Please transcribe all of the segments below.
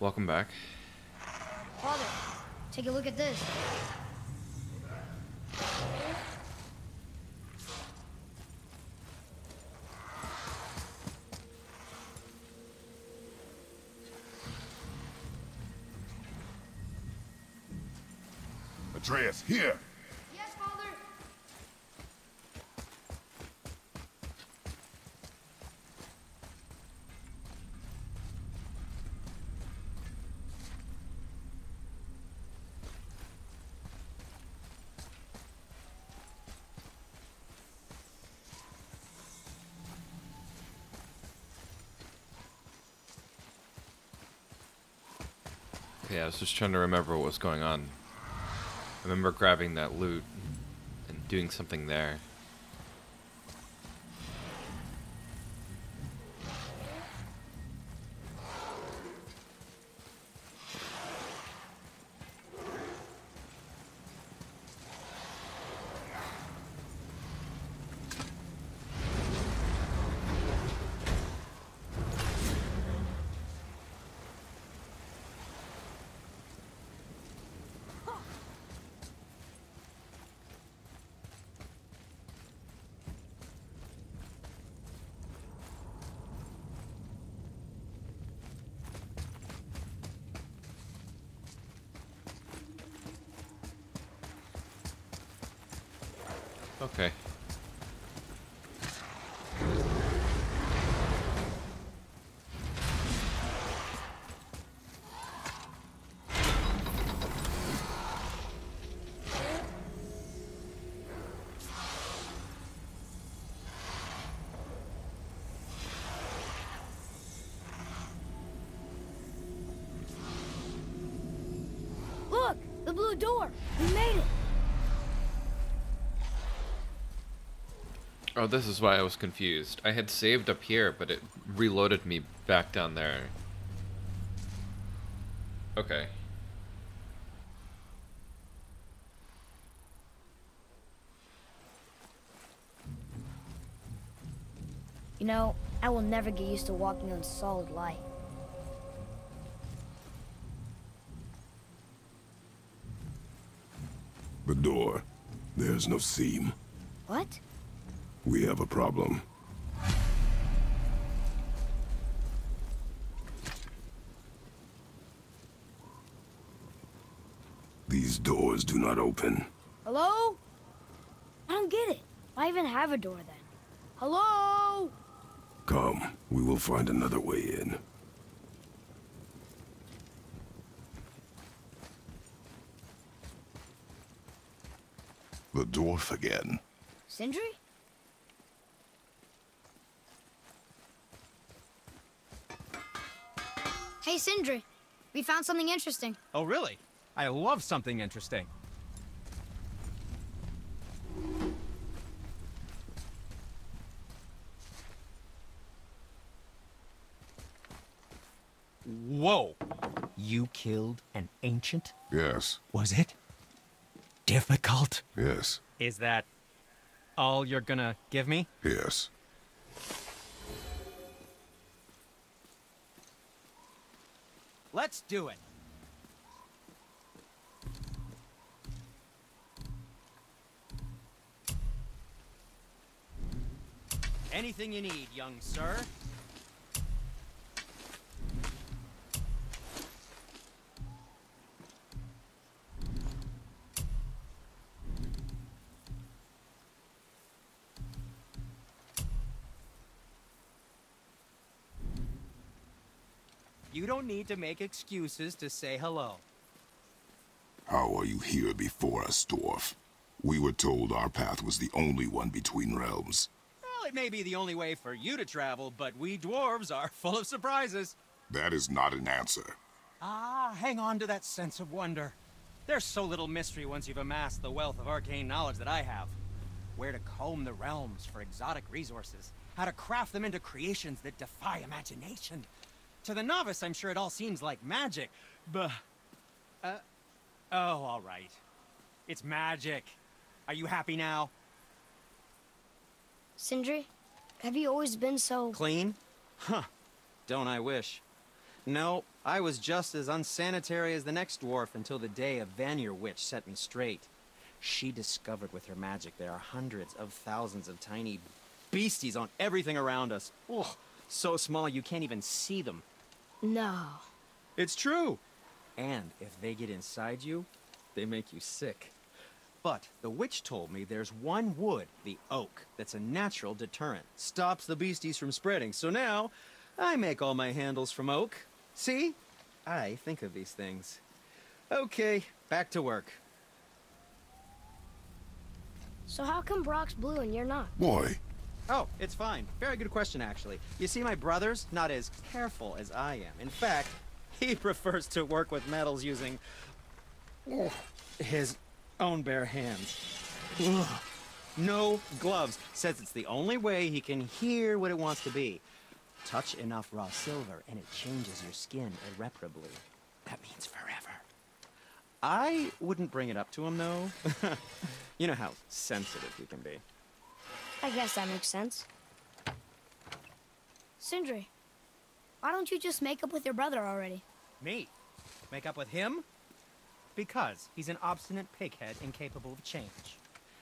welcome back. Father, take a look at this. Atreus, here! Yes, Father. Yeah, I was just trying to remember what was going on. I remember grabbing that loot and doing something there. Oh, this is why I was confused. I had saved up here, but it reloaded me back down there. Okay. You know, I will never get used to walking on solid light. The door. There's no seam. We have a problem. These doors do not open. Hello? I don't get it. Why even have a door then? Hello? Come, we will find another way in. The dwarf again. Sindri? Sindri. We found something interesting. Oh, really? I love something interesting. Whoa! You killed an ancient? Yes, Was it difficult? yes, Is that all you're gonna give me? yes. Let's do it. Anything you need, young sir. Need to make excuses to say hello. How are you here before us, dwarf? We were told our path was the only one between realms. Well, it may be the only way for you to travel, but we dwarves are full of surprises. That is not an answer. Ah, hang on to that sense of wonder. There's so little mystery once you've amassed the wealth of arcane knowledge that I have. Where to comb the realms for exotic resources, how to craft them into creations that defy imagination. To the novice, I'm sure it all seems like magic, but... Uh, oh, all right. It's magic. Are you happy now? Sindri, have you always been so... Clean? Huh. Don't I wish. No, I was just as unsanitary as the next dwarf until the day a Vanir witch set me straight. She discovered with her magic there are hundreds of thousands of tiny beasties on everything around us. Oh, so small you can't even see them. No. It's true. And if they get inside you, they make you sick. But the witch told me there's one wood, the oak, that's a natural deterrent. Stops the beasties from spreading. So now, I make all my handles from oak. See? I think of these things. Okay, back to work. So how come Brok's blue and you're not? Why? Oh, it's fine. Very good question, actually. You see, my brother's not as careful as I am. In fact, he prefers to work with metals using oh, his own bare hands. No gloves. Says it's the only way he can hear what it wants to be. Touch enough raw silver and it changes your skin irreparably. That means forever. I wouldn't bring it up to him, though. you know how sensitive he can be. I guess that makes sense. Sindri, why don't you just make up with your brother already? Me? Make up with him? Because he's an obstinate pighead incapable of change.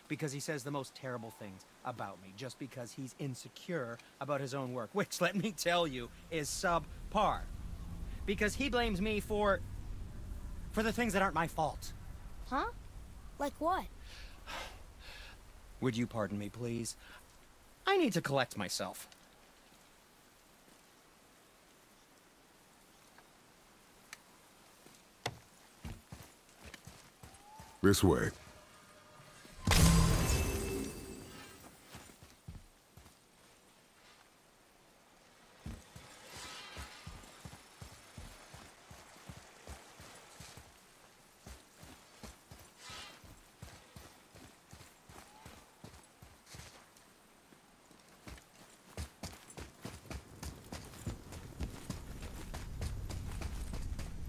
Because he says the most terrible things about me just because he's insecure about his own work, which, let me tell you, is subpar. Because he blames me for. for the things that aren't my fault. Huh? Like what? Would you pardon me, please? I need to collect myself. This way.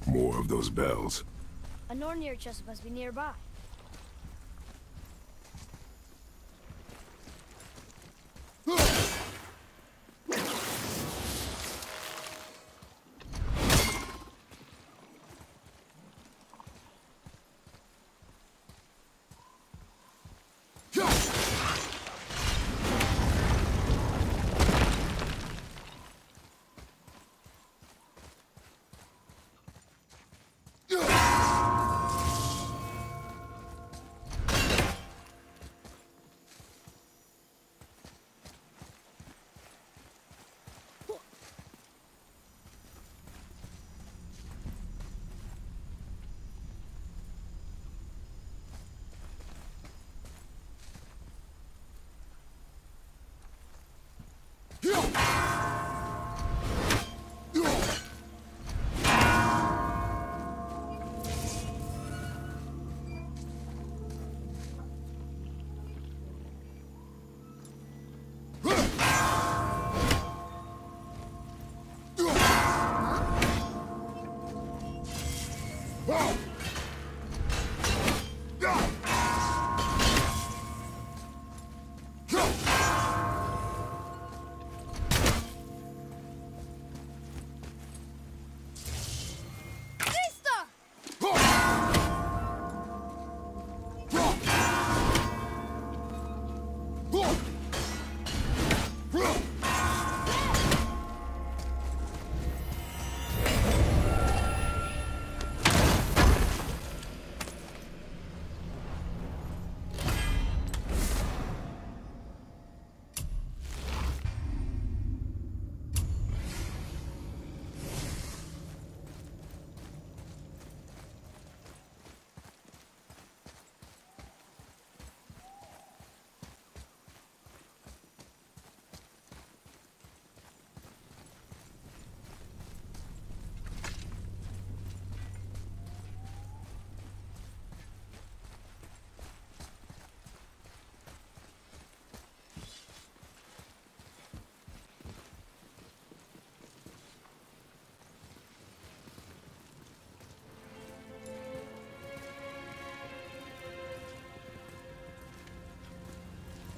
More of those bells. A Nornir chest must be nearby.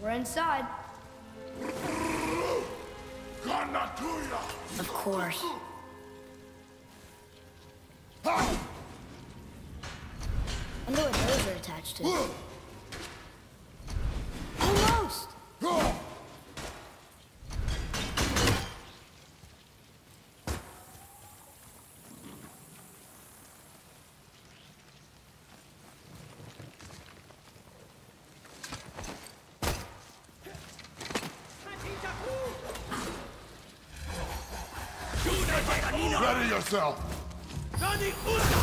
We're inside. Of course. of yourself!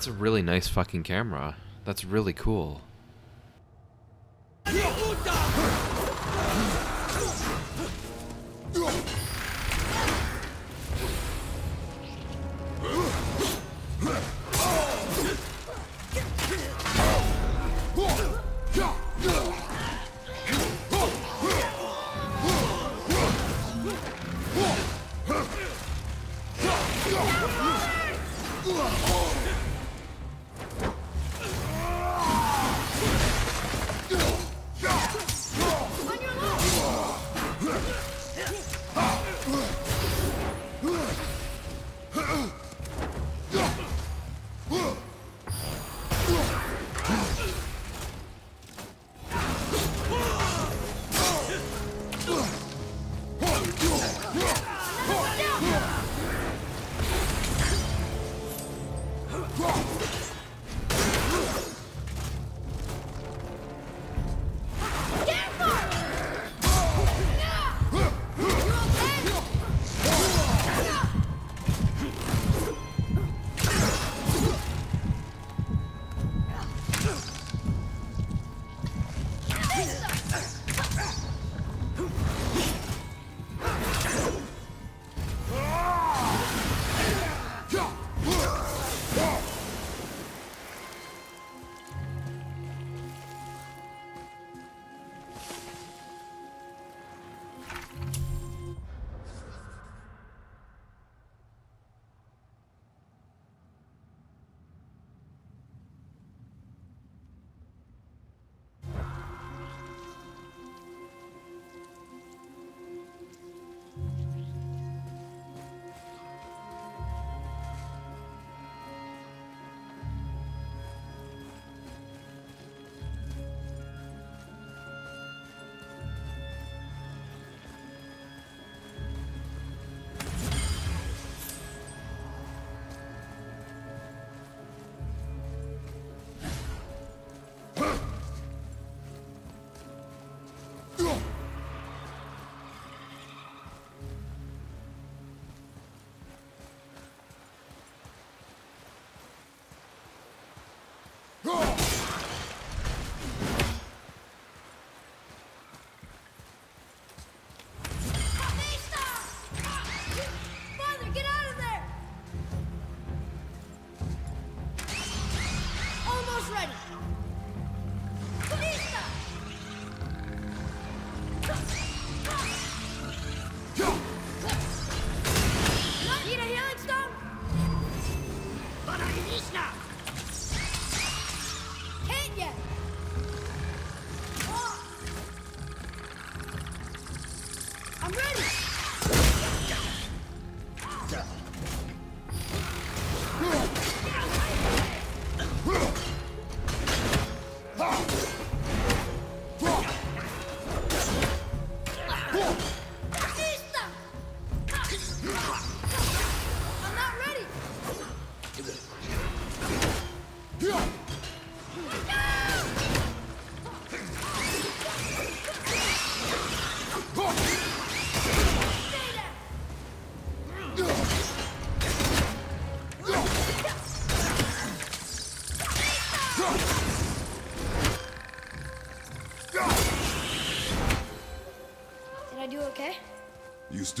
that's a really nice fucking camera. That's really cool.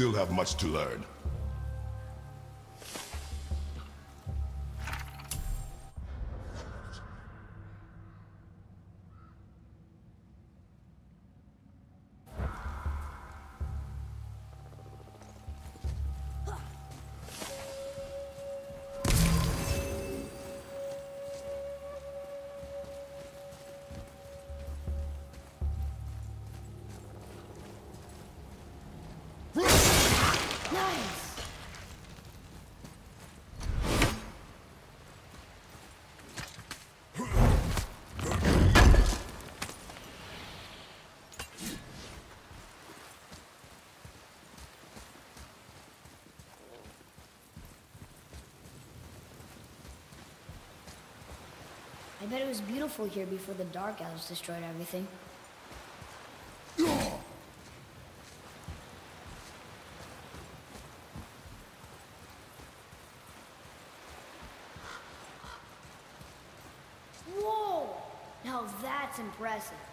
Still have much to learn. I bet it was beautiful here before the Dark Elves destroyed everything. Whoa! Now that's impressive.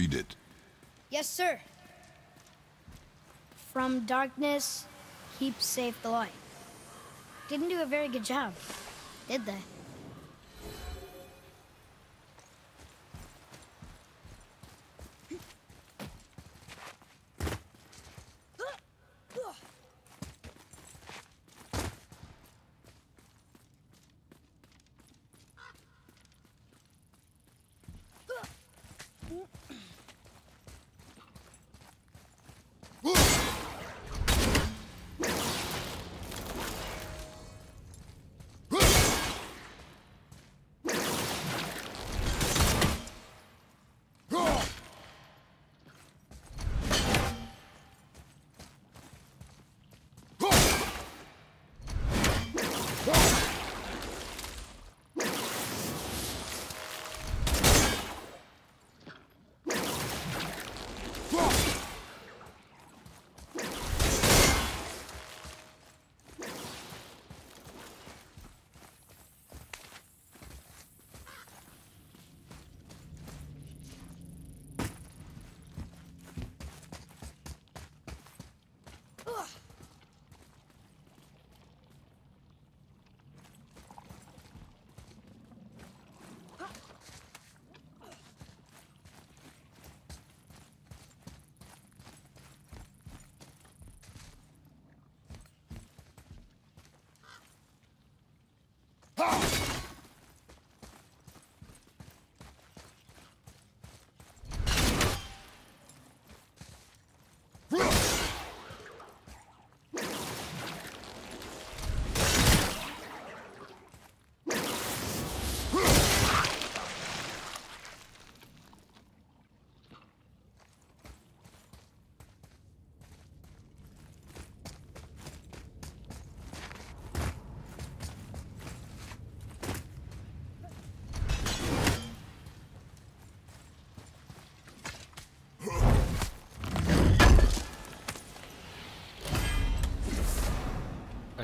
Read it. Yes, sir. From darkness, keep safe the light. Didn't do a very good job, did they?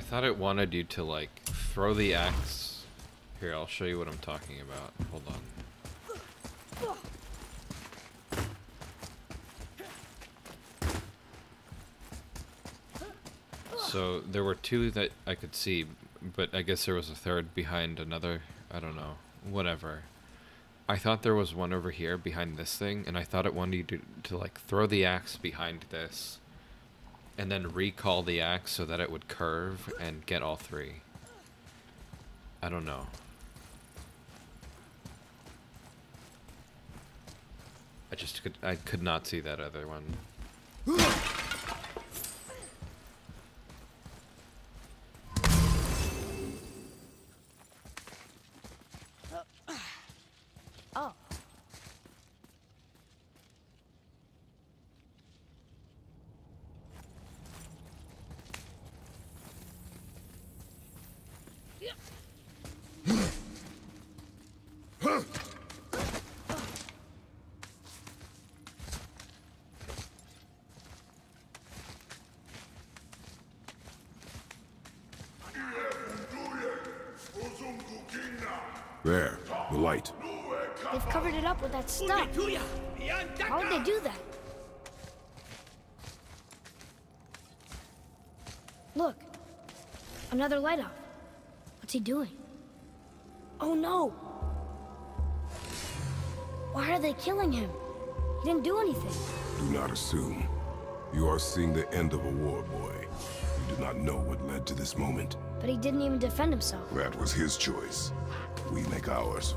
Thought it wanted you to like throw the axe. Here, I'll show you what I'm talking about. Hold on. So there were two that I could see, but I guess there was a third behind another. I don't know. Whatever. I thought there was one over here behind this thing, and I thought it wanted you to, to like throw the axe behind this, and then recall the axe so that it would curve and get all three. I don't know. I just could I could not see that other one. Oh. There, the light. They've covered it up with that stuff. How would they do that? Look. Another light off. What's he doing? Oh no! Why are they killing him? He didn't do anything. Do not assume. You are seeing the end of a war, boy. You do not know what led to this moment. But he didn't even defend himself. That was his choice. We make ours.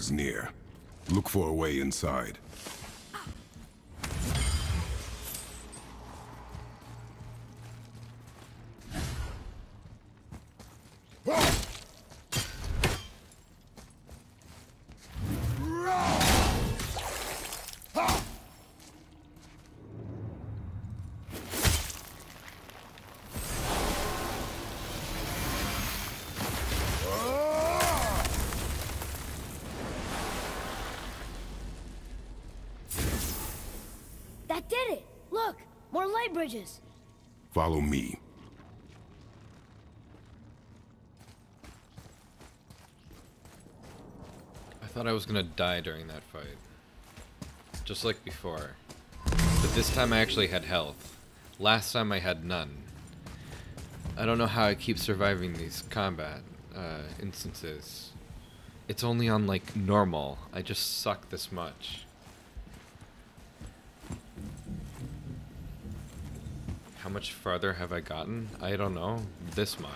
Is near. Look for a way inside. bridges. Follow me. I thought I was gonna die during that fight. Just like before. But this time I actually had health. Last time I had none. I don't know how I keep surviving these combat uh, instances. It's only on like normal. I just suck this much. Farther have I gotten? I don't know. This much.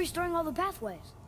Restoring all the pathways.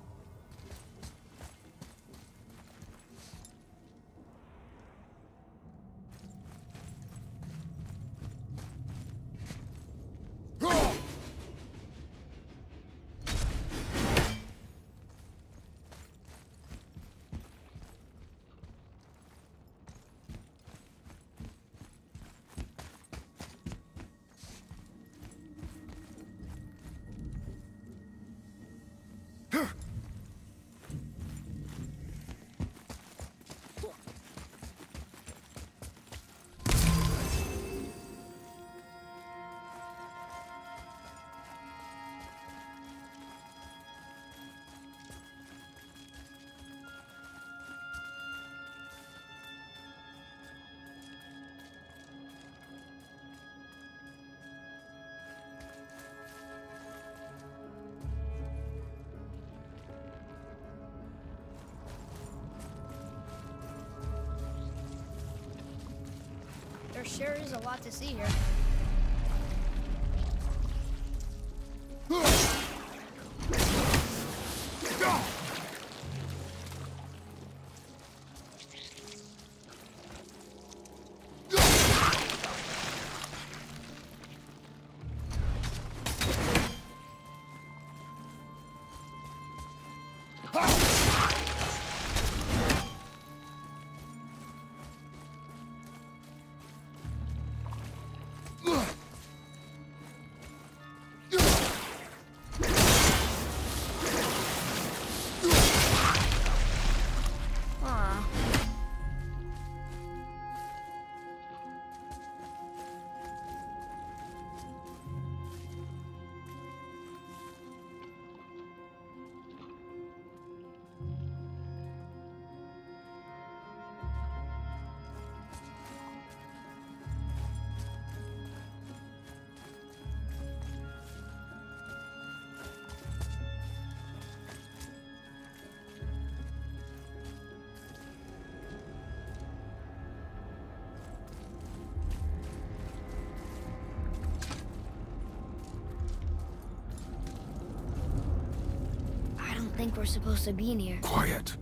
There sure is a lot to see here. Think we're supposed to be in here. Quiet.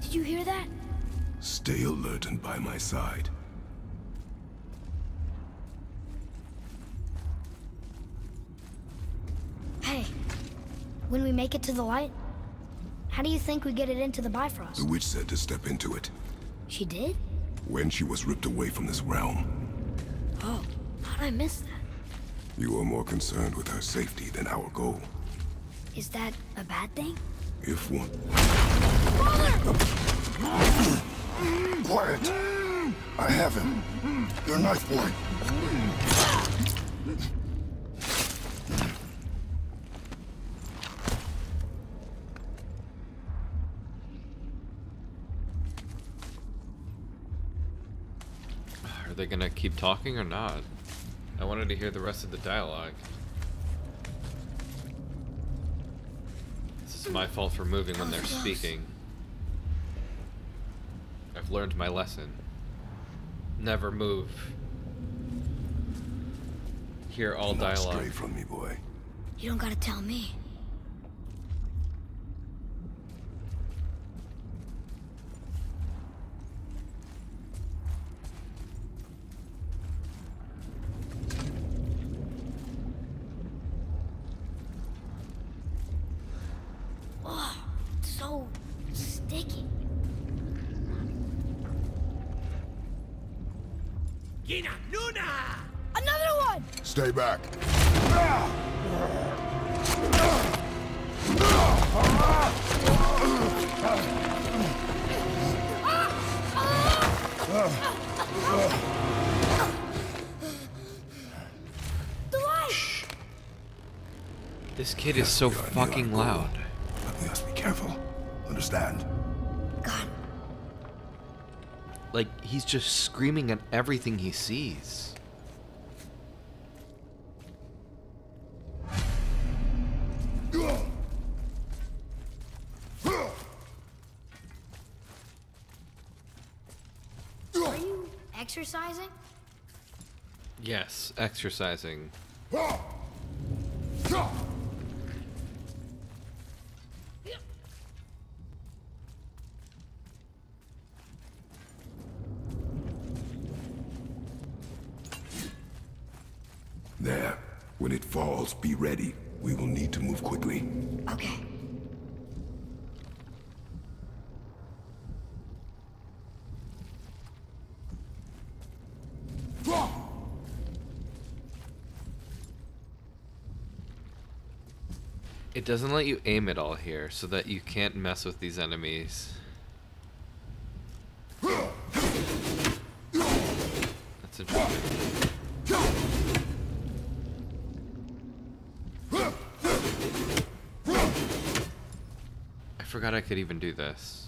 Did you hear that? Stay alert and by my side. Hey, when we make it to the light, how do you think we get it into the Bifrost? The witch said to step into it She did? when she was ripped away from this realm. Oh, how'd I miss that? You are more concerned with her safety than our goal. Is that a bad thing? If one. Father! Quiet! I have him. Your knife boy. Are they gonna keep talking or not? I wanted to hear the rest of the dialogue. This is my fault for moving when they're speaking. I've learned my lesson. Never move. Hear all Do not dialogue. Stray from me, boy. You don't gotta tell me. Fucking our loud. But we must be careful. Understand? God, Like, he's just screaming at everything he sees. are you exercising? Yes, exercising. There. When it falls, be ready. We will need to move quickly. Okay. It doesn't let you aim it all here, so that you can't mess with these enemies. That's interesting. I forgot I could even do this.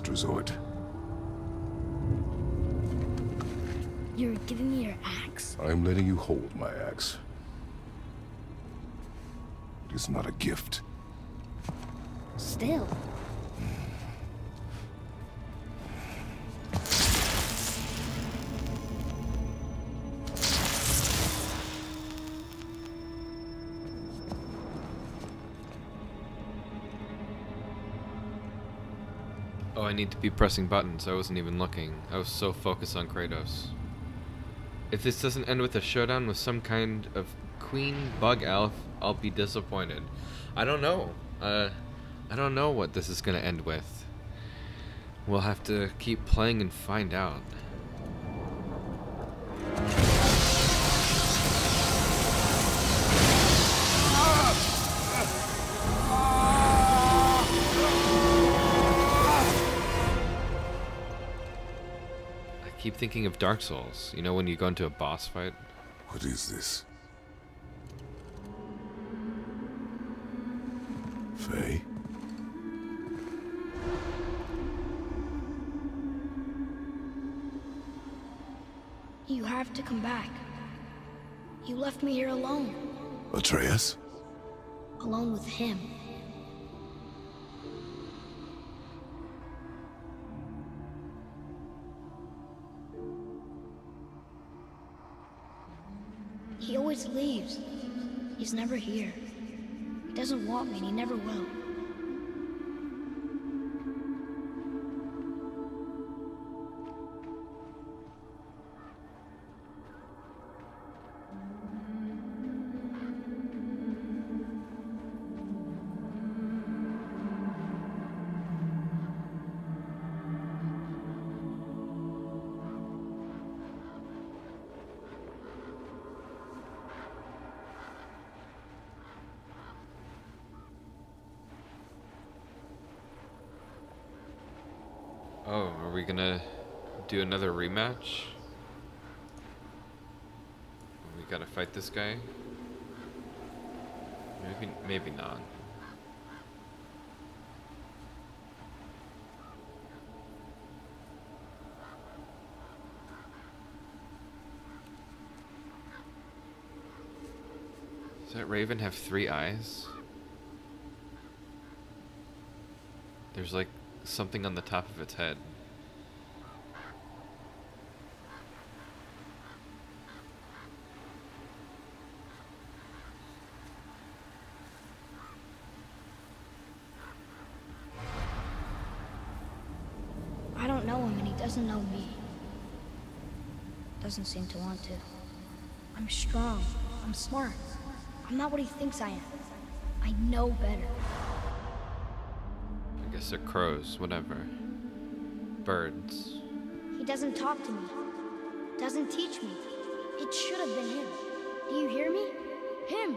last resort. You're giving me your axe? I'm letting you hold my axe. It is not a gift. Still. Hmm. I need to be pressing buttons. I wasn't even looking. I was so focused on Kratos. If this doesn't end with a showdown with some kind of queen bug elf, I'll be disappointed. I don't know. Uh, I don't know what this is gonna end with. We'll have to keep playing and find out. Keep thinking of Dark Souls. You know when you go into a boss fight? What is this? Faye? You have to come back. You left me here alone. Atreus? Alone with him. He leaves. He's never here. He doesn't want me and he never will. Do another rematch? We gotta fight this guy? Maybe, maybe not. Does that raven have three eyes? There's like something on the top of its head. I don't know him and he doesn't know me. Doesn't seem to want to. I'm strong. I'm smart. I'm not what he thinks I am. I know better. I guess they're crows, whatever. Birds. He doesn't talk to me. Doesn't teach me. It should have been him. Do you hear me? Him,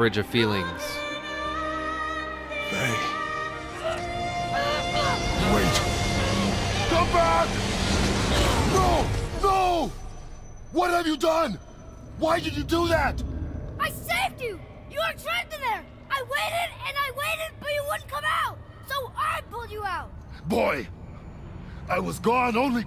Bridge of feelings. Faye. Wait. Come back! No! No! What have you done? Why did you do that? I saved you! You were trapped in there! I waited and I waited, but you wouldn't come out! So I pulled you out! Boy, I was gone only...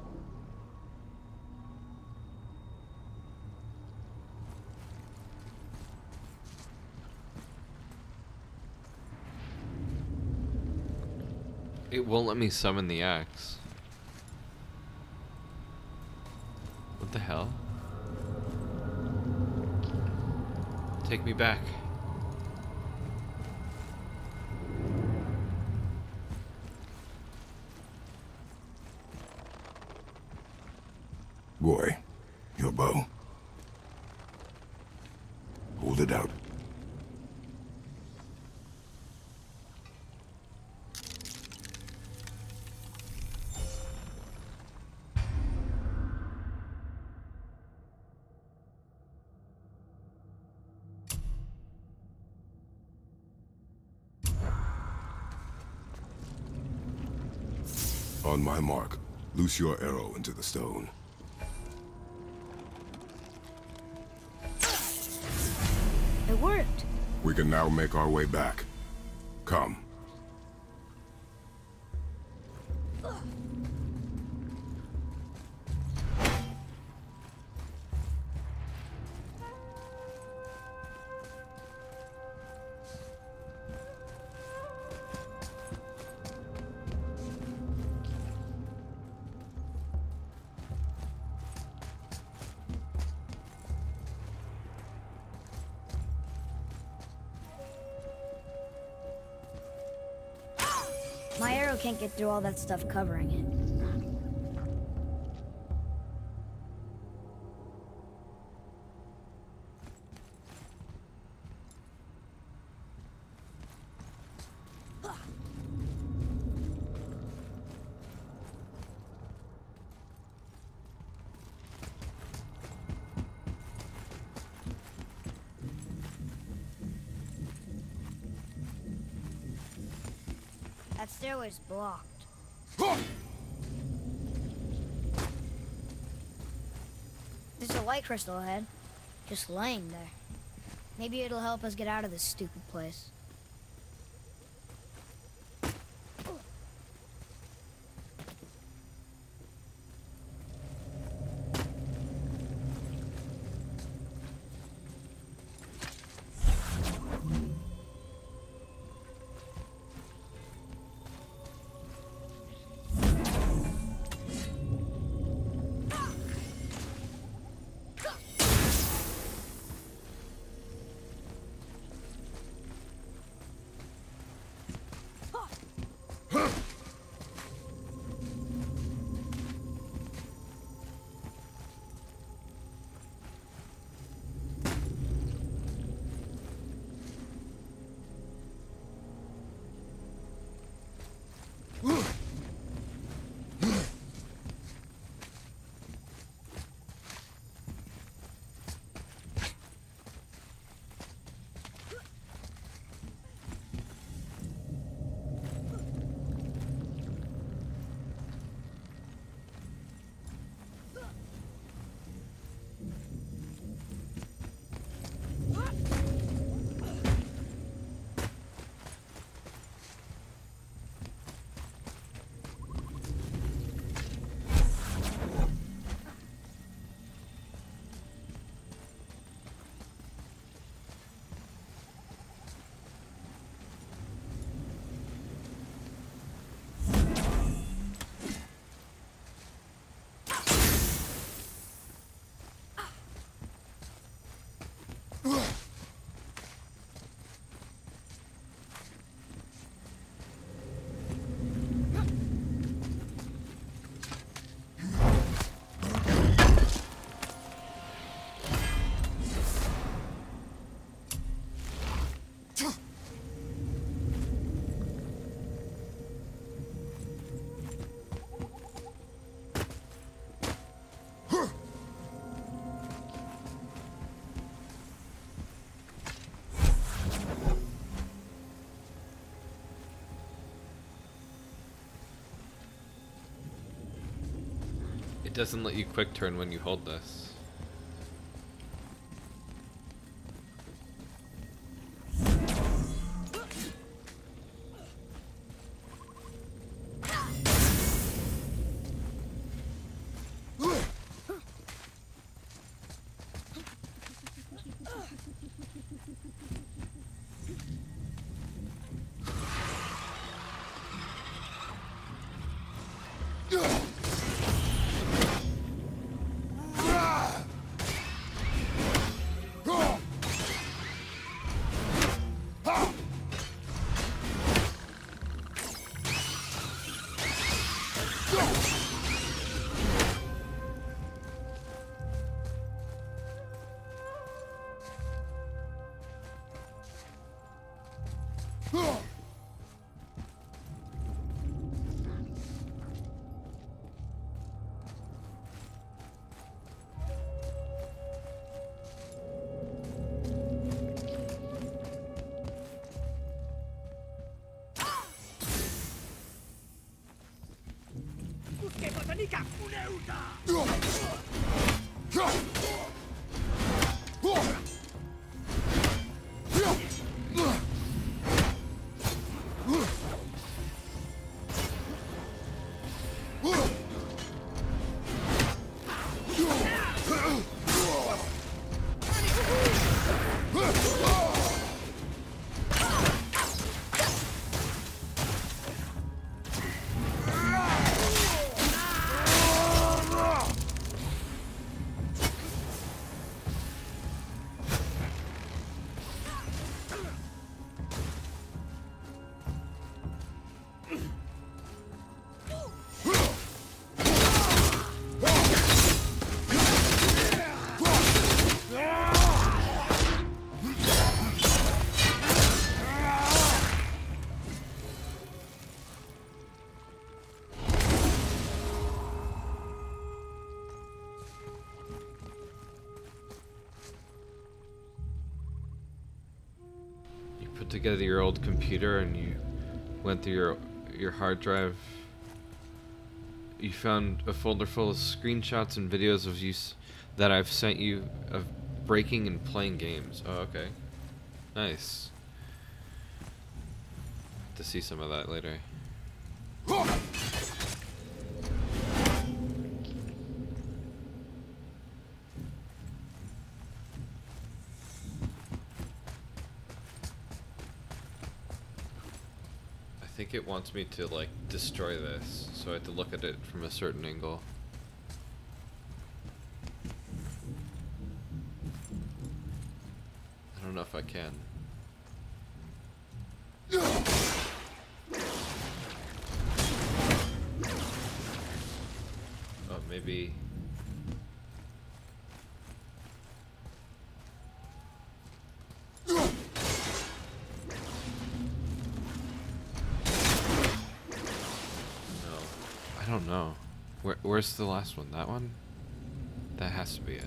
It won't let me summon the axe. What the hell? Take me back. Boy, your bow. Hold it out. On my mark, loose your arrow into the stone. It worked. We can now make our way back. Come. Get through all that stuff covering it. Stairway's blocked. There's a light crystal ahead, just laying there. Maybe it'll help us get out of this stupid place. It doesn't let you quick turn when you hold this. Together your old computer and you went through your your hard drive, you found a folder full of screenshots and videos of use that I've sent you of breaking and playing games. Oh, okay. Nice. To see some of that later. Wants me to like destroy this, so I have to look at it from a certain angle. I don't know if I can. Oh, maybe. No, I don't know. Where, where's the last one? That one? That has to be it.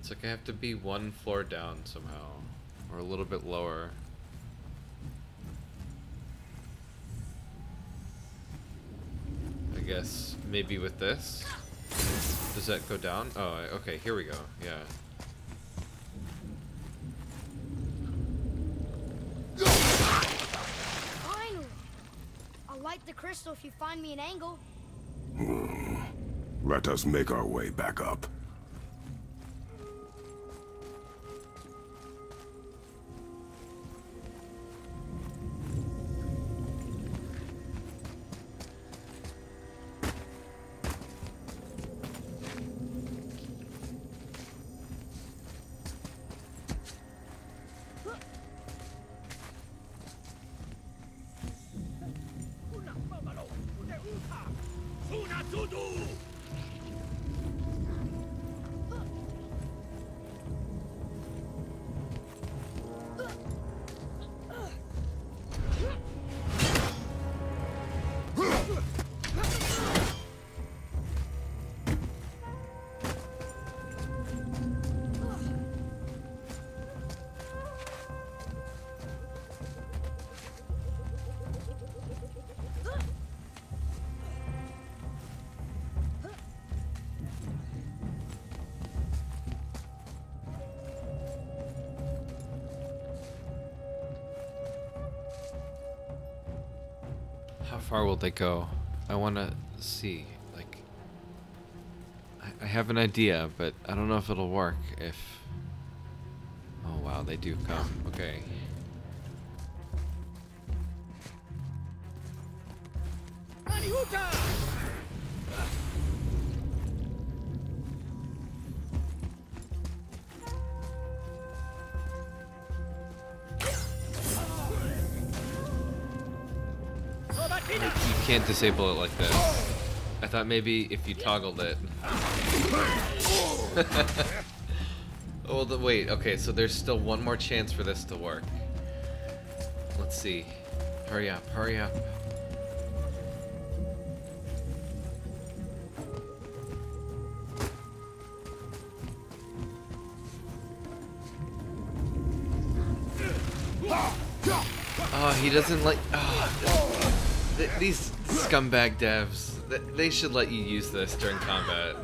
It's like I have to be one floor down somehow, or a little bit lower. I guess maybe with this. Does that go down? Oh, okay, here we go. Yeah. Finally! I'll light the crystal if you find me an angle. Hmm. Let us make our way back up. They go? I want to see. Like, I, I have an idea, but I don't know if it'll work. If. Oh wow, they do come. Okay. Disable it like this. I thought maybe if you toggled it. oh, the, wait. Okay, so there's still one more chance for this to work. Let's see. Hurry up! Hurry up! Oh, he doesn't like. Oh, th- these scumbag devs. They should let you use this during combat.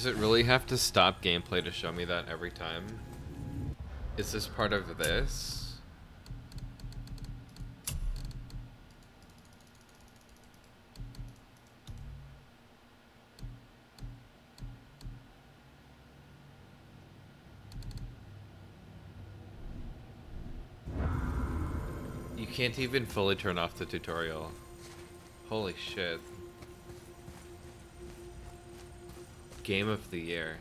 Does it really have to stop gameplay to show me that every time? Is this part of this? You can't even fully turn off the tutorial. Holy shit. Game of the year.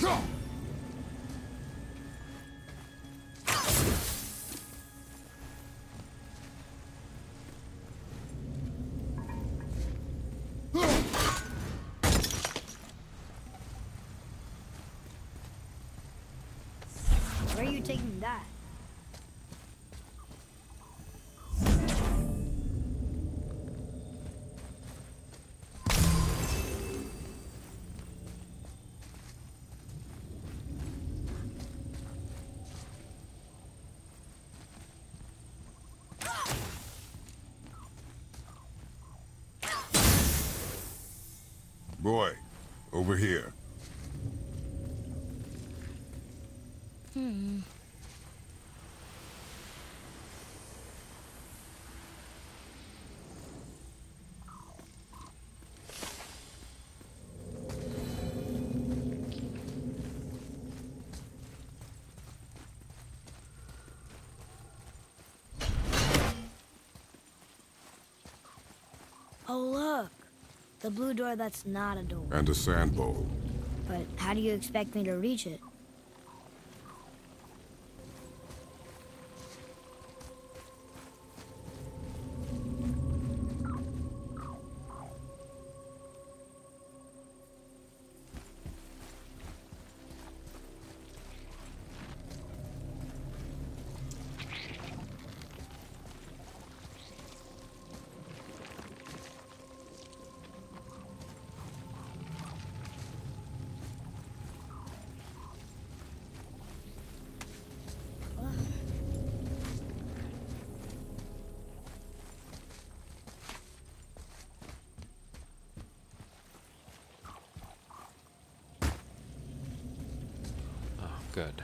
Where Boy, over here. Hmm. Oh, look. The blue door that's not a door. And a sand bowl. But how do you expect me to reach it? Oh, good.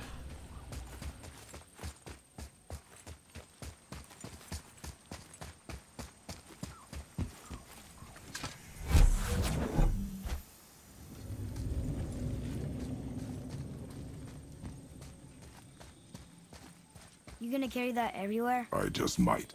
You gonna carry that everywhere? I just might.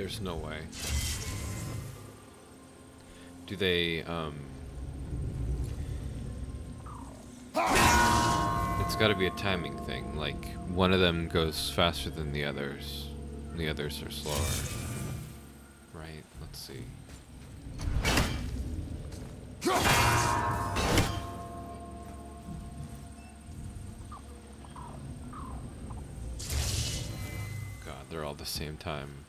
There's no way. Do they, um... It's gotta be a timing thing, like, one of them goes faster than the others, the others are slower. Right, let's see. God, they're all the same time.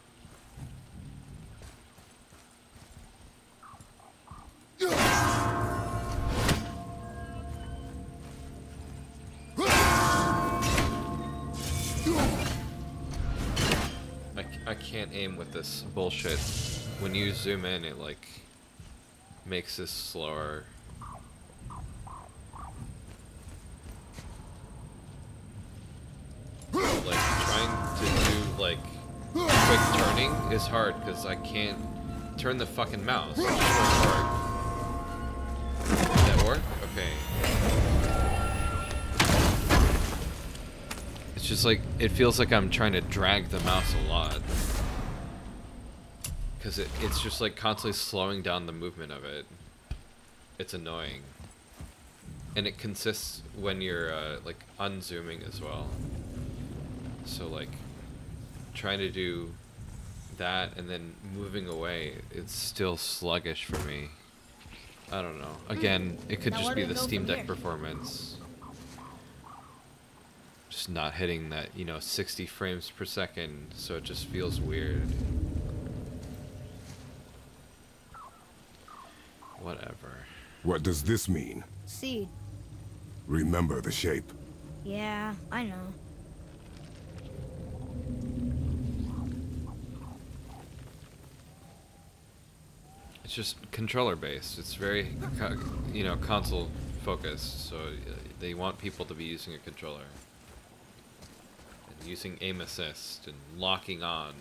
Bullshit. When you zoom in, it like makes this slower. Like trying to do like quick turning is hard because I can't turn the fucking mouse. Did that work? Okay. It's just like it feels like I'm trying to drag the mouse a lot. Cause it, it's just like constantly slowing down the movement of it. It's annoying. And it consists when you're uh, like unzooming as well. So like trying to do that and then moving away, it's still sluggish for me. I don't know. Again, it could Now just be the Steam Deck here? performance. Just not hitting that, you know, 60 frames per second, so it just feels weird. Whatever. What does this mean? Seed. Remember the shape. Yeah, I know. It's just controller based. It's very, you know, console focused. So uh, they want people to be using a controller, and using aim assist and locking on.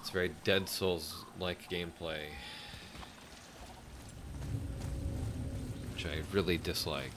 It's very Dark Souls like gameplay, which I really dislike.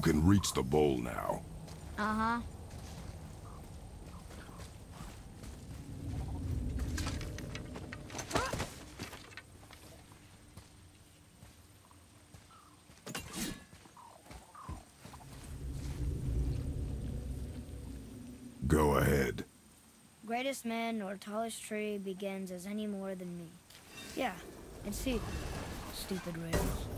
You can reach the bowl now. uh-huh. Go ahead. Greatest man or tallest tree begins as any more than me. Yeah, and see, stupid rails.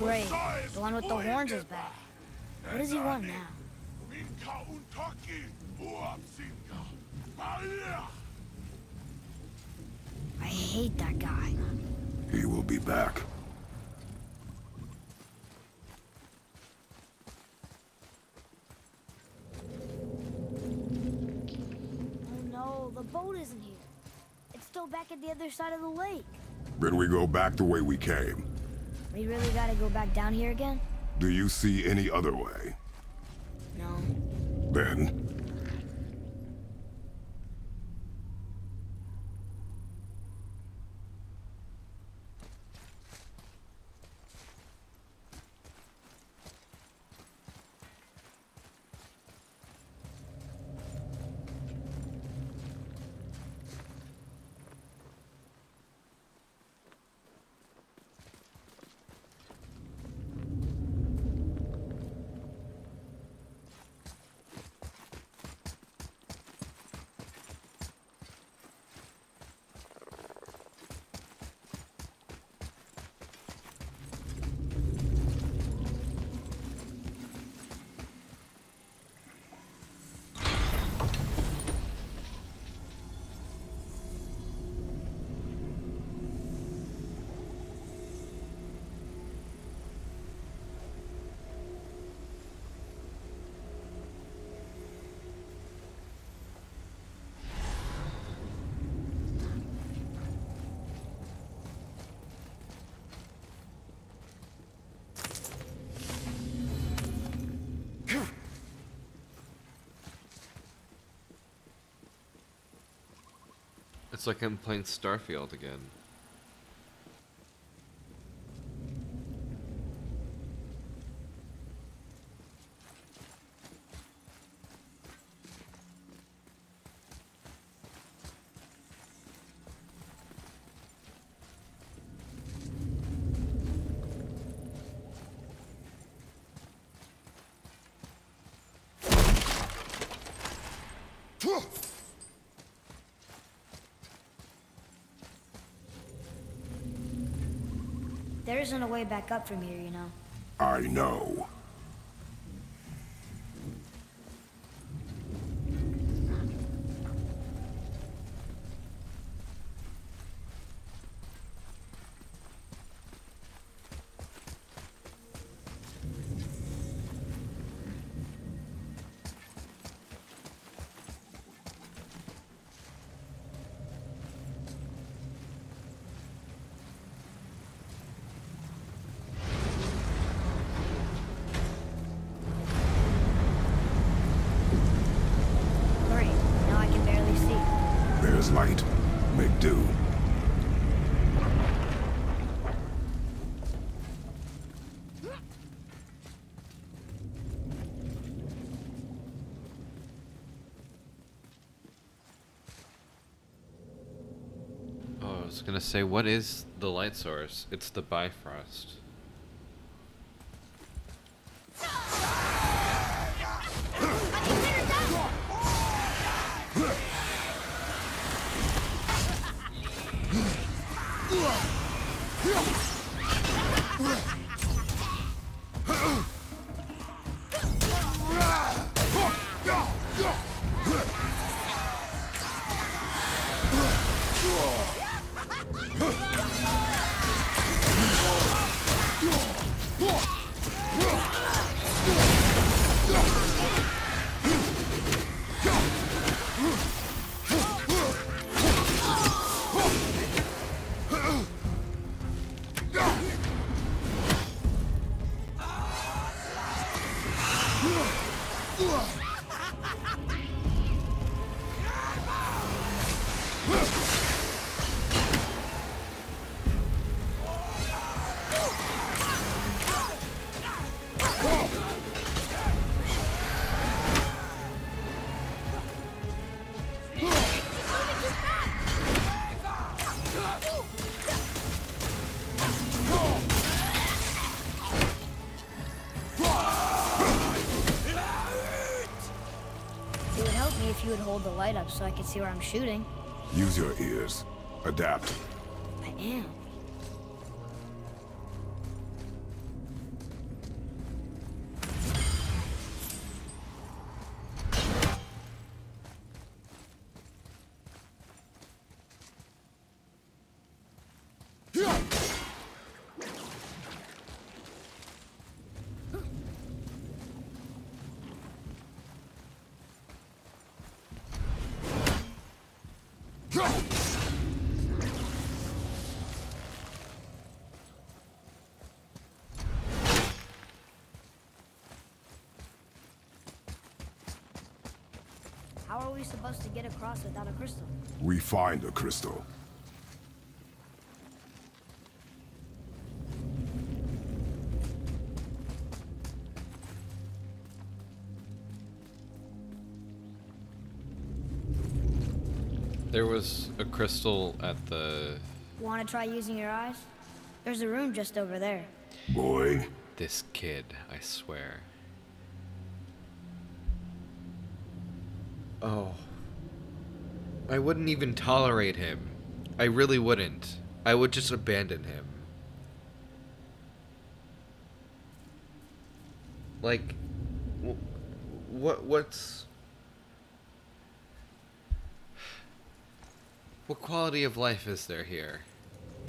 Great, the one with the horns is back. What does he want now? I hate that guy. He will be back. Oh no, the boat isn't here. It's still back at the other side of the lake. Then we go back the way we came. We really gotta go back down here again? Do you see any other way? No. Then, It's like I'm playing Starfield again. Isn't a way back up from here, you know. I know. Gonna say, what is the light source? It's the Bifrost. See where I'm shooting. Use your ears. Adapt. How are we supposed to get across without a crystal? We find the crystal. There was a crystal at the Want to try using your eyes? There's a room just over there. Boy, this kid, I swear. Oh. I wouldn't even tolerate him. I really wouldn't. I would just abandon him. Like what what's What quality of life is there here?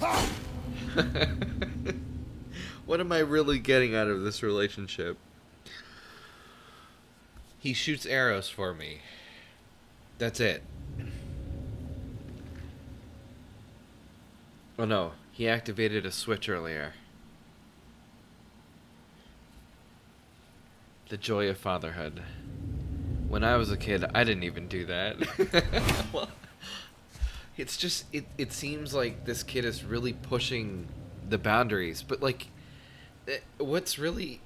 what am I really getting out of this relationship? He shoots arrows for me. That's it. Oh no, he activated a switch earlier. The joy of fatherhood. When I was a kid, I didn't even do that. well, it's just it it seems like this kid is really pushing the boundaries, but like eh, what's really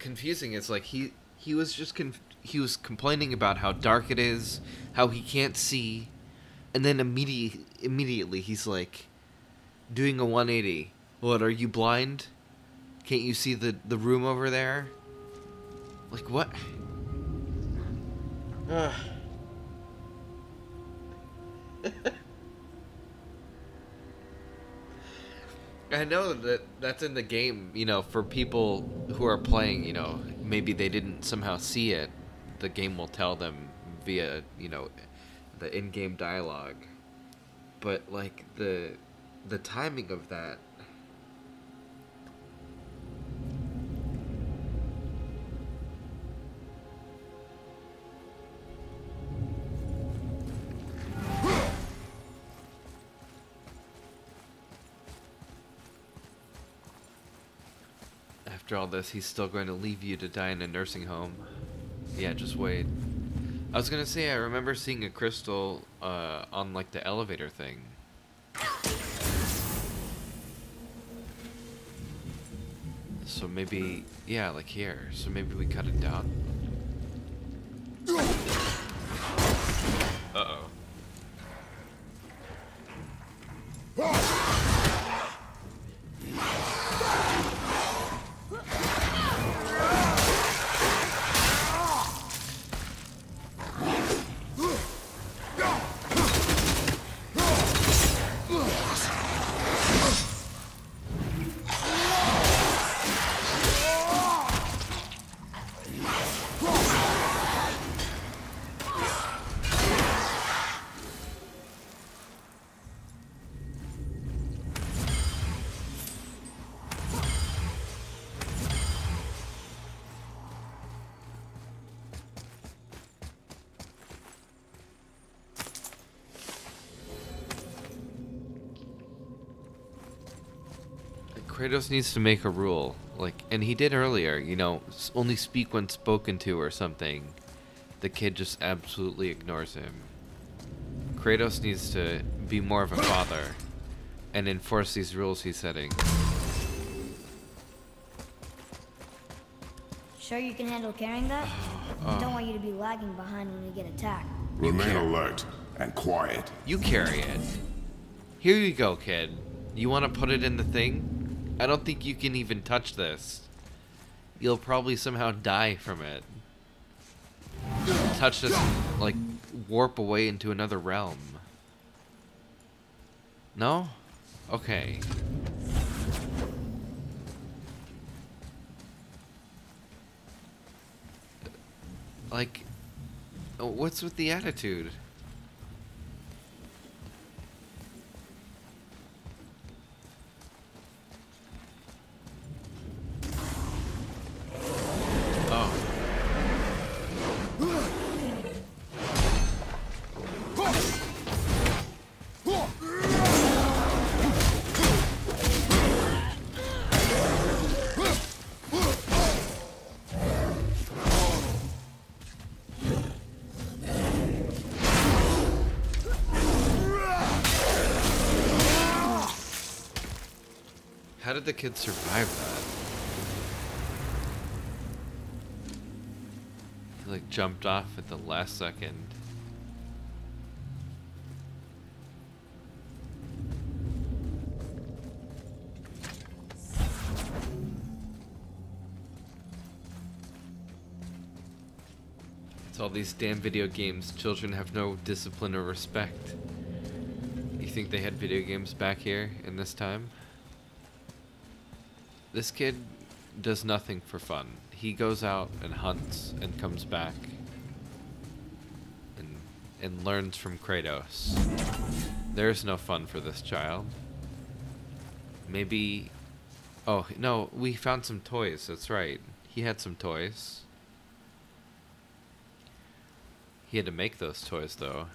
confusing is like he he was just conf- he was complaining about how dark it is, how he can't see, and then immediately immediately he's like doing a 180. What, are you blind? Can't you see the the room over there? Like what? Ugh. I know that that's in the game, you know, for people who are playing, you know, maybe they didn't somehow see it. The game will tell them via, you know, the in-game dialogue. But like the the timing of that After all this, he's still going to leave you to die in a nursing home. Yeah, just wait. I was gonna say, I remember seeing a crystal uh, on like the elevator thing. So maybe, yeah, like here. So maybe we cut it down. Kratos needs to make a rule, like, and he did earlier. You know, only speak when spoken to or something. The kid just absolutely ignores him. Kratos needs to be more of a father, and enforce these rules he's setting. Sure you can handle carrying that? i Don't oh. want you to be lagging behind when we get attacked. remain alert and quiet. You carry it. Here you go, kid. You want to put it in the thing? I don't think you can even touch this. You'll probably somehow die from it. Touch this, like, warp away into another realm. No? Okay. Like, what's with the attitude? Kid survive that? He like jumped off at the last second. It's all these damn video games. Children have no discipline or respect. You think they had video games back here in this time? This kid does nothing for fun. He goes out and hunts and comes back and and learns from Kratos. There's no fun for this child. Maybe Oh, no, we found some toys. That's right. He had some toys. He had to make those toys though.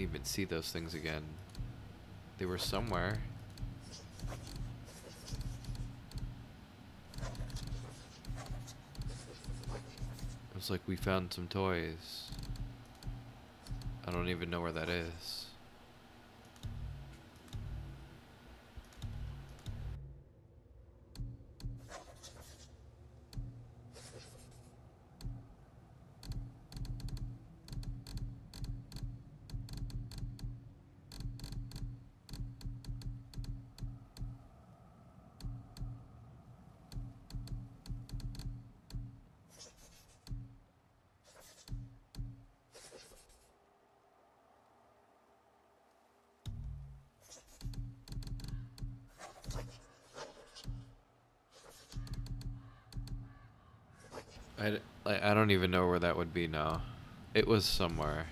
Can even see those things again. They were somewhere. It was like we found some toys. I don't even know where that is. Don't even know where that would be now. It was somewhere.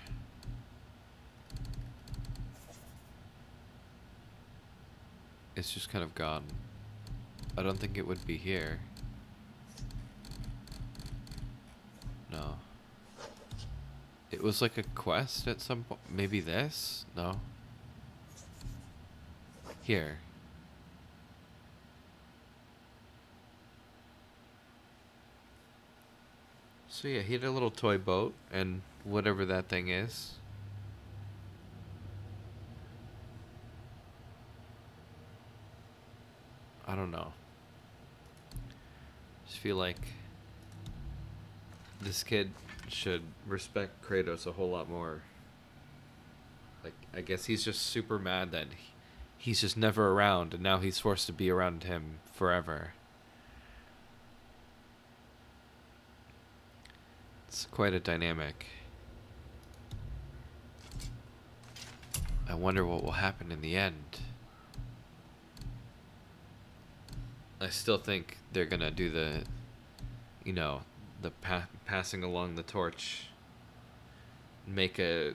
It's just kind of gone. I don't think it would be here. No. It was like a quest at some point. Maybe this? No. Here. So yeah, he had a little toy boat and whatever that thing is. I don't know. Just feel like this kid should respect Kratos a whole lot more. Like I guess he's just super mad that he's just never around and now he's forced to be around him forever. It's quite a dynamic. I wonder what will happen in the end. I still think they're gonna do the, you know, the pa- passing along the torch. Make a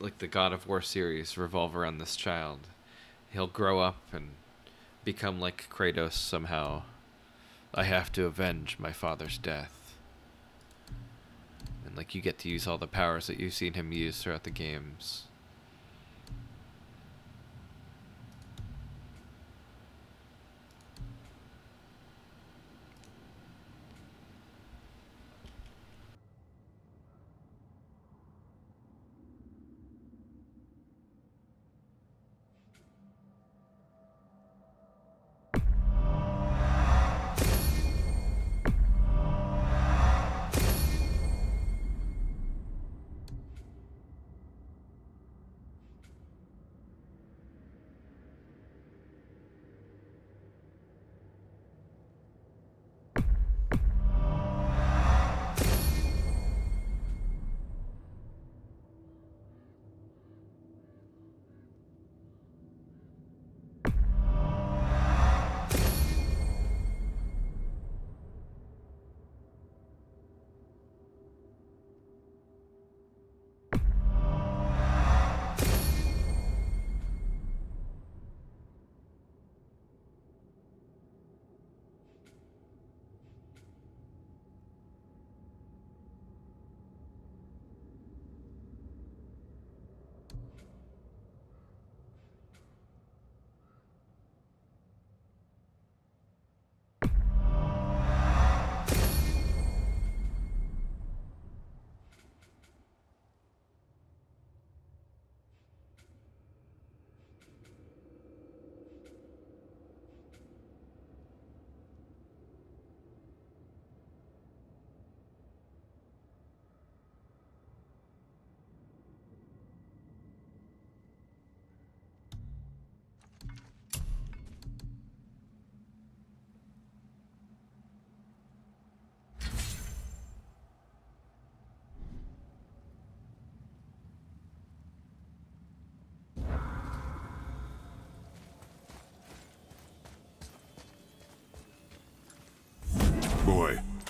like the God of War series revolve around this child. He'll grow up and become like Kratos somehow. I have to avenge my father's death. Like you get to use all the powers that you've seen him use throughout the games.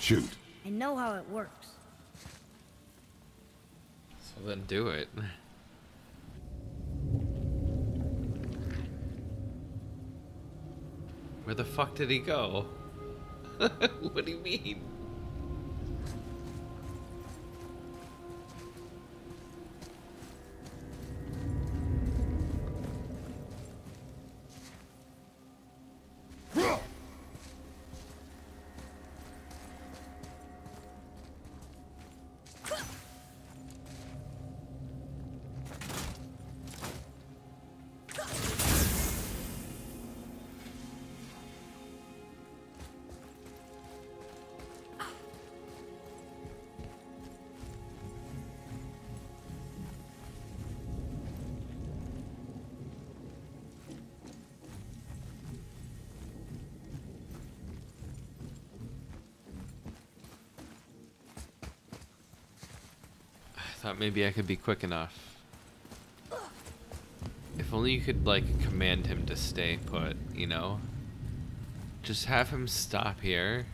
Shoot. I know how it works. So then do it. Where the fuck did he go? what do you mean? Thought maybe I could be quick enough. If only you could, like, command him to stay put, you know? Just have him stop here.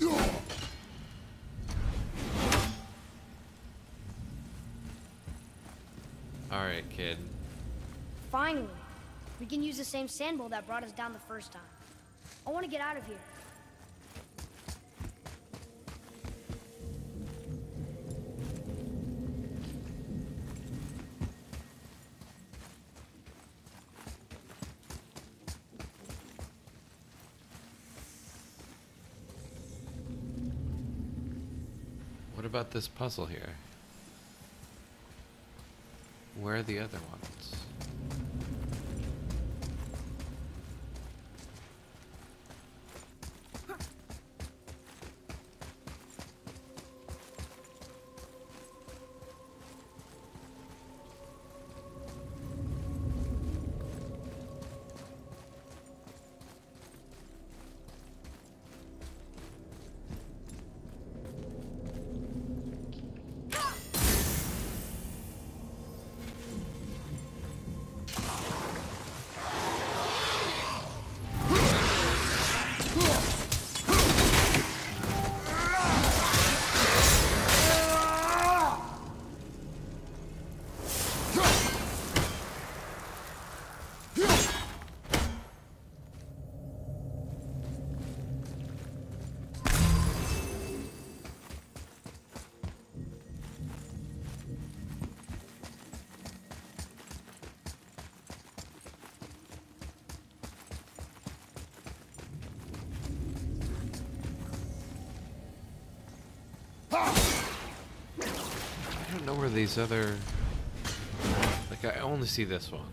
Alright, kid. Finally, we can use the same sand bowl that brought us down the first time. I want to get out of here. This puzzle here? Where are the other ones? These other... Like, I only see this one.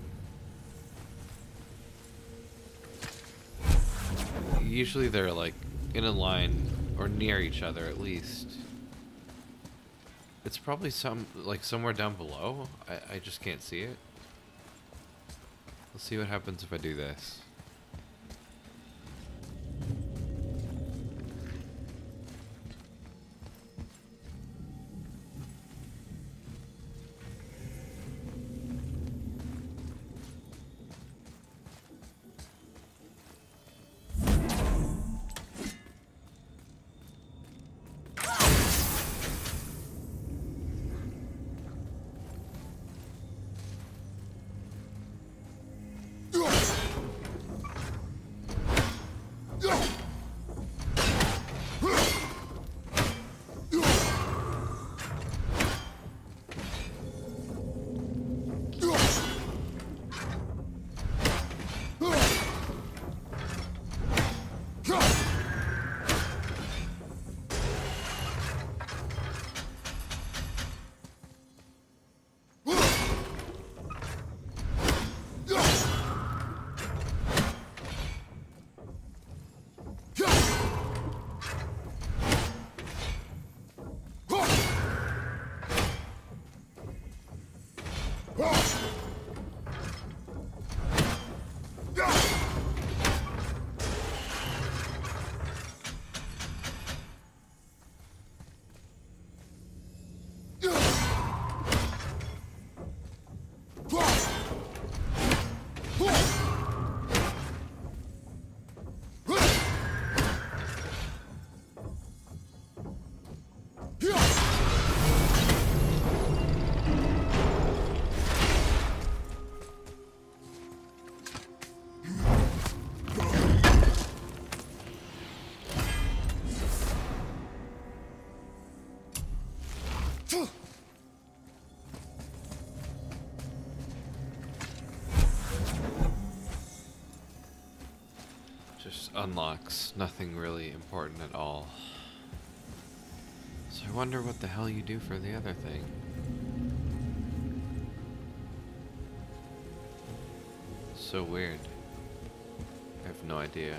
Usually they're, like, in a line, or near each other at least. It's probably some, like, somewhere down below. I, I just can't see it. Let's see what happens if I do this. Unlocks. Nothing really important at all. So I wonder what the hell you do for the other thing. So weird. I have no idea.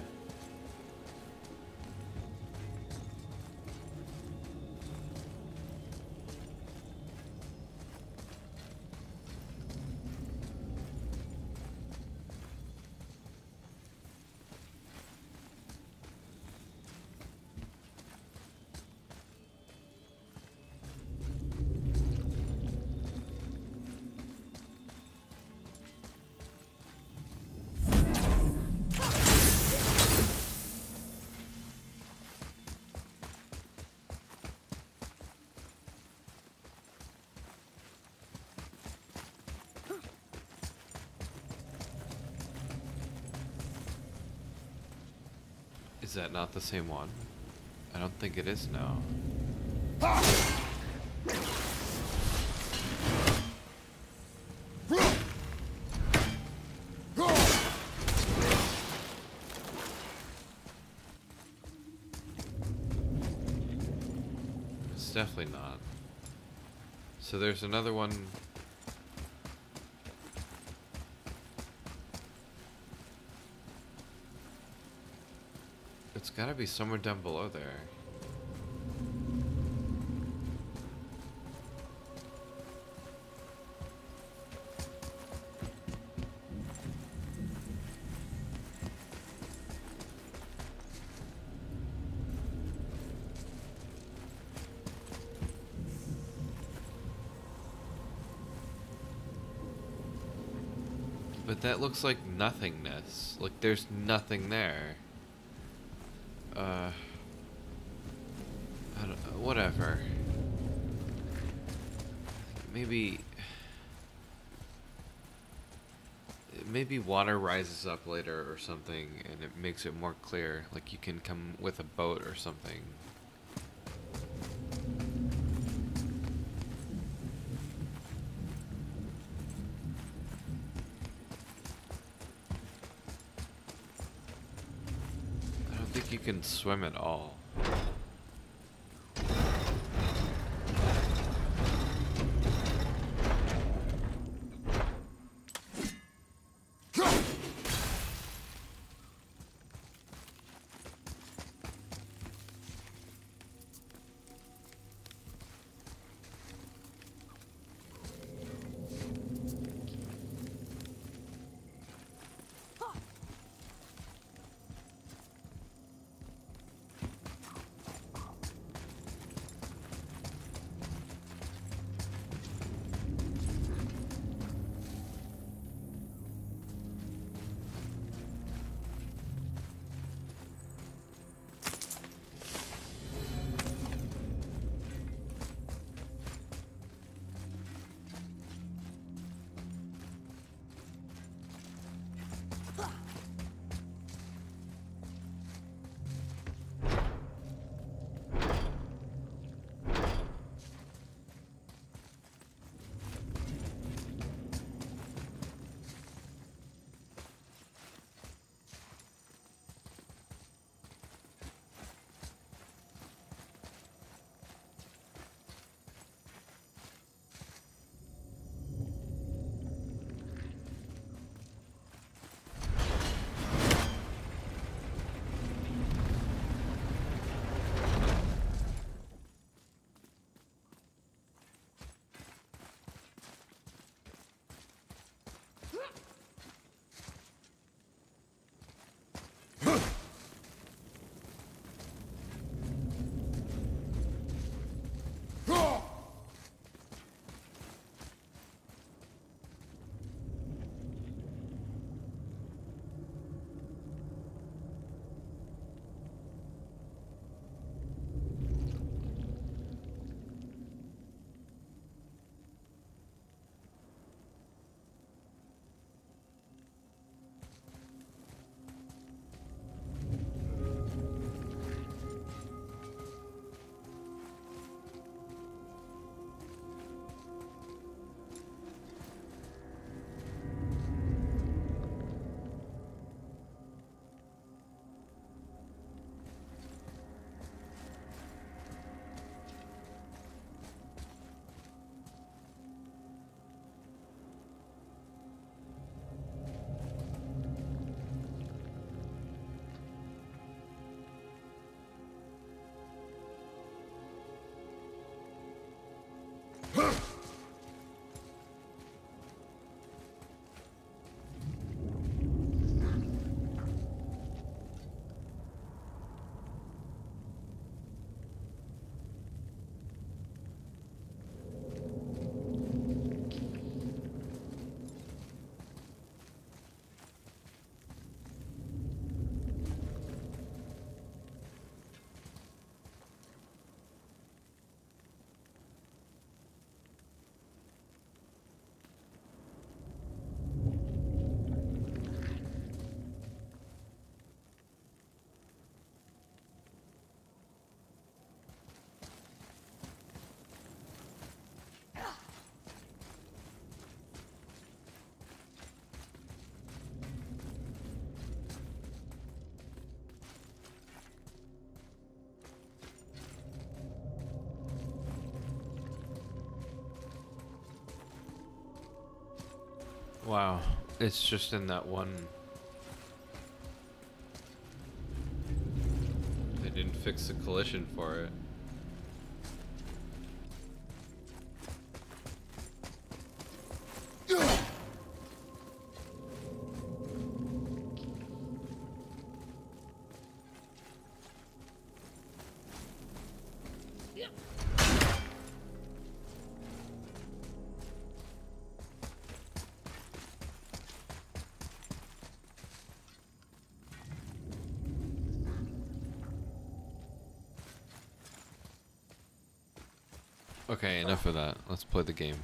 That not the same one? I don't think it is now. It's definitely not. So there's another one. It's gotta be somewhere down below there. But that looks like nothingness. Like there's nothing there. Uh. I don't, whatever. Maybe. Maybe water rises up later or something and it makes it more clear. Like you can come with a boat or something. I don't think you can swim at all. Wow. It's just in that one. They didn't fix the collision for it. Let's play the game.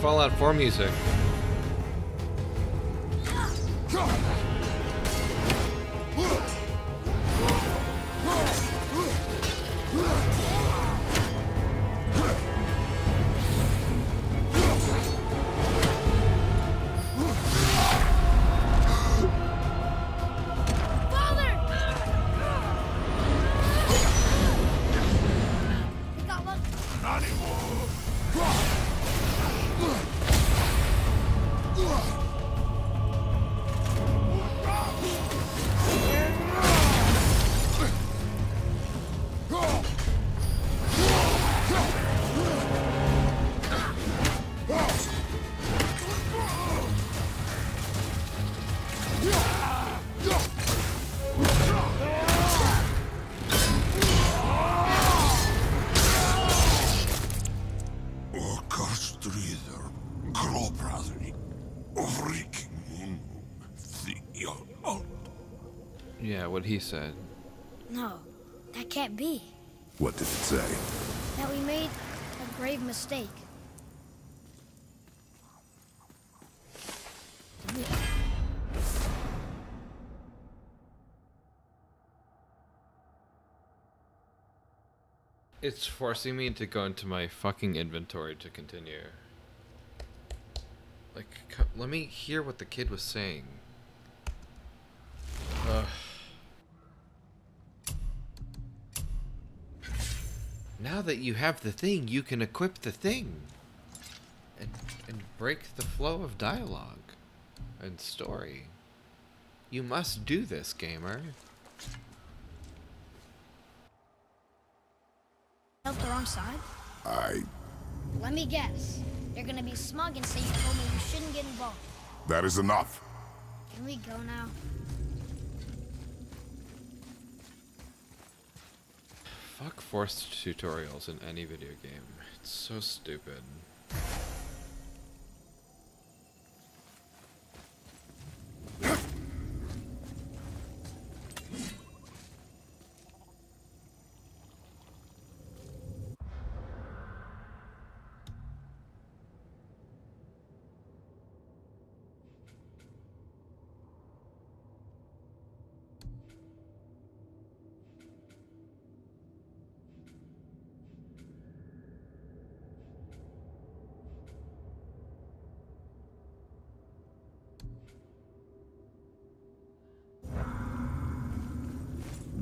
Fallout 4 music. What he said. No, that can't be. What did it say? That we made a grave mistake. It's forcing me to go into my fucking inventory to continue. Like, let me hear what the kid was saying. Ugh. Now that you have the thing, you can equip the thing. And, and break the flow of dialogue and story. You must do this, gamer. Help the wrong side? I... Let me guess. They're gonna be smug and say you told me you shouldn't get involved. That is enough. Can we go now? Fuck forced tutorials in any video game. It's so stupid.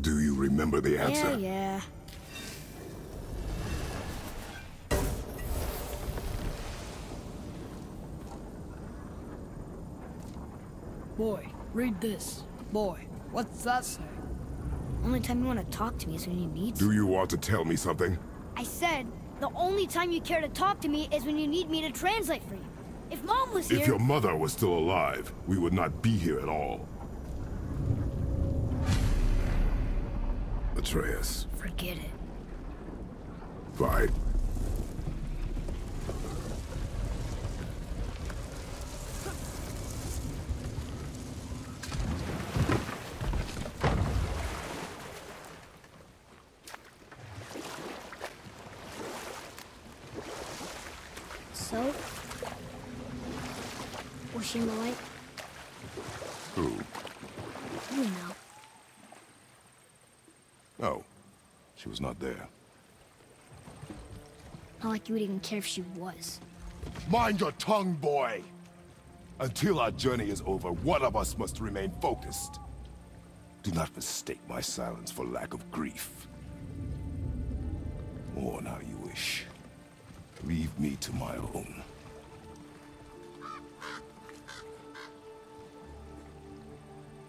Do you remember the answer? Yeah, yeah. Boy, read this. Boy, what's that say? Only time you want to talk to me is when you need Do you want to tell me something? I said, the only time you care to talk to me is when you need me to translate for you. If Mom was here... If your mother was still alive, we would not be here at all. Atreus, Forget it. fine. So? Was she in the light? Who? You know. Oh, she was not there. Not like you would even care if she was. Mind your tongue, boy! Until our journey is over, one of us must remain focused. Do not mistake my silence for lack of grief. Mourn how you wish. Leave me to my own.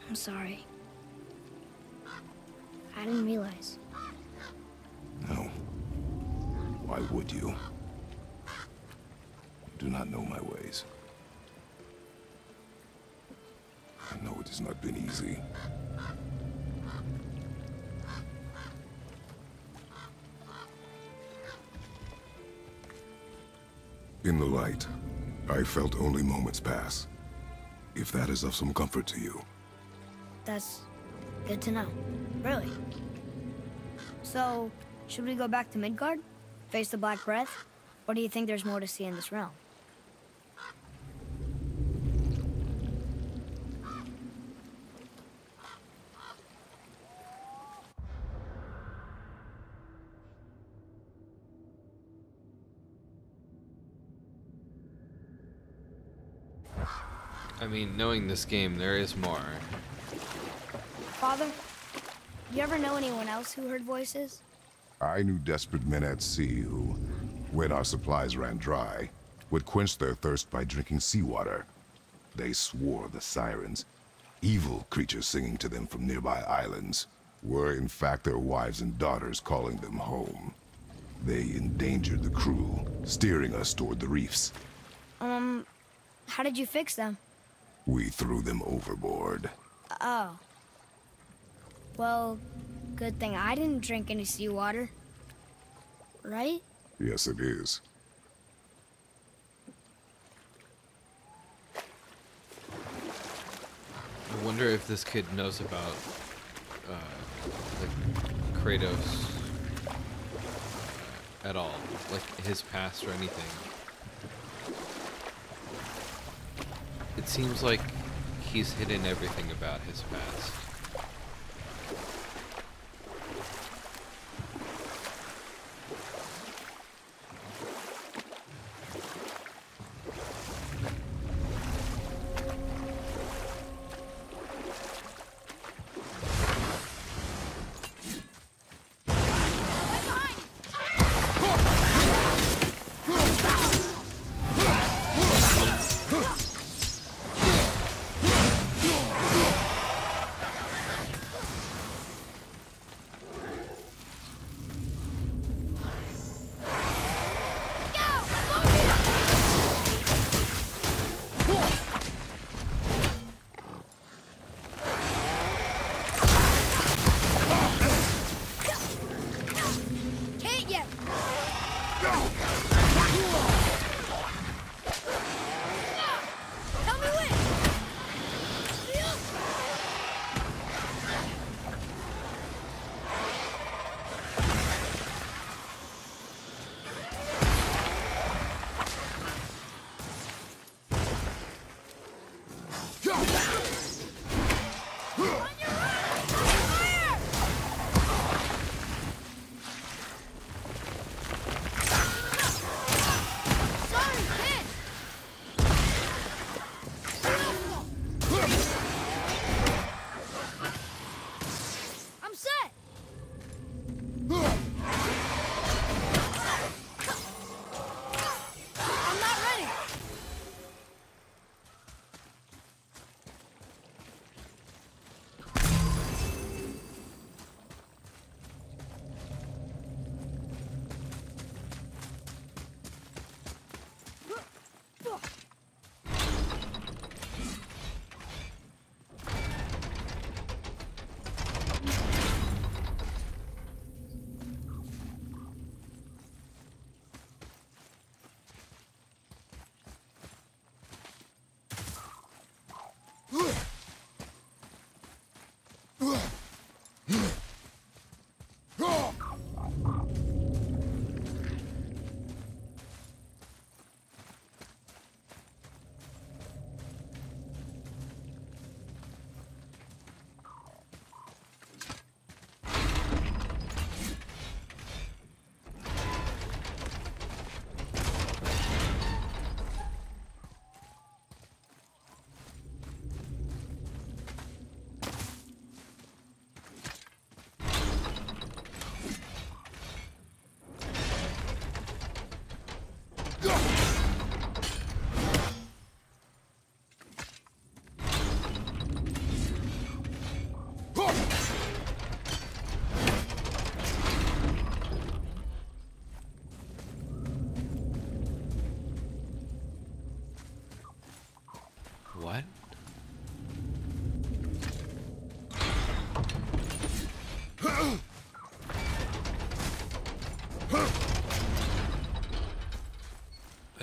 I'm sorry. I didn't realize. No. Why would you? Do not know my ways. I know it has not been easy. In the light, I felt only moments pass. If that is of some comfort to you. That's good to know. Really. So, should we go back to Midgard? Face the Black Breath? Or do you think there's more to see in this realm? Knowing this game, there is more. Father, you ever know anyone else who heard voices? I knew desperate men at sea who, when our supplies ran dry, would quench their thirst by drinking seawater. They swore the sirens, evil creatures singing to them from nearby islands, were in fact their wives and daughters calling them home. They endangered the crew, steering us toward the reefs. Um, how did you fix them? We threw them overboard. Oh. Well, good thing I didn't drink any seawater. Right? Yes, it is. I wonder if this kid knows about, uh, like, Kratos at all. Like, his past or anything. It seems like he's hidden everything about his past.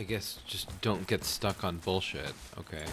Guess just don't get stuck on bullshit. Okay.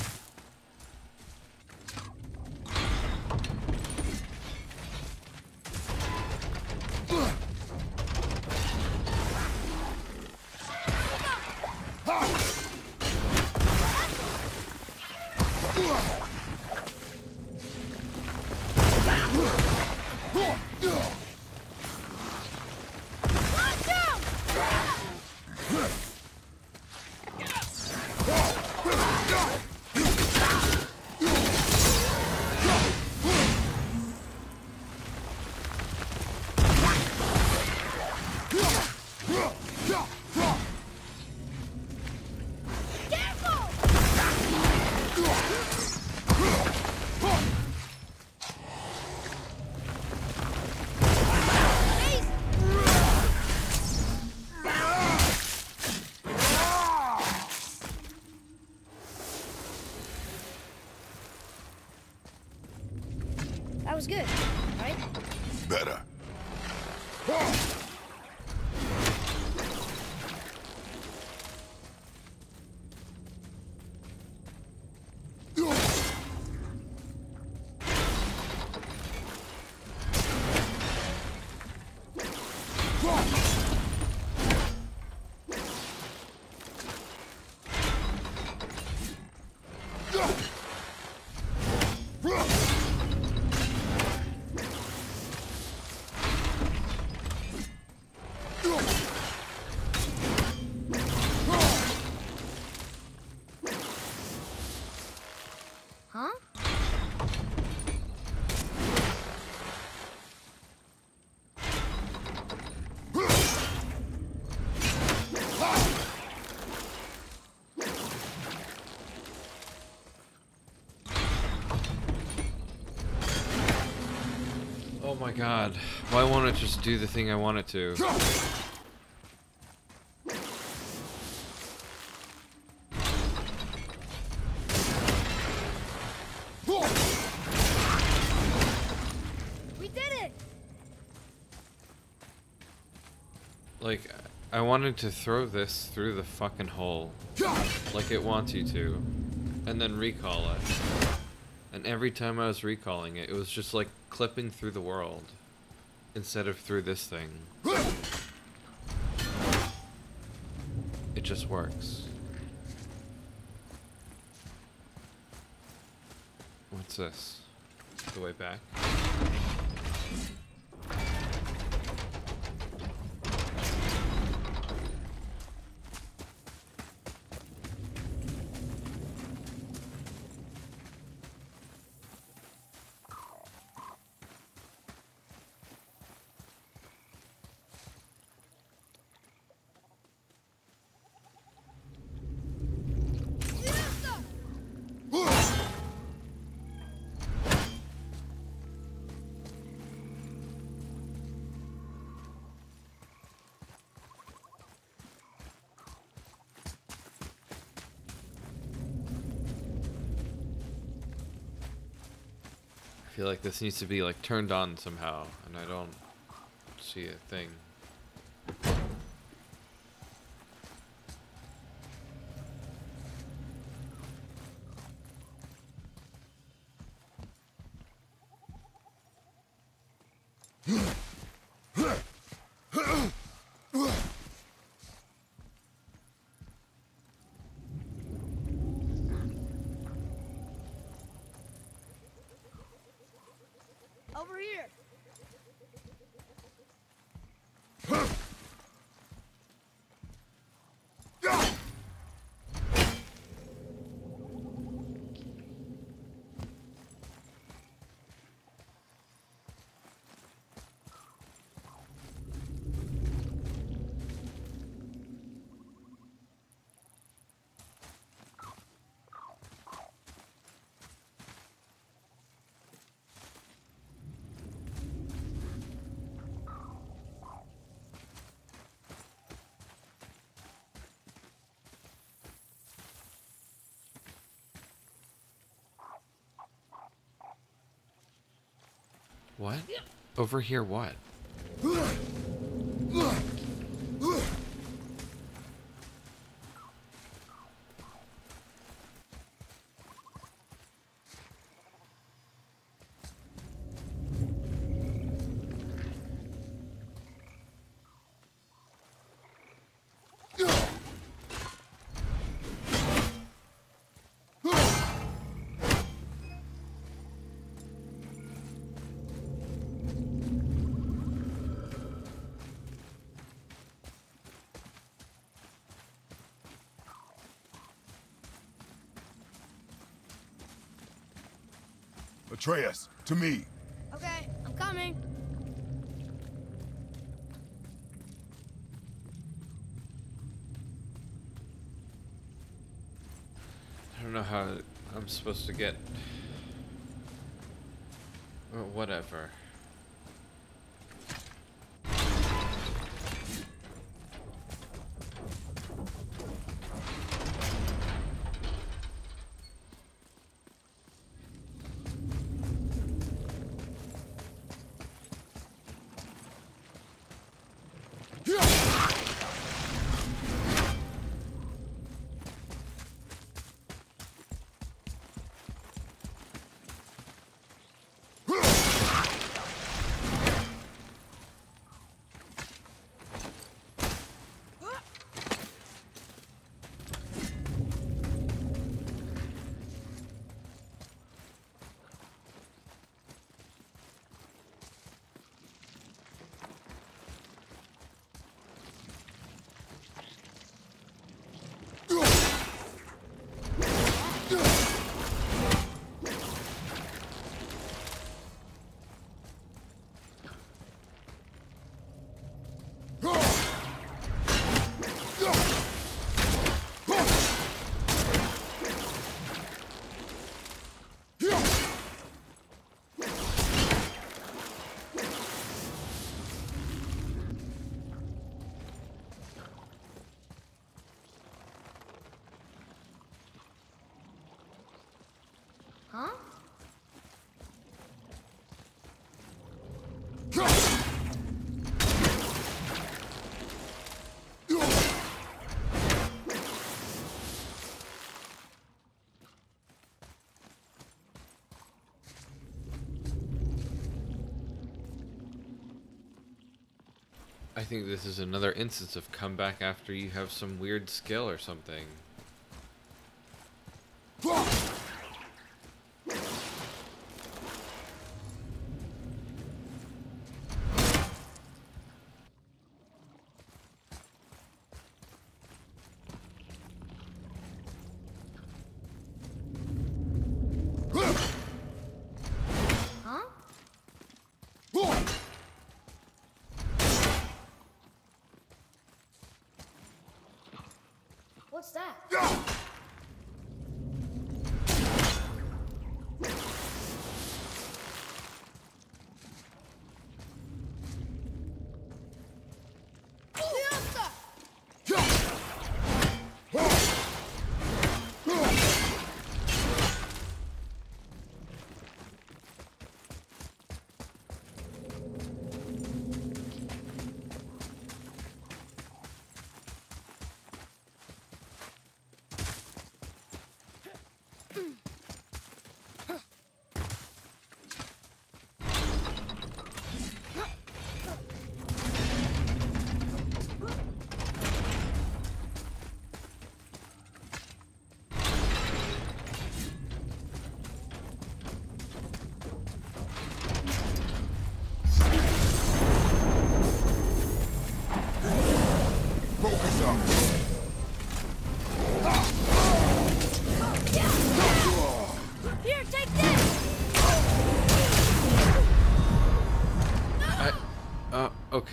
My god. Why won't it just do the thing I want it to? We did it! Like, I wanted to throw this through the fucking hole. Like it wants you to. And then recall it. And every time I was recalling it, it was just like clipping through the world. Instead of through this thing. It just works. What's this? The way back? Feel like this needs to be like turned on somehow, and I don't see a thing. What? Over here, what? Atreus, to me. Okay, I'm coming. I don't know how I'm supposed to get. Well, whatever. I think this is another instance of come back after you have some weird skill or something.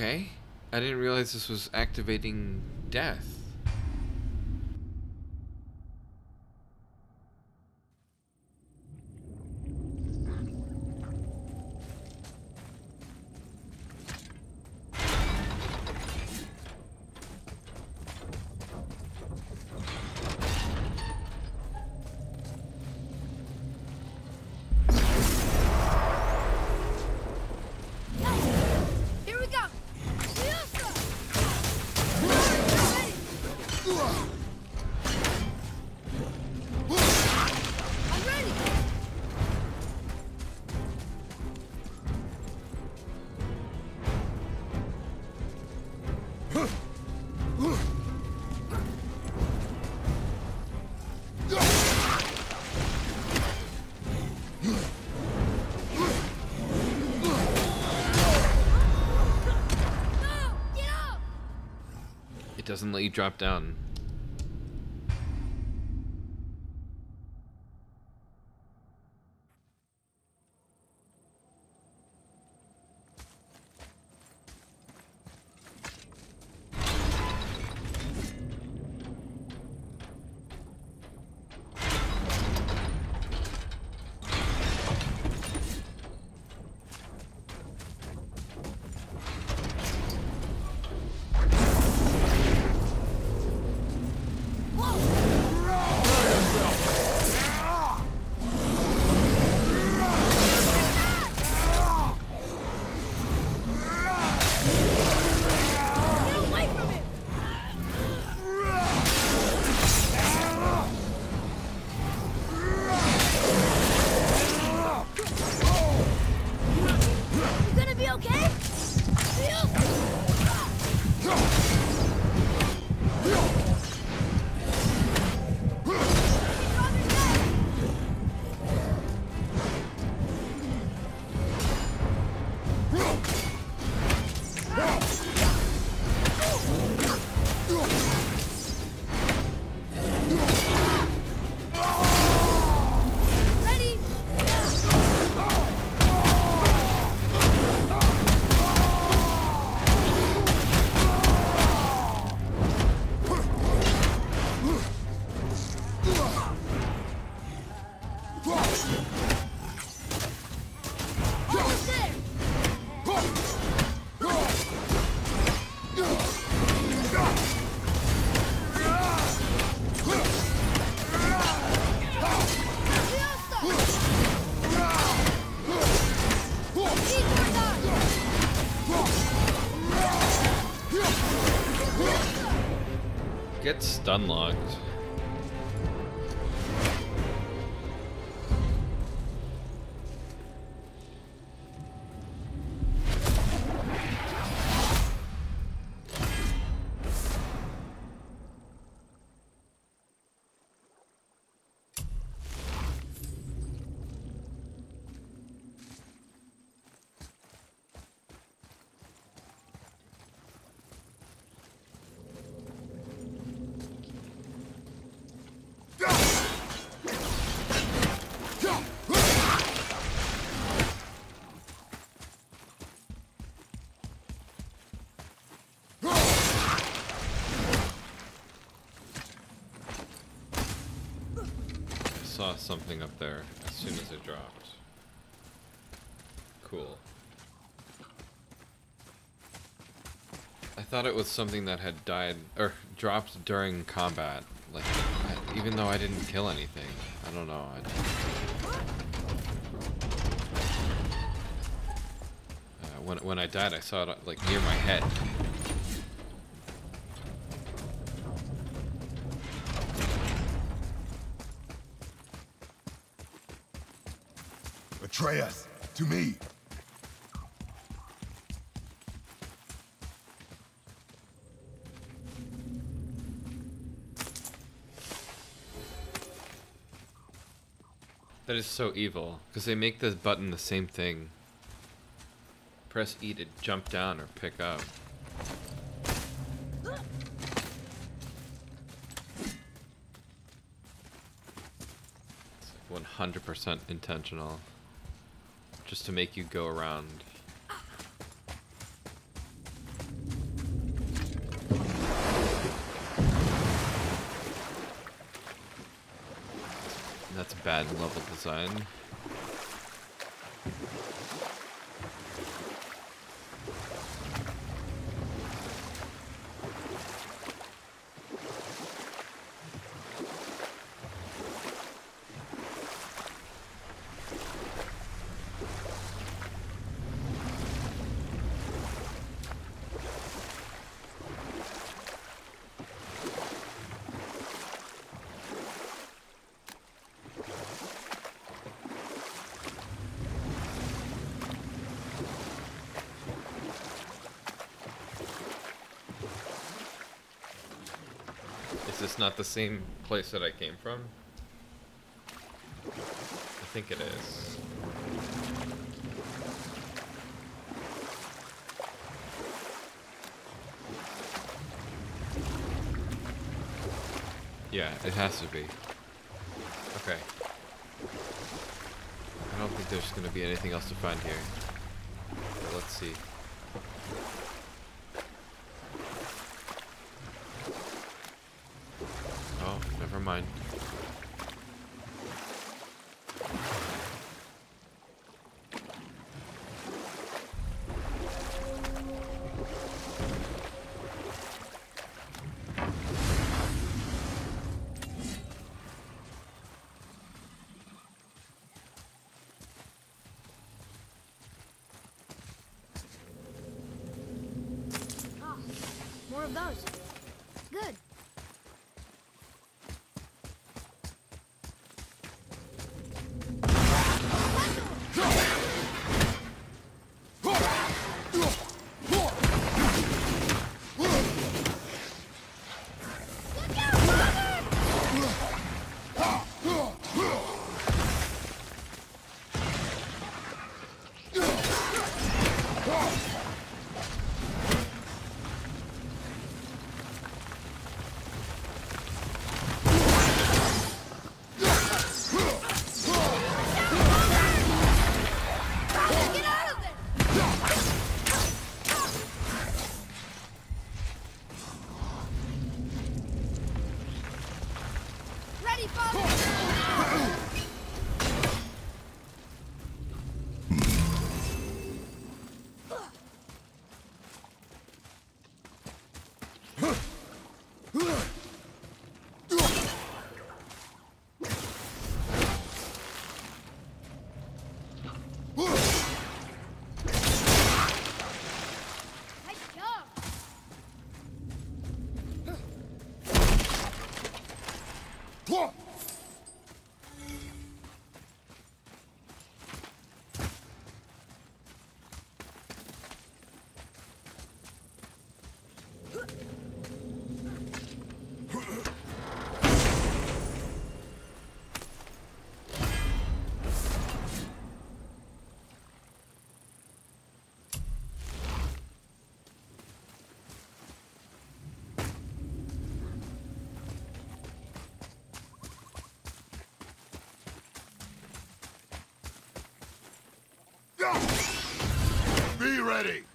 Okay. I didn't realize this was activating death. Doesn't let you drop down. Stun locked. Something up there as soon as it dropped. Cool. I thought it was something that had died or dropped during combat. Like, I, even though I didn't kill anything. I don't know. I, uh, when when I died, I saw it like near my head. Is so evil because they make this button the same thing. Press E to jump down or pick up. It's 100% intentional. Just to make you go around. sein. Not the same place that I came from? I think it is. Yeah, it has to be. Okay. I don't think there's gonna be anything else to find here. But let's see. Be ready!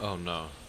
Oh no.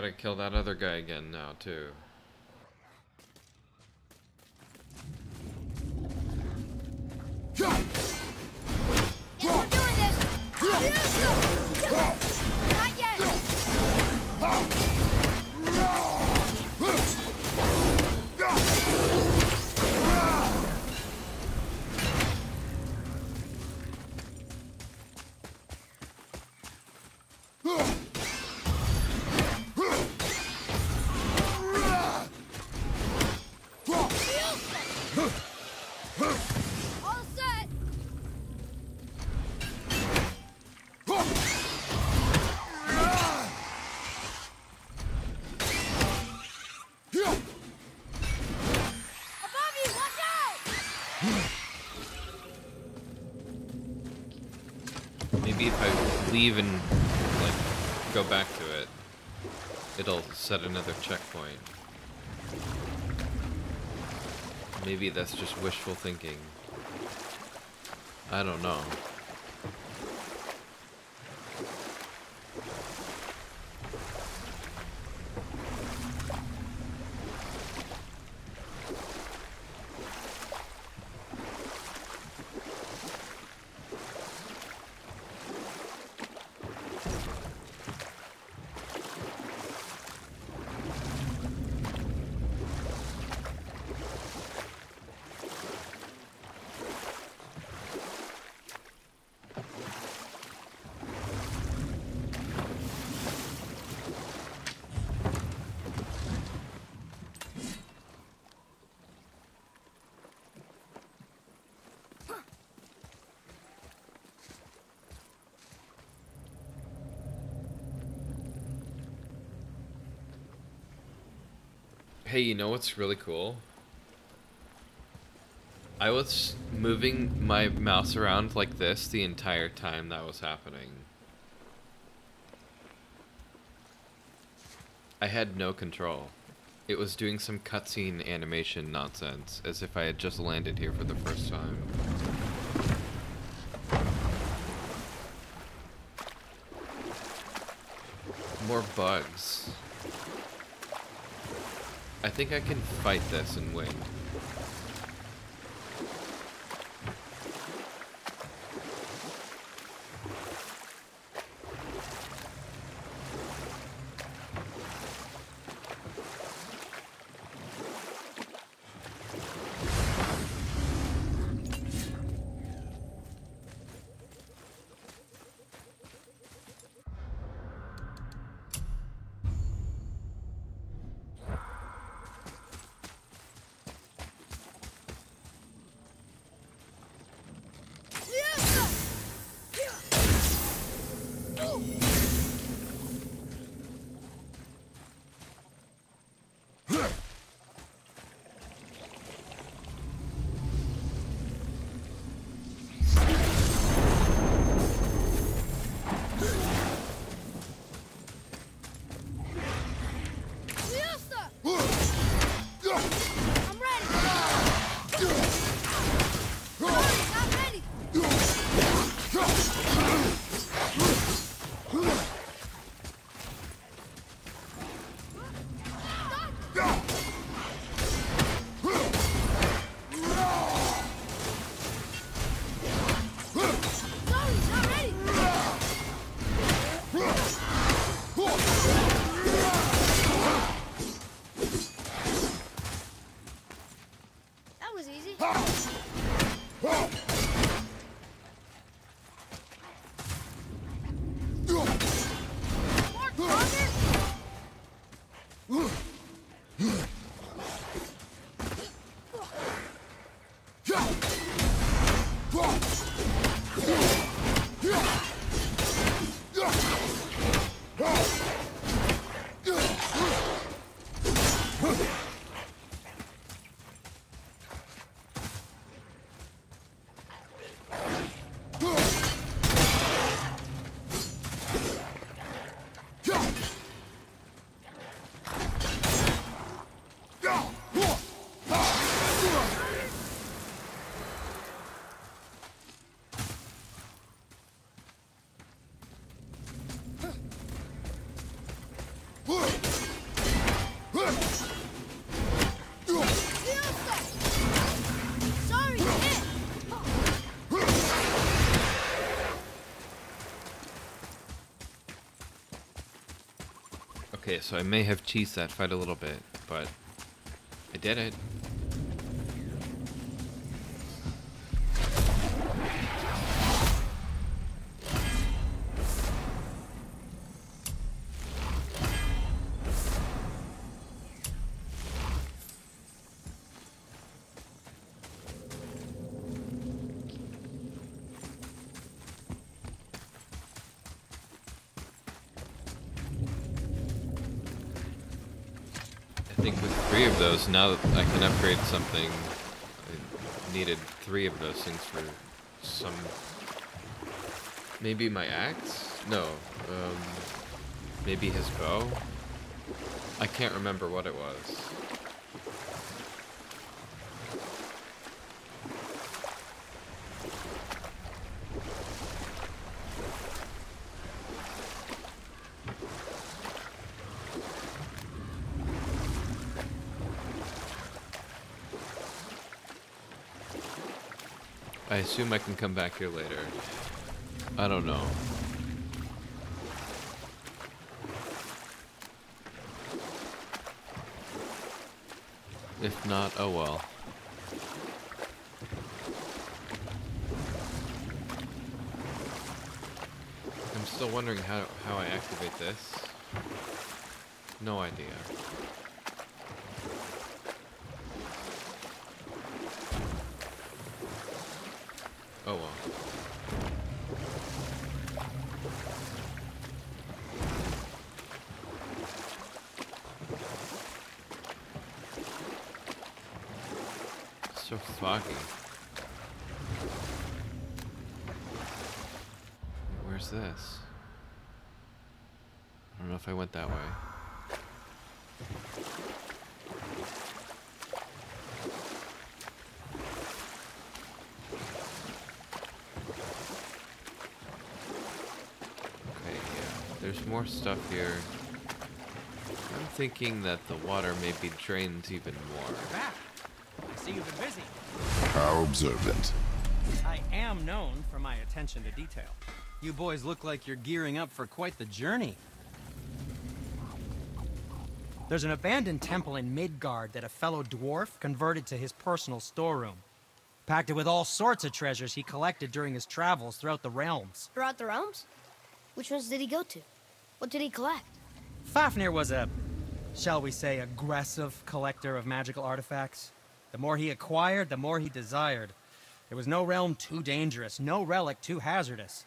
Gotta kill that other guy again now, too. Leave and, like, go back to it, it'll set another checkpoint. Maybe that's just wishful thinking. I don't know. Hey, you know what's really cool? I was moving my mouse around like this the entire time that was happening. I had no control. It was doing some cutscene animation nonsense, as if I had just landed here for the first time. More bugs. I think I can fight this and win. So I may have cheesed that fight a little bit, but I did it. Can upgrade something, I needed three of those things for some. Maybe my axe? No. Um, maybe his bow? I can't remember what it was. I assume I can come back here later. I don't know. If not, oh well. I'm still wondering how, how I activate this. No idea. Oh well. so foggy. Where's this? I don't know if I went that way. Okay, yeah. There's more stuff here. I'm thinking that the water maybe drains even more. Back. I see you've been busy. How observant. I am known for my attention to detail. You boys look like you're gearing up for quite the journey. There's an abandoned temple in Midgard that a fellow dwarf converted to his personal storeroom. Packed it with all sorts of treasures he collected during his travels throughout the realms. Throughout the realms? Which ones did he go to? What did he collect? Fafnir was a, shall we say, aggressive collector of magical artifacts. The more he acquired, the more he desired. There was no realm too dangerous, no relic too hazardous.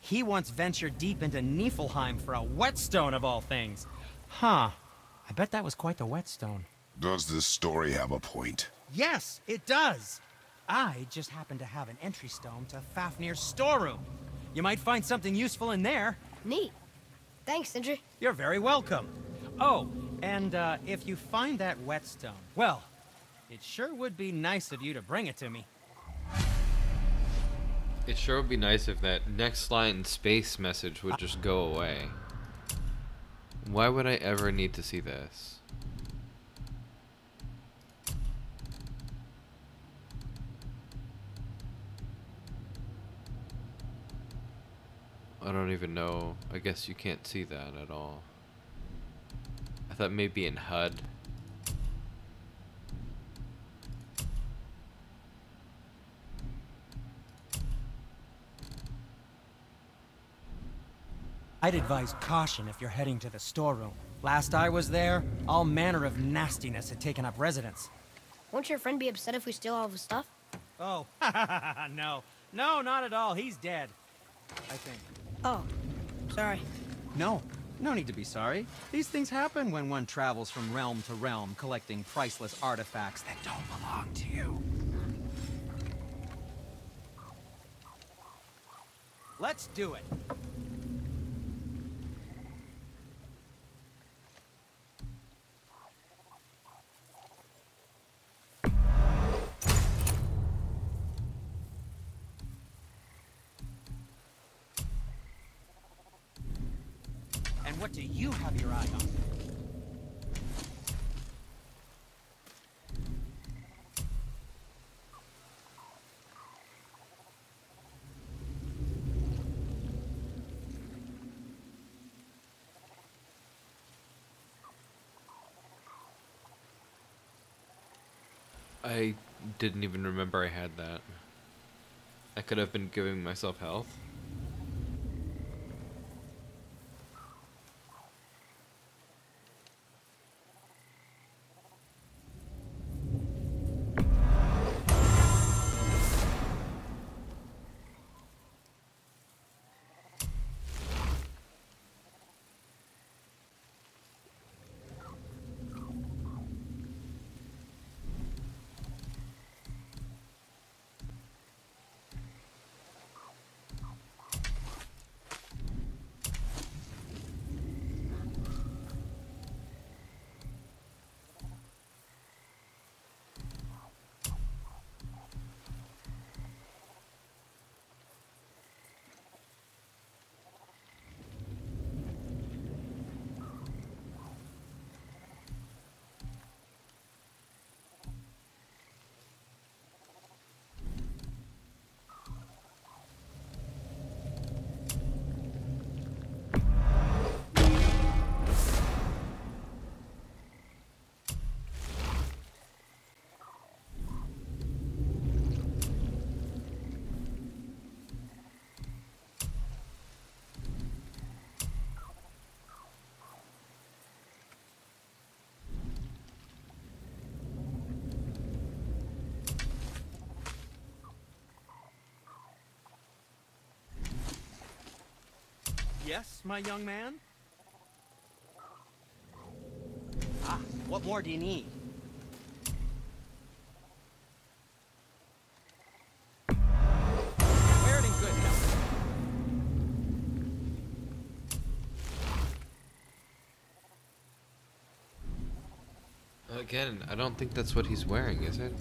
He once ventured deep into Niflheim for a whetstone of all things. Huh. I bet that was quite the whetstone. Does this story have a point? Yes, it does. I just happen to have an entry stone to Fafnir's storeroom. You might find something useful in there. Neat. Thanks, Sindri. You're very welcome. Oh, and uh, if you find that whetstone, well, it sure would be nice of you to bring it to me. It sure would be nice if that next line space message would just go away. Why would I ever need to see this? I don't even know. I guess you can't see that at all. I thought maybe in HUD. I'd advise caution if you're heading to the storeroom. Last I was there, all manner of nastiness had taken up residence. Won't your friend be upset if we steal all of his stuff? Oh, no. No, not at all. He's dead. I think. Oh, sorry. No, no need to be sorry. These things happen when one travels from realm to realm, collecting priceless artifacts that don't belong to you. Let's do it. And what do you have your eye on? I didn't even remember I had that. I could have been giving myself health. Yes, my young man? Ah, what more do you need? Again, I don't think that's what he's wearing, is it?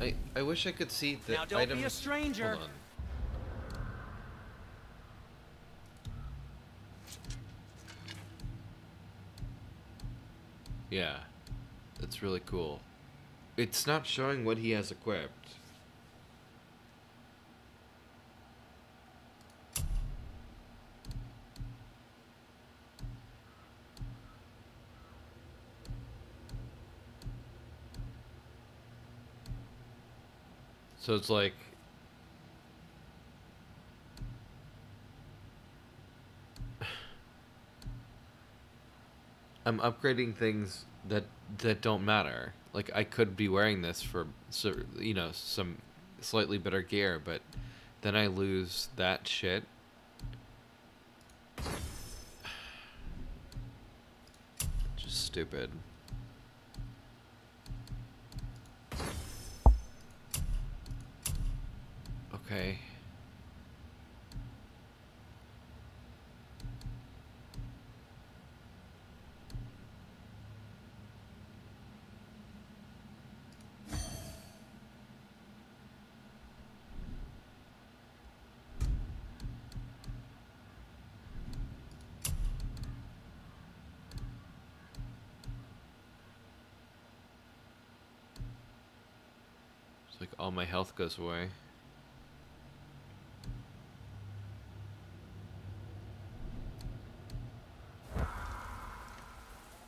I I wish I could see the item. Now don't item... be a stranger. Hold on. Really cool. It's not showing what he has equipped. So it's like I'm upgrading things that that don't matter. Like I could be wearing this for you know some slightly better gear, but then I lose that shit. Just stupid. Okay. It's like goes away.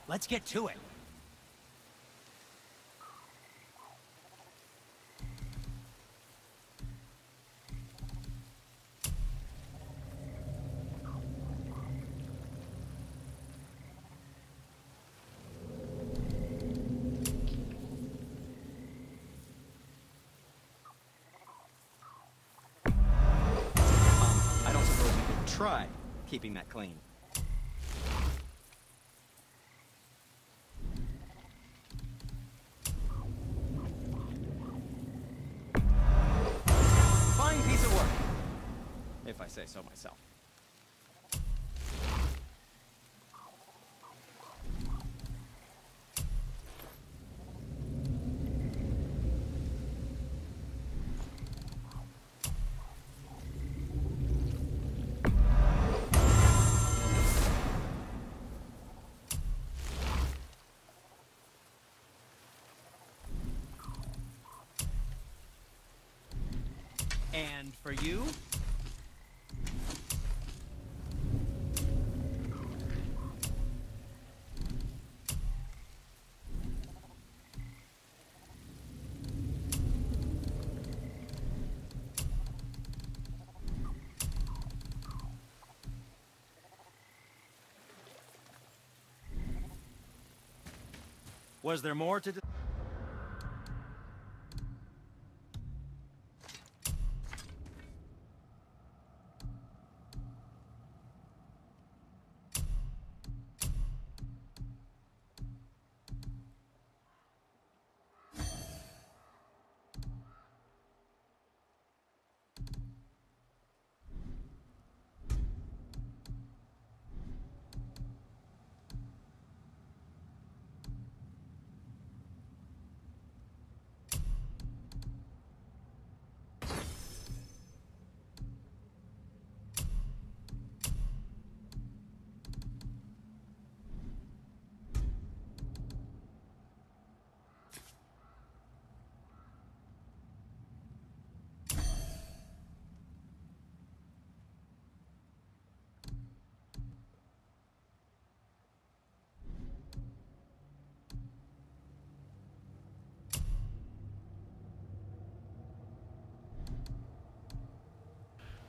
Let's get to it. Clean. And for you, was there more to?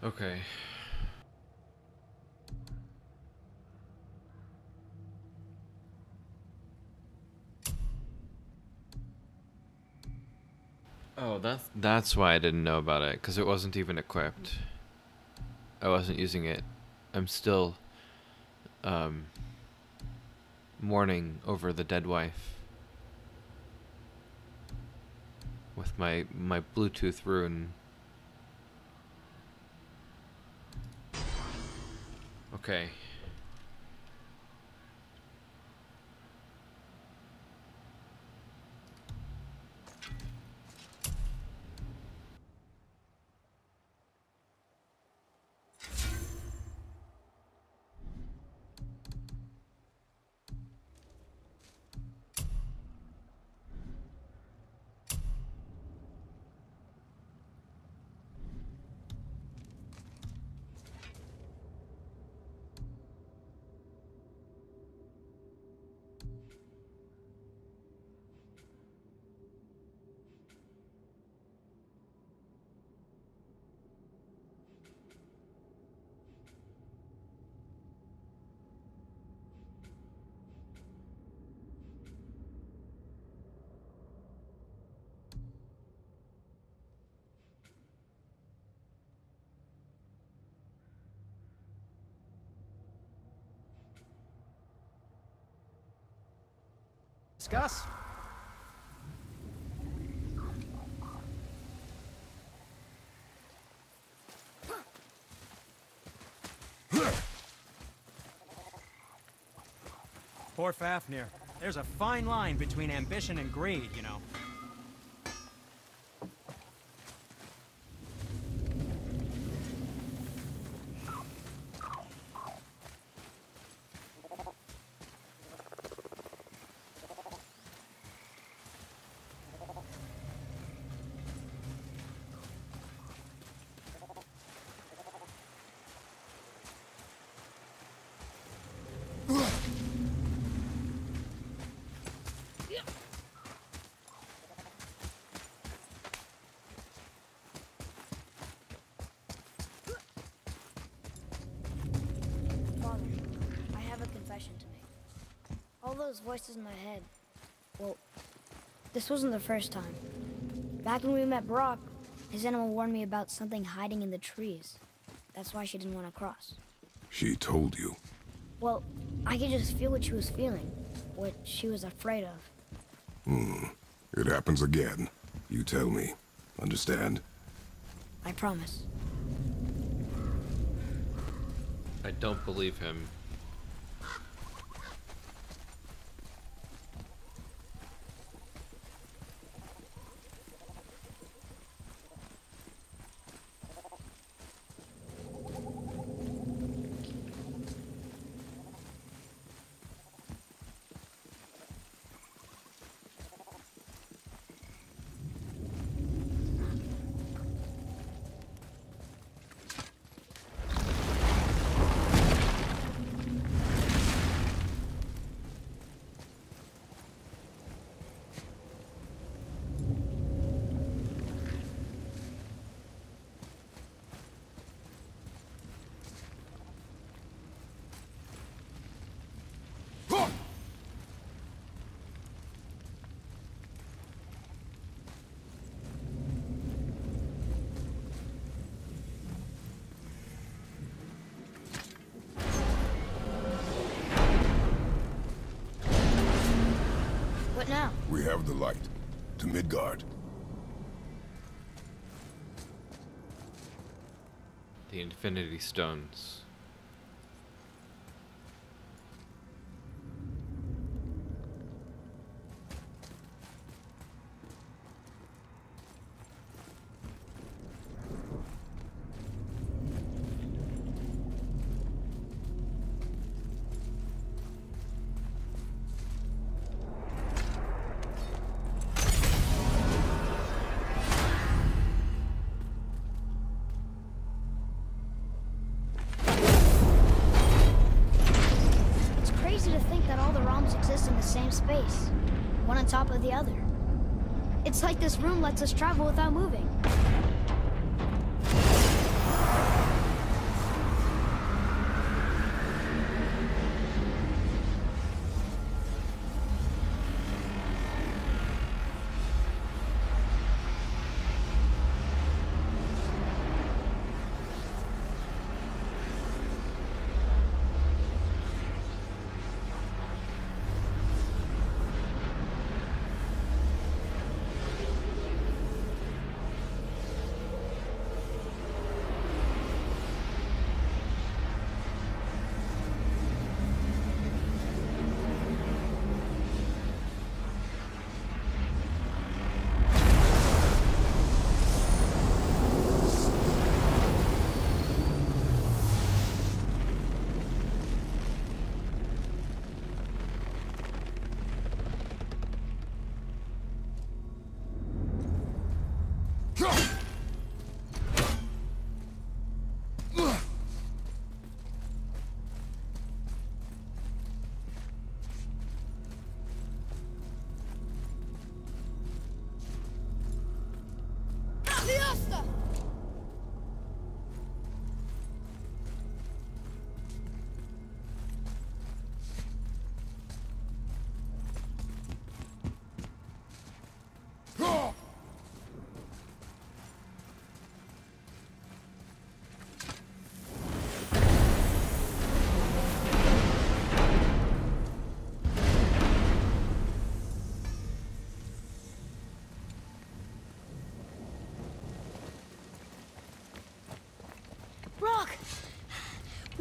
Okay. Oh, that's that's why I didn't know about it because it wasn't even equipped. I wasn't using it. I'm still um mourning over the dead wife with my my Bluetooth rune. Okay. Discuss? Poor Fafnir. There's a fine line between ambition and greed, you know. Father, I have a confession to make. All those voices in my head, well, this wasn't the first time. Back when we met Brok, his animal warned me about something hiding in the trees. That's why she didn't want to cross. She told you. Well, I could just feel what she was feeling, what she was afraid of. Hmm. It happens again. You tell me. Understand? I promise. I don't believe him. What now? We have the light. To Midgard. The Infinity Stones. This room lets us travel without moving.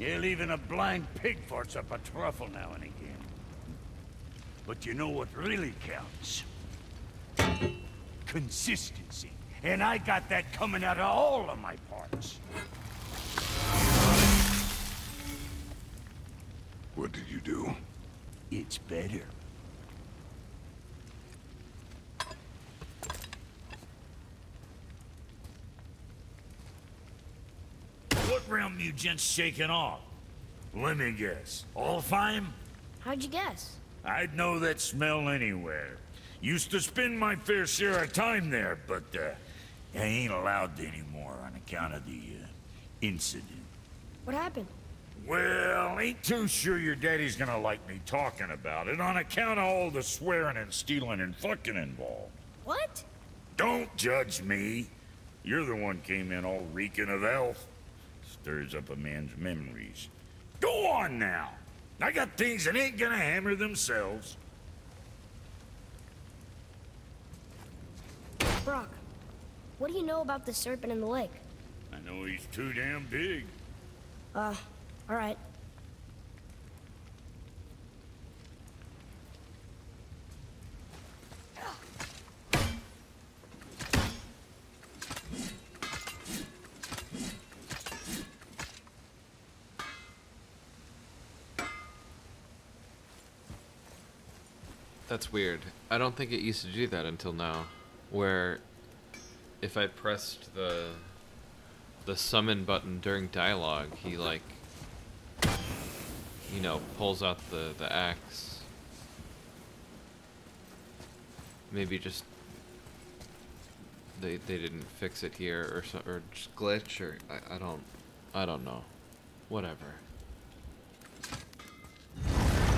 Yeah, even a blind pig farts up a truffle now and again. But you know what really counts? Consistency. And I got that coming out of all of my parts. What did you do? It's better. What realm you gents shaking off? Let me guess. Alfheim? How'd you guess? I'd know that smell anywhere. Used to spend my fair share of time there, but uh, I ain't allowed anymore on account of the uh, incident. What happened? Well, ain't too sure your daddy's gonna like me talking about it on account of all the swearing and stealing and fucking involved. What? Don't judge me. You're the one came in all reeking of elf. Stirs up a man's memories. Go on now. I got things that ain't gonna hammer themselves. Brok, what do you know about the serpent in the lake? I know he's too damn big. Uh, alright. That's weird. I don't think it used to do that until now. Where if I pressed the the summon button during dialogue, he like you know, pulls out the the axe. Maybe just they they didn't fix it here or so, or just glitch or I, I don't I don't know. Whatever.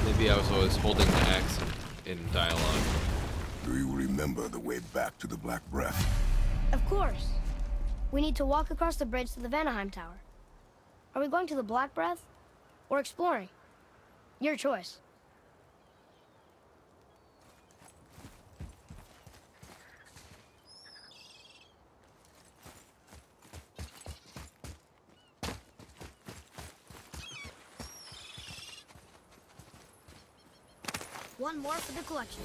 Maybe I was always holding the axe in, in dialogue. Do you remember the way back to the Black Breath? Of course. We need to walk across the bridge to the Vanaheim Tower. Are we going to the Black Breath? Or exploring? Your choice. One more for the collection.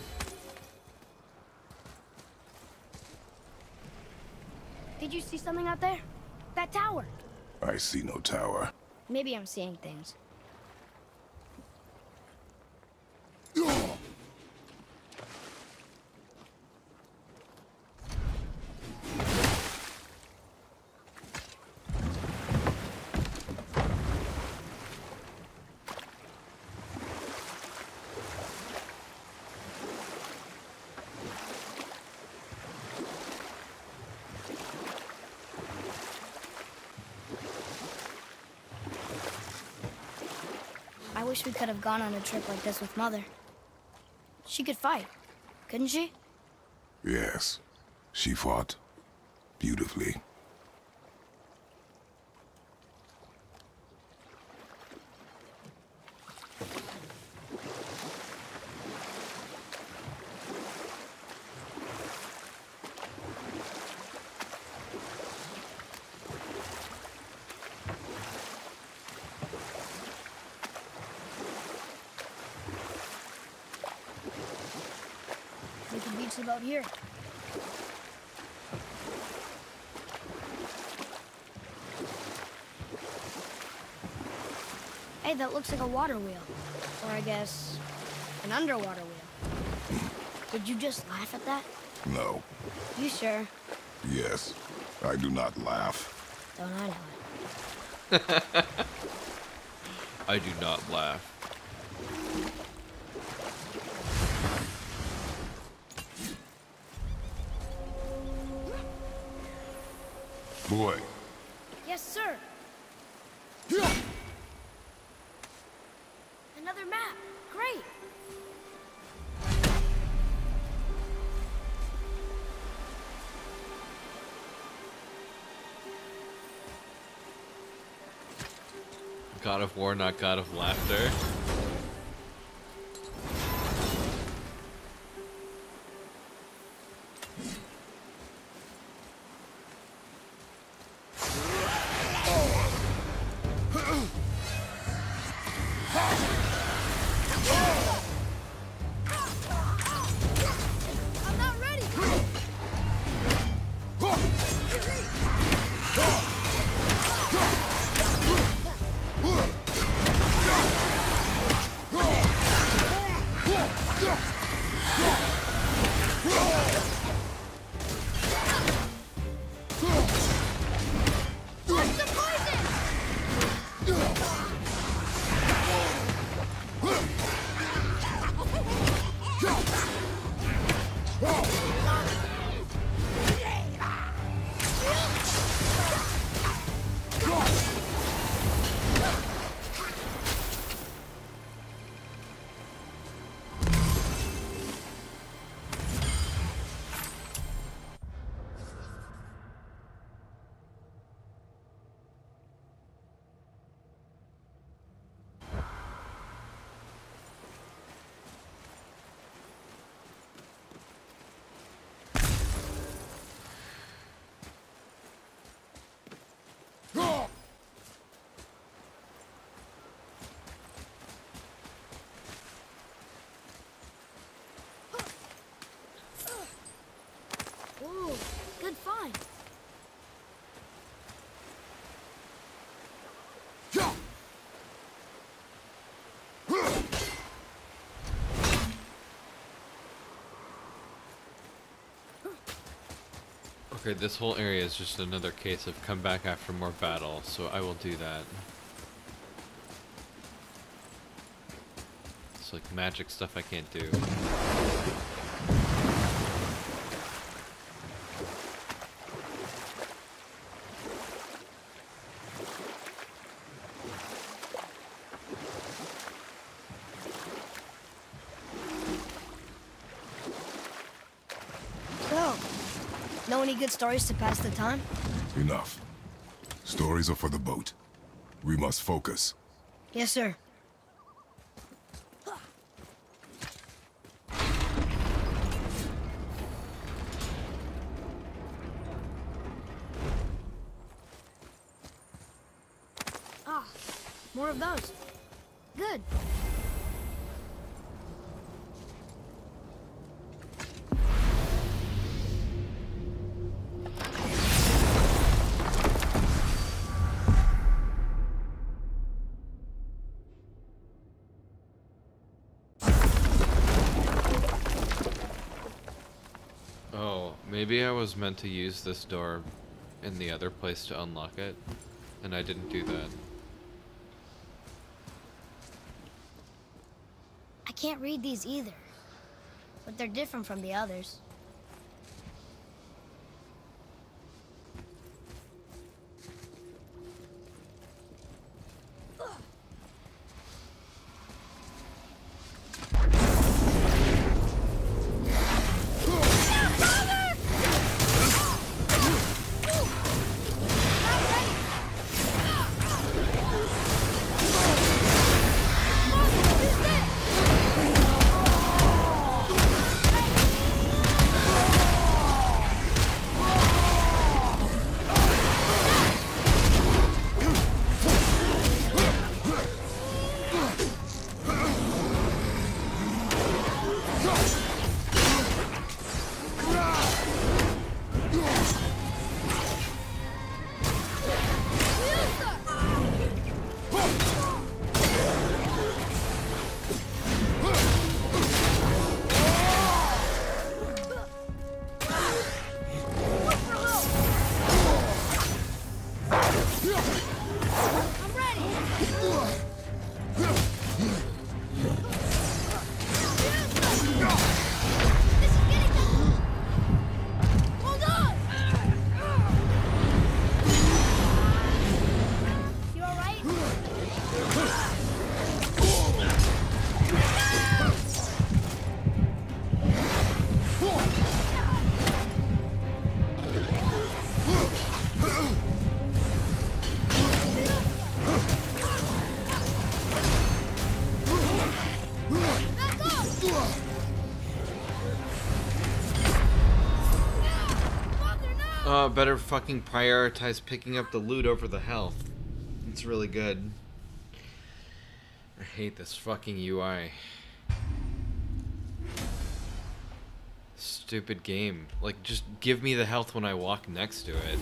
Did you see something out there? That tower. I see no tower. Maybe I'm seeing things. Wish we could have gone on a trip like this with Mother. She could fight, couldn't she? Yes. She fought. Beautifully. We could beach the boat here. Hey, that looks like a water wheel. Or I guess, an underwater wheel. Did you just laugh at that? No. You sure? Yes. I do not laugh. Don't I know it? I do not laugh. Boy, War, not God of Laughter. Okay, this whole area is just another case of come back after more battle, so I will do that. It's like magic stuff I can't do. So, know any good stories to pass the time? enough. Stories are for the boat. We must focus. Yes, sir. Was meant to use this door in the other place to unlock it, and I didn't do that. I can't read these either. But they're different from the others. Better fucking prioritize picking up the loot over the health. It's really good. I hate this fucking UI. Stupid game. Like, just give me the health when I walk next to it.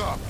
Up!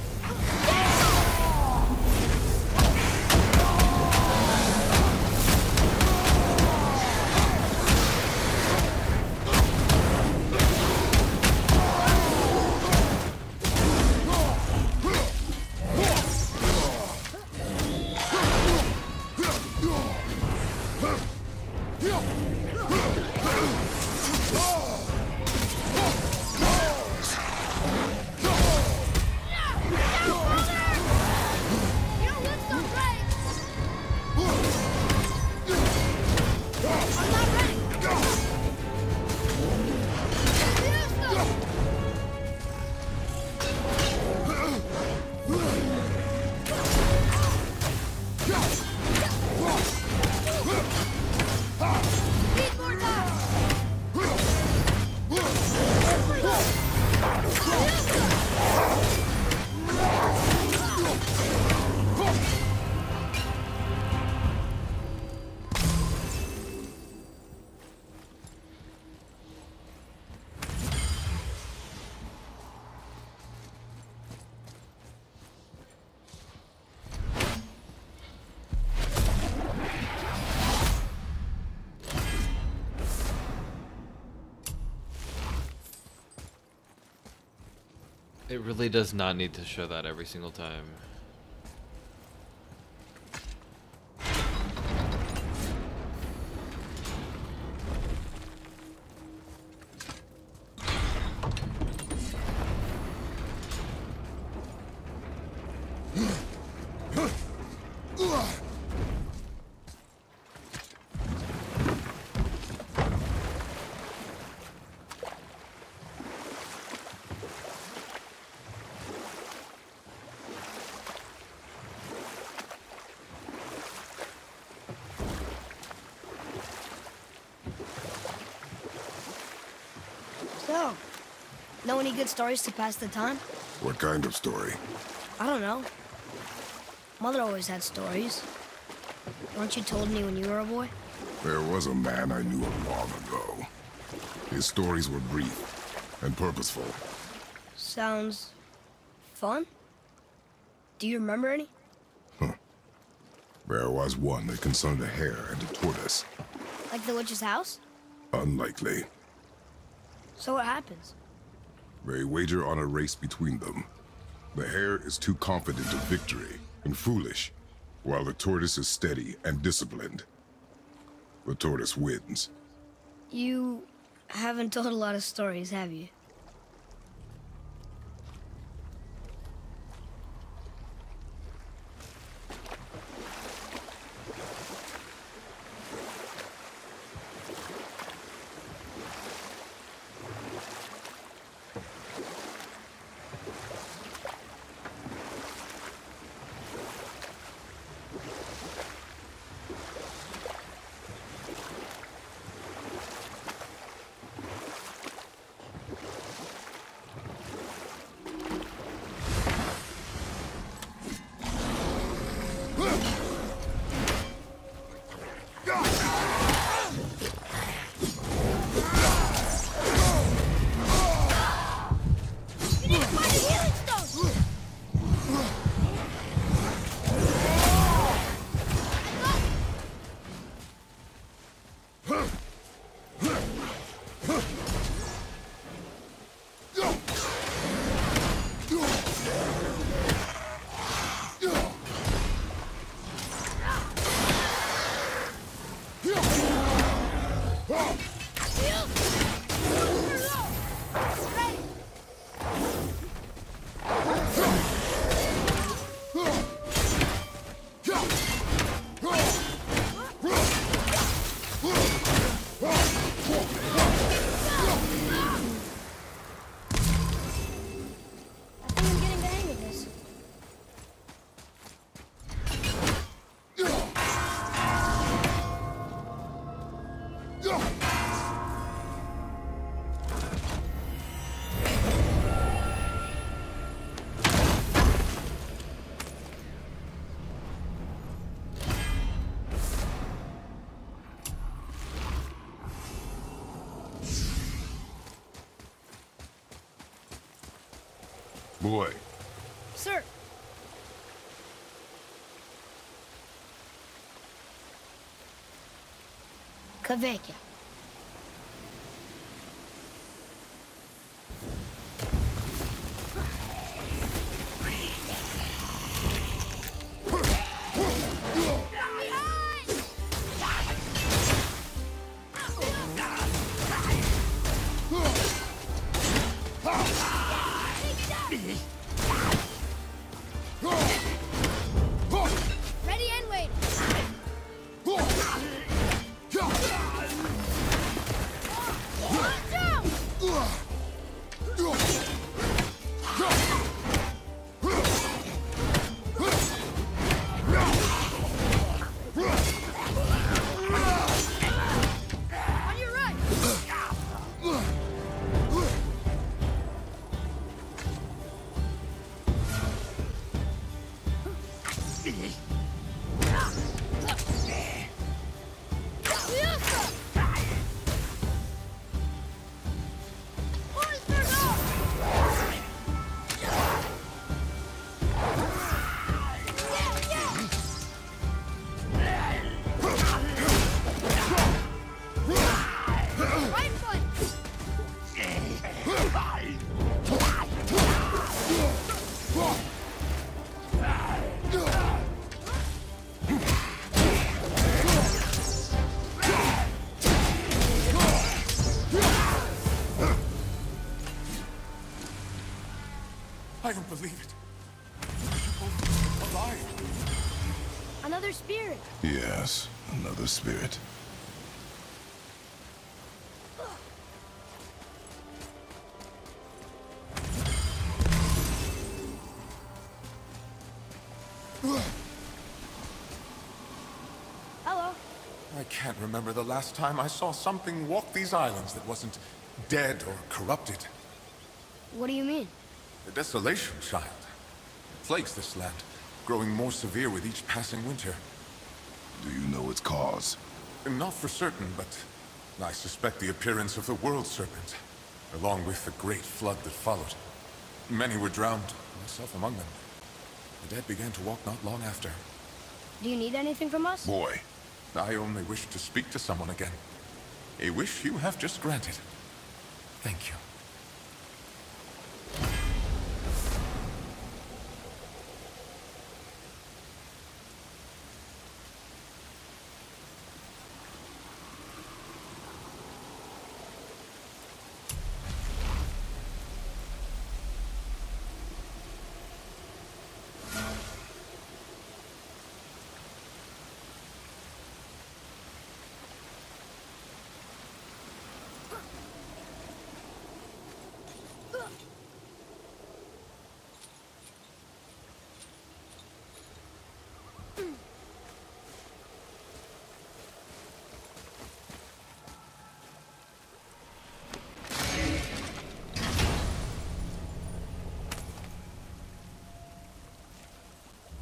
Really does not need to show that every single time. Know any good stories to pass the time? What kind of story? I don't know. Mother always had stories. Weren't you told me when you were a boy? There was a man I knew of long ago. His stories were brief and purposeful. Sounds fun. Do you remember any? Huh. There was one that concerned a hare and a tortoise. Like the witch's house? Unlikely. So what happens? They wager on a race between them. The hare is too confident of victory and foolish, while the tortoise is steady and disciplined. The tortoise wins. You haven't told a lot of stories, have you? You Caveca. Another spirit. Hello. I can't remember the last time I saw something walk these islands that wasn't dead or corrupted. What do you mean? The desolation, child. Plagues this land, growing more severe with each passing winter. Do you know its cause? Not for certain, but I suspect the appearance of the World Serpent, along with the great flood that followed. Many were drowned, myself among them. The dead began to walk not long after. Do you need anything from us? Boy, I only wish to speak to someone again. A wish you have just granted. Thank you.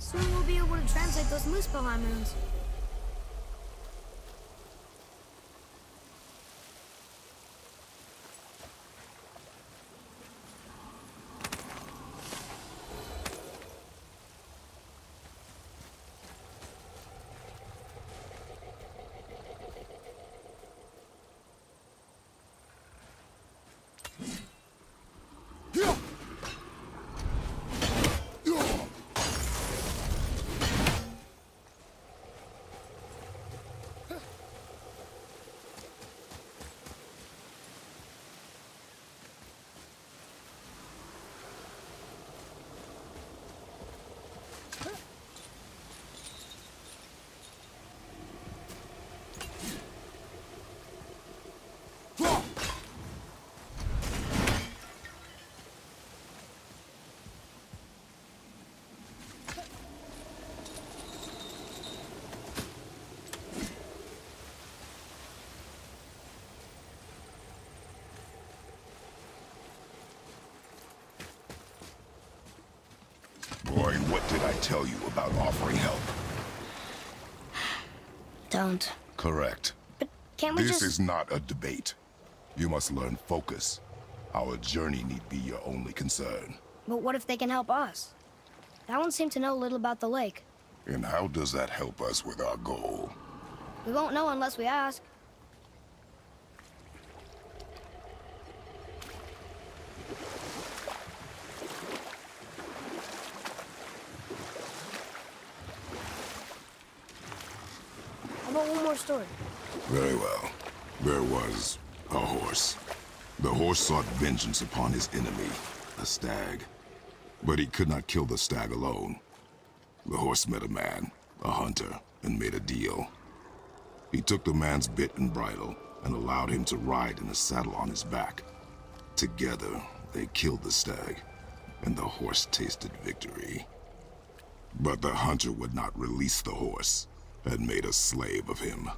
Soon we'll be able to translate those Muspelheim runes. Boy, what did I tell you about offering help? Don't. Correct. But can't we This just... is not a debate. You must learn focus. Our journey need be your only concern. But what if they can help us? That one seemed to know a little about the lake. And how does that help us with our goal? We won't know unless we ask. How about one more story? Very well. There was a horse. The horse sought vengeance upon his enemy, a stag. But he could not kill the stag alone. The horse met a man, a hunter, and made a deal. He took the man's bit and bridle and allowed him to ride in a saddle on his back. Together, they killed the stag, and the horse tasted victory. But the hunter would not release the horse and made a slave of him.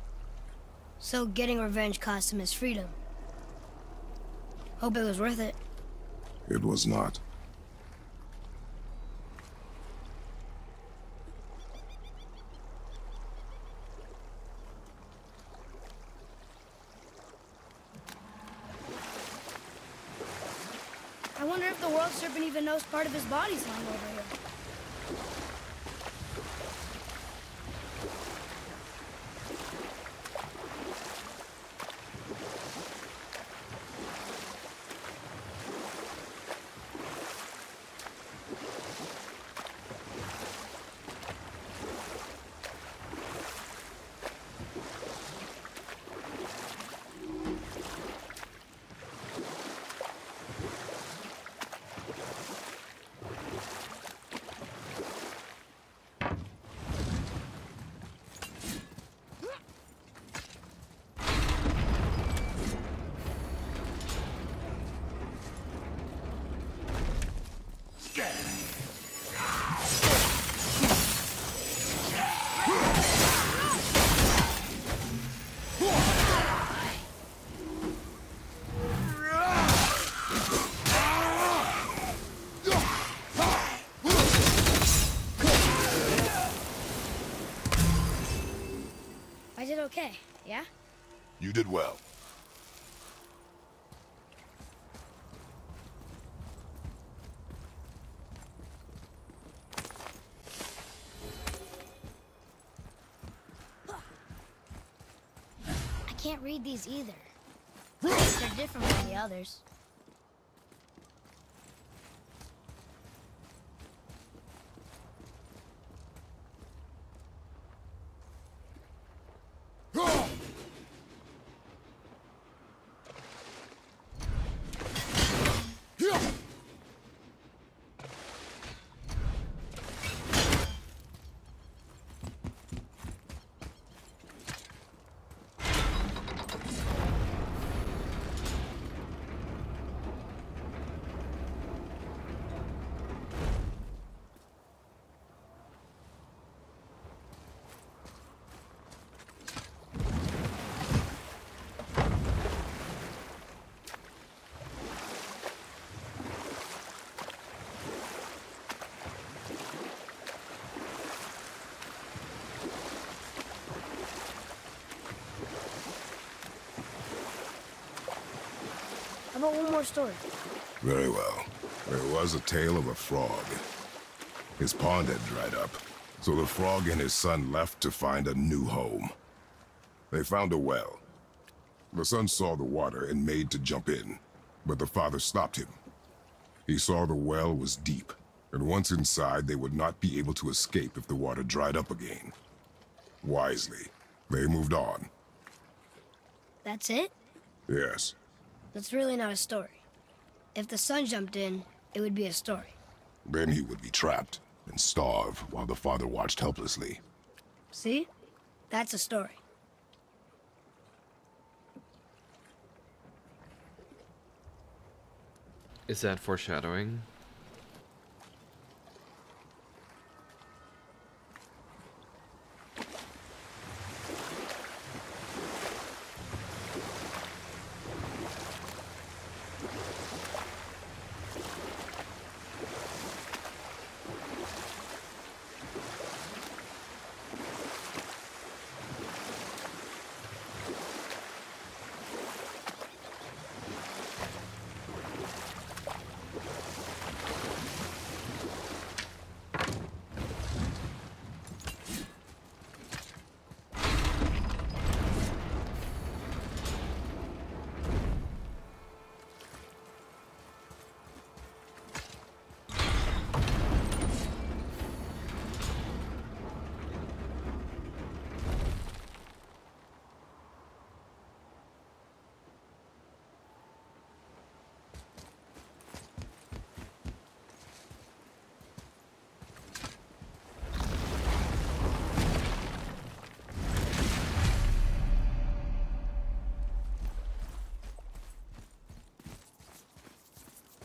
So getting revenge cost him his freedom. Hope it was worth it. It was not. I wonder if the world serpent even knows part of his body's lying over here. You did well. I can't read these either. They're different from the others. How about one more story? Very well. There was a tale of a frog. His pond had dried up, so the frog and his son left to find a new home. They found a well. The son saw the water and made to jump in, but the father stopped him. He saw the well was deep, and once inside they would not be able to escape if the water dried up again. Wisely, they moved on. That's it? Yes, That's really not a story. If the son jumped in, it would be a story. then he would be trapped and starve while the father watched helplessly. See? That's a story. Is that foreshadowing?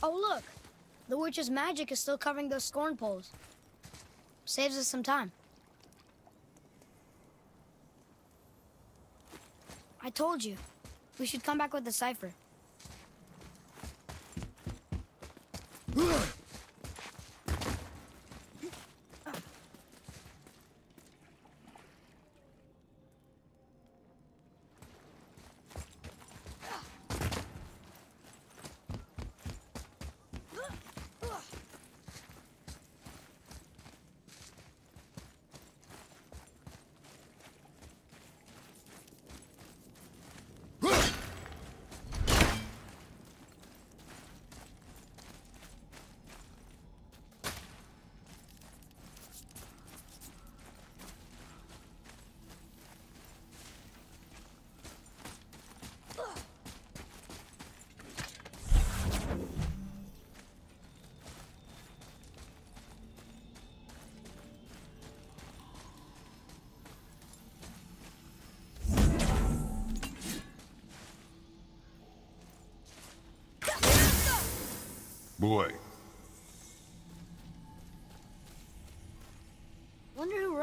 Oh, look! The witch's magic is still covering those scorn poles. Saves us some time. I told you. We should come back with the cipher.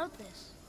Wrote this.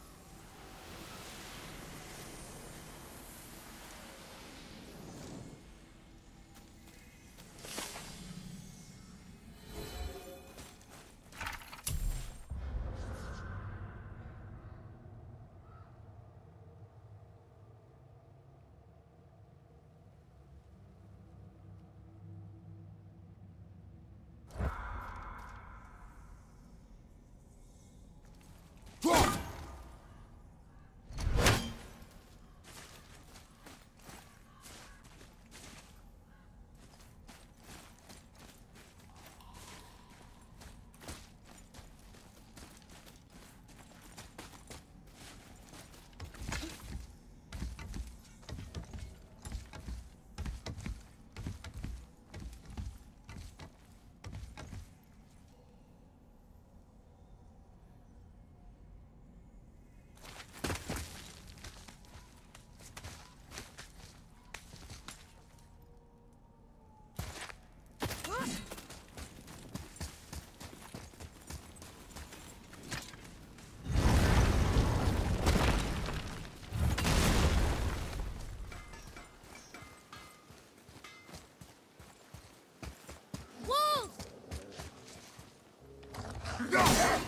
No!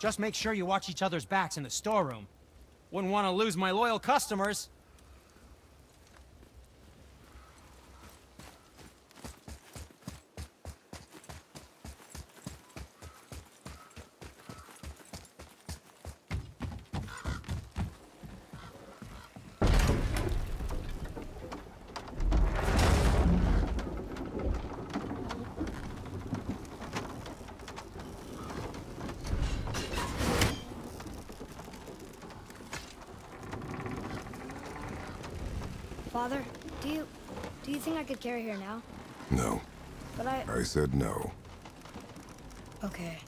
Just make sure you watch each other's backs in the storeroom. Wouldn't want to lose my loyal customers. Father, do you do you think I could carry her now? No. But I I said no. Okay.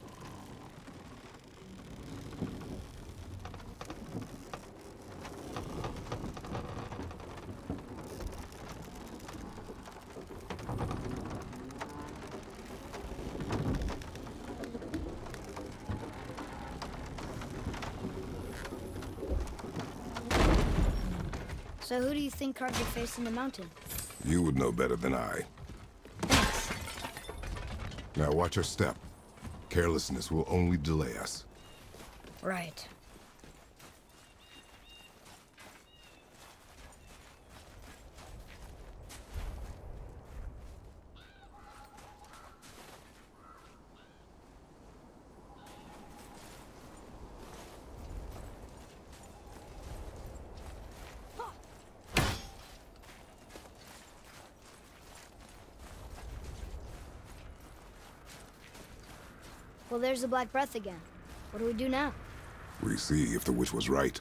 So who do you think carved your face in the mountain? You would know better than I. Now watch your step. Carelessness will only delay us. Right. There's the Black Breath again. What do we do now? We see if the witch was right.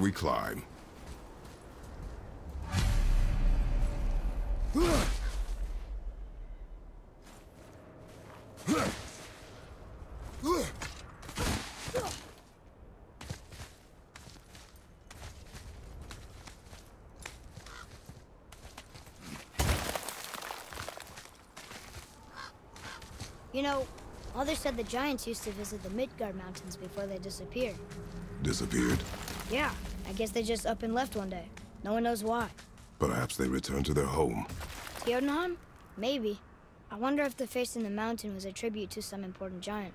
We climb. You know, Mother said the giants used to visit the Midgard Mountains before they disappeared. Disappeared. Yeah, I guess they just up and left one day. No one knows why. Perhaps they returned to their home. Jotunheim? Maybe. I wonder if the face in the mountain was a tribute to some important giant.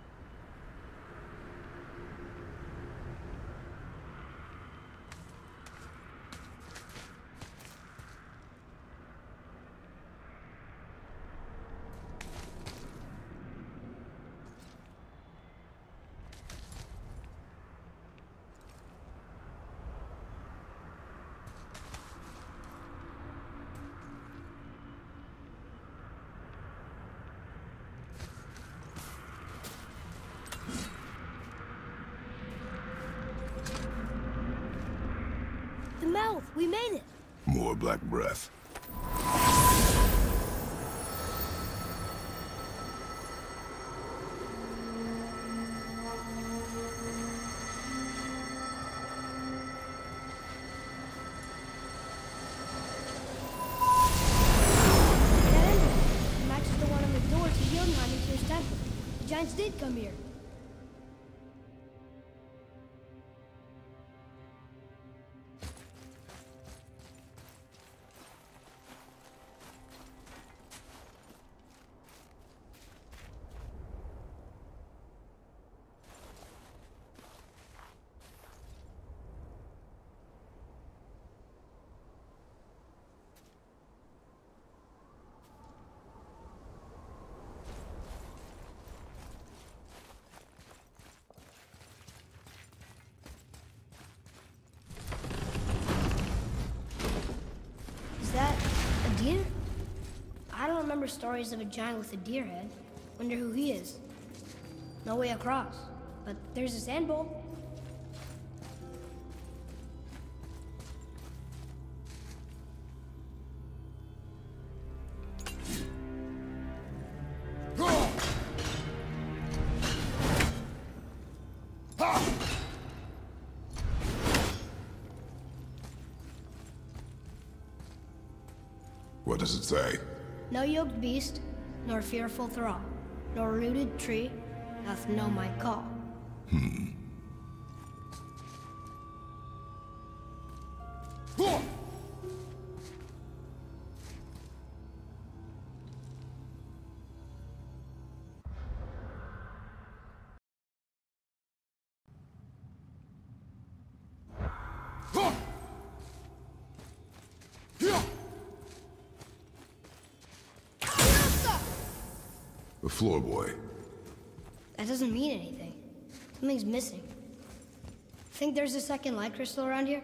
Remember stories of a giant with a deer head. Wonder who he is. No way across. But there's a sand bowl. No yoked beast, nor fearful thrall, nor rooted tree doth know my call. The Think there's a second light crystal around here?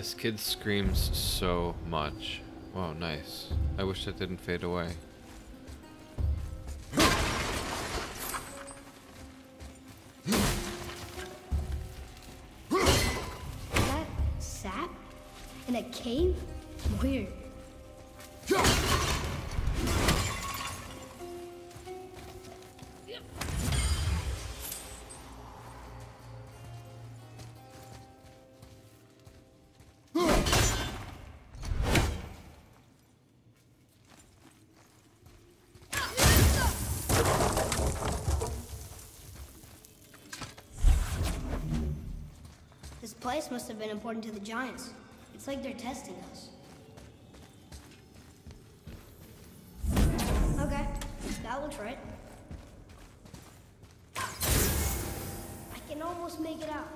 This kid screams so much. Wow, nice. I wish that didn't fade away. Must have been important to the giants. It's like they're testing us. Okay, that looks right. I can almost make it out.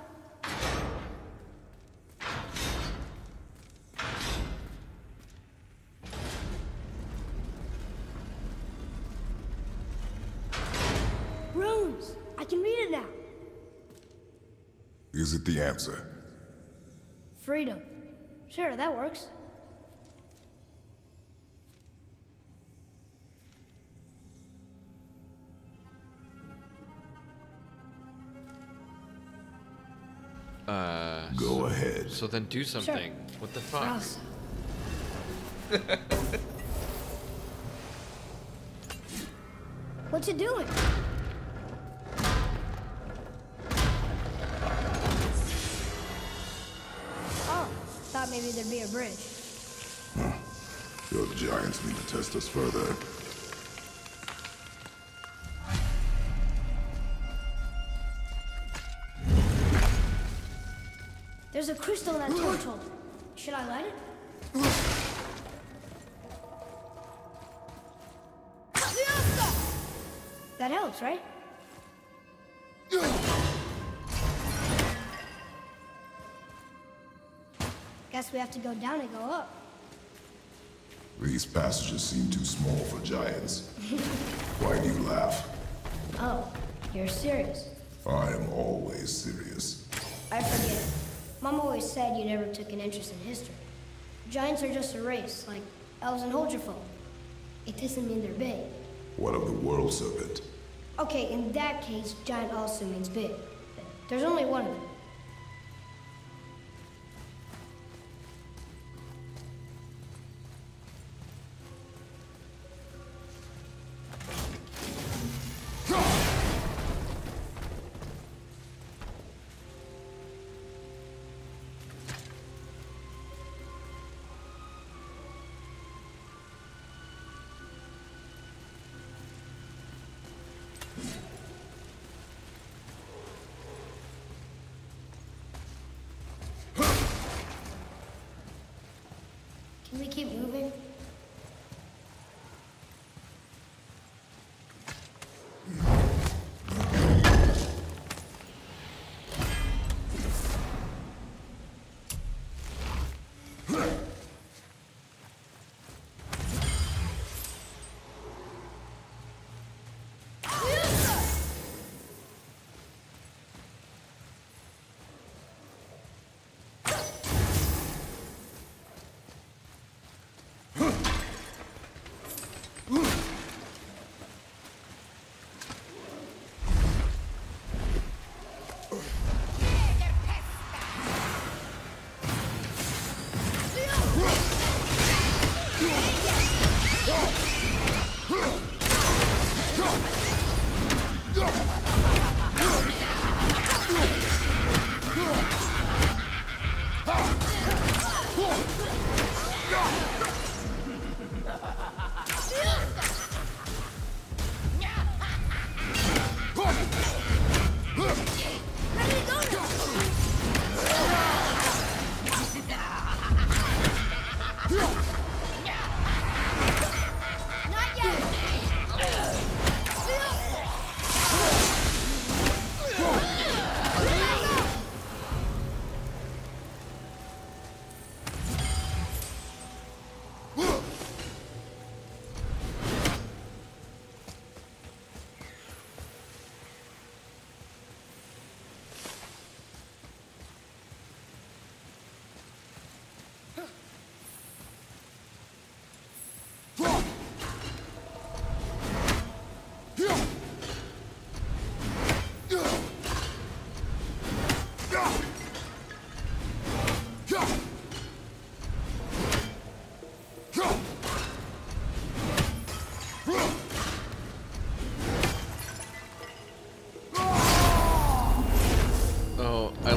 Runes! I can read it now. Is it the answer? Freedom. Sure, that works. Uh, Go ahead. so then do something. What the fuck? what you doing? Maybe there'd be a bridge. Your giants need to test us further. There's a crystal in that torch holder. Should I light it? That helps, right? Guess we have to go down and go up. These passages seem too small for giants. Why do you laugh? Oh, you're serious. I am always serious. I forget. Mom always said you never took an interest in history. Giants are just a race, like elves and Holgerfolk. It doesn't mean they're big. What of the world serpent? Okay, in that case, giant also means big. There's only one of them.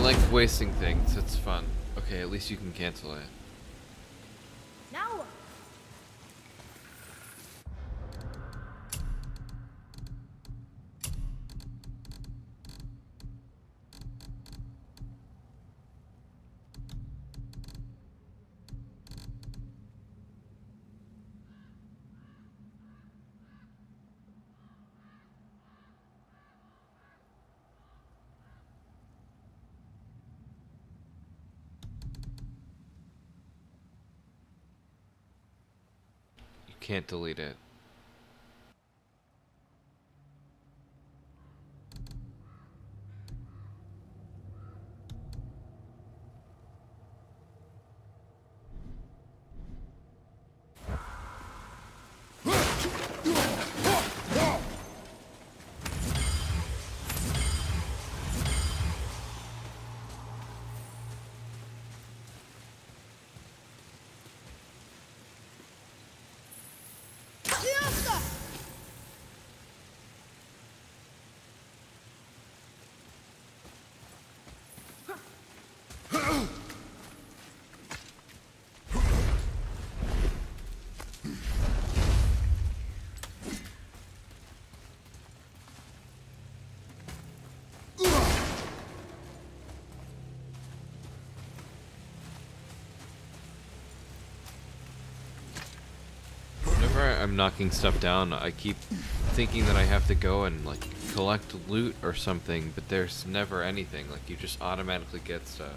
Like wasting things. It's fun. Okay, at least you can cancel it. Can't delete it. I'm knocking stuff down, I keep thinking that I have to go and like collect loot or something, but there's never anything. Like you just automatically get stuff.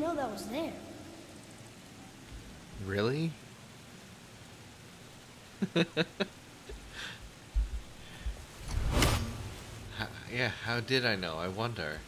You know that was there? Really? How, yeah, how did I know? I wonder.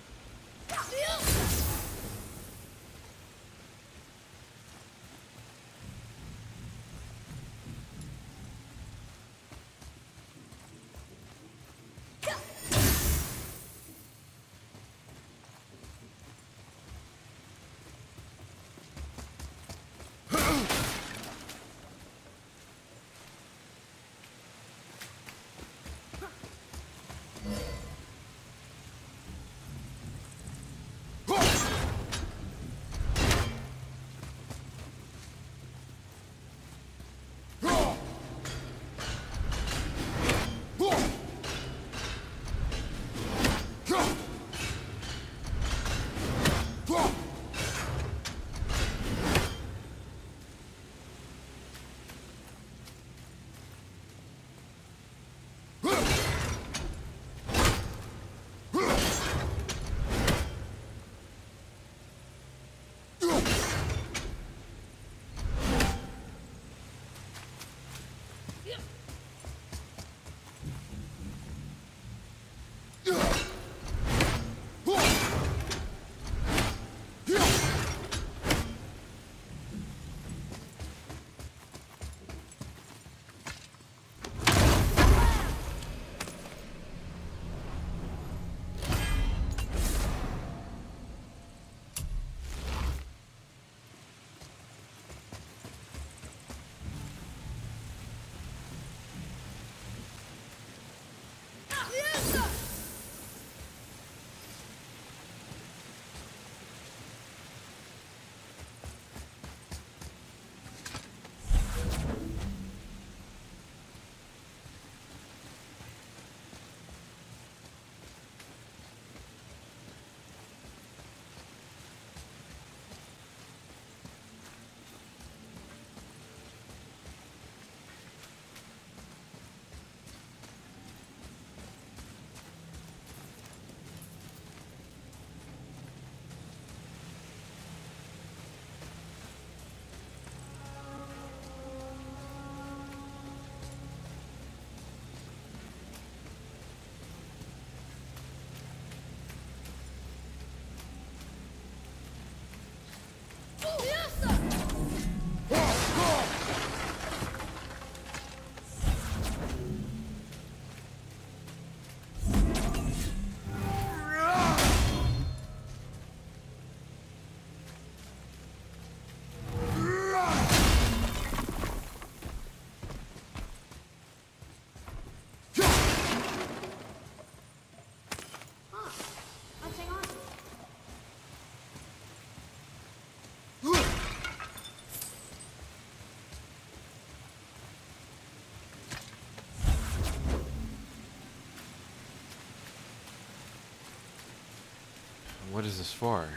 What is this for?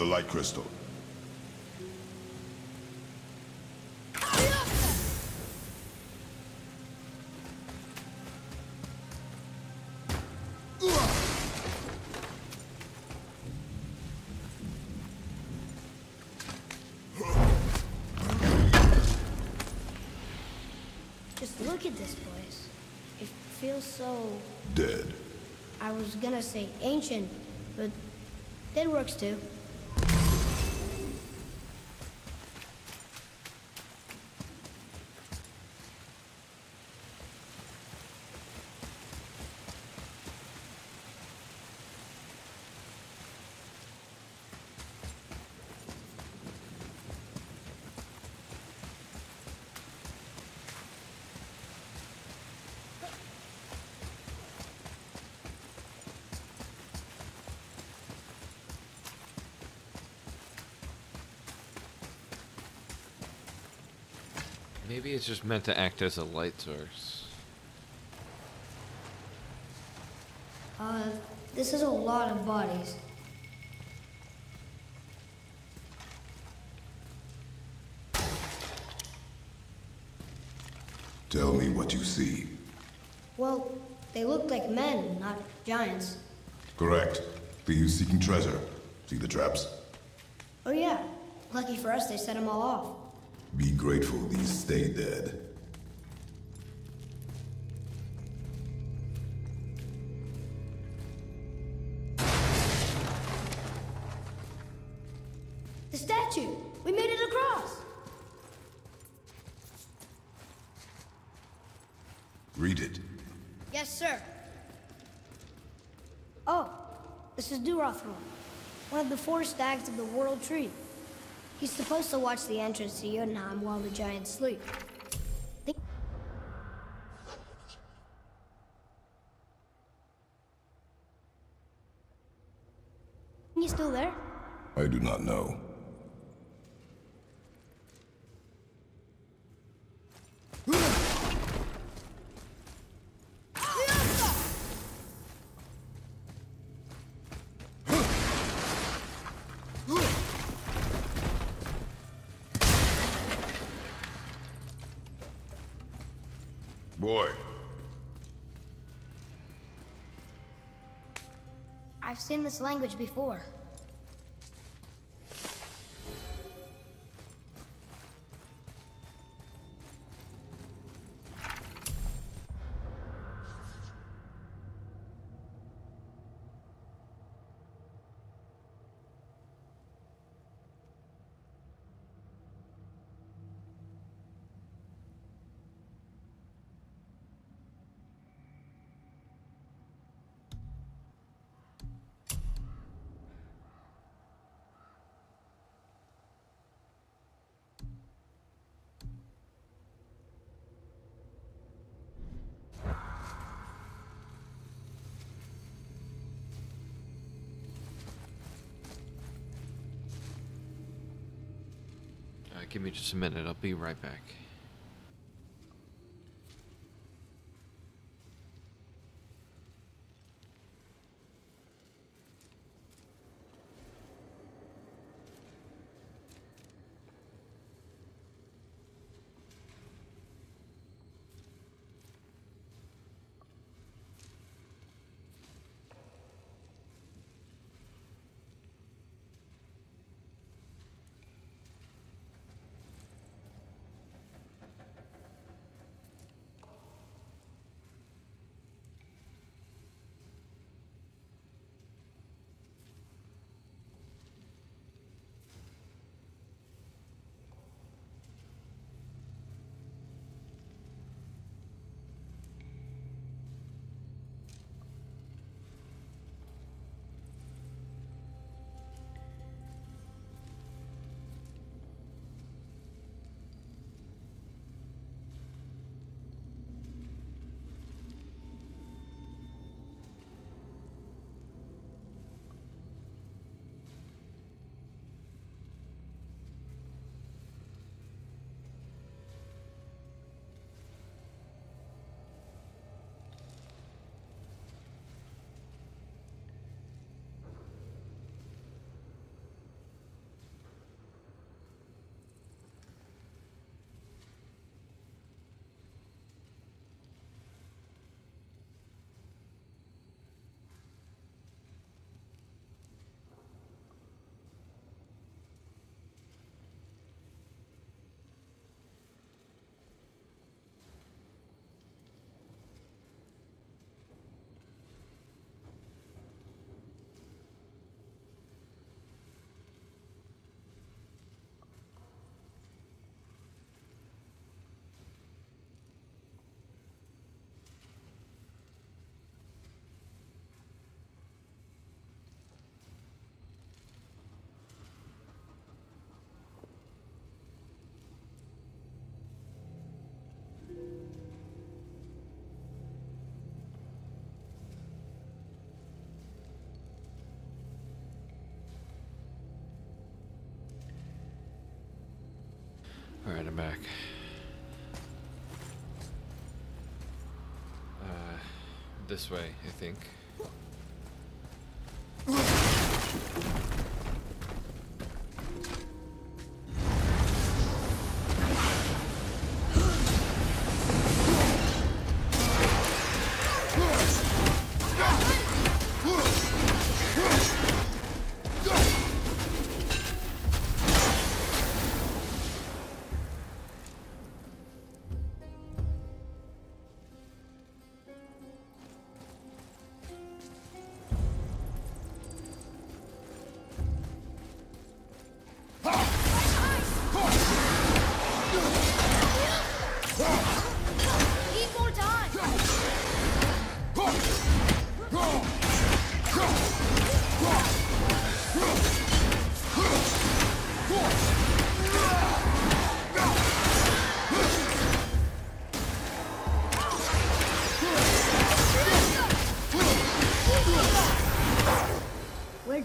Another light crystal. Just look at this place. It feels so... Dead. I was gonna say ancient, but that works too. Maybe it's just meant to act as a light source. Uh, this is a lot of bodies. Tell me what you see. Well, they look like men, not giants. Correct. Thieves seeking treasure. See the traps? Oh yeah, lucky for us they set them all off. Grateful these stay dead. The statue! We made it across! Read it. Yes, sir. Oh, this is Durathror, one of the four stags of the World Tree. He's supposed to watch the entrance to Jotunheim while the giants sleep. I've seen this language before. Give me just a minute. I'll be right back. Alright, I'm back. Uh, this way, I think.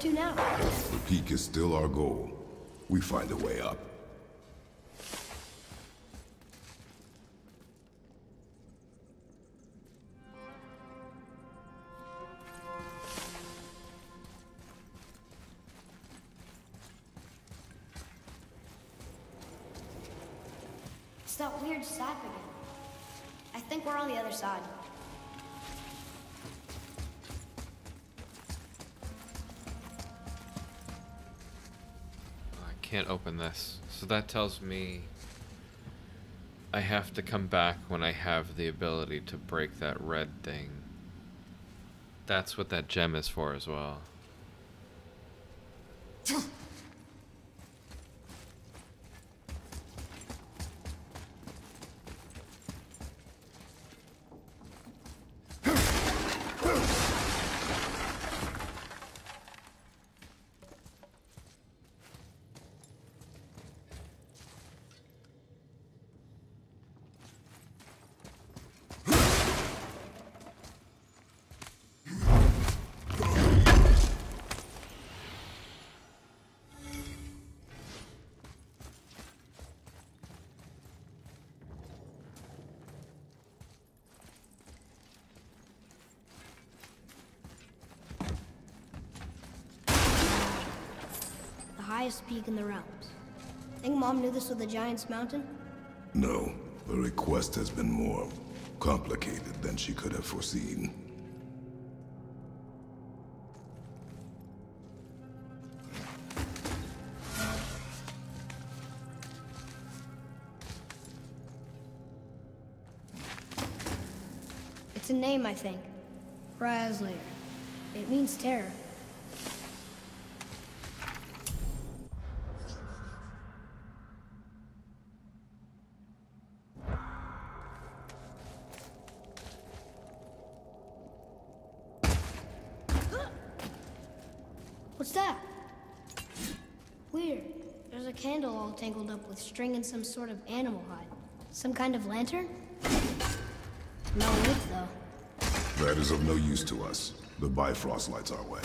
To now? The peak is still our goal. We find a way up. That tells me I have to come back when I have the ability to break that red thing. That's what that gem is for as well. The highest peak in the realms. Think Mom knew this was the Giant's Mountain? No, the request has been more complicated than she could have foreseen. It's a name, I think. Raslayer. It means terror. What's that? Weird. There's a candle all tangled up with string and some sort of animal hide. Some kind of lantern? No wick, though. That is of no use to us. The Bifrost lights our way.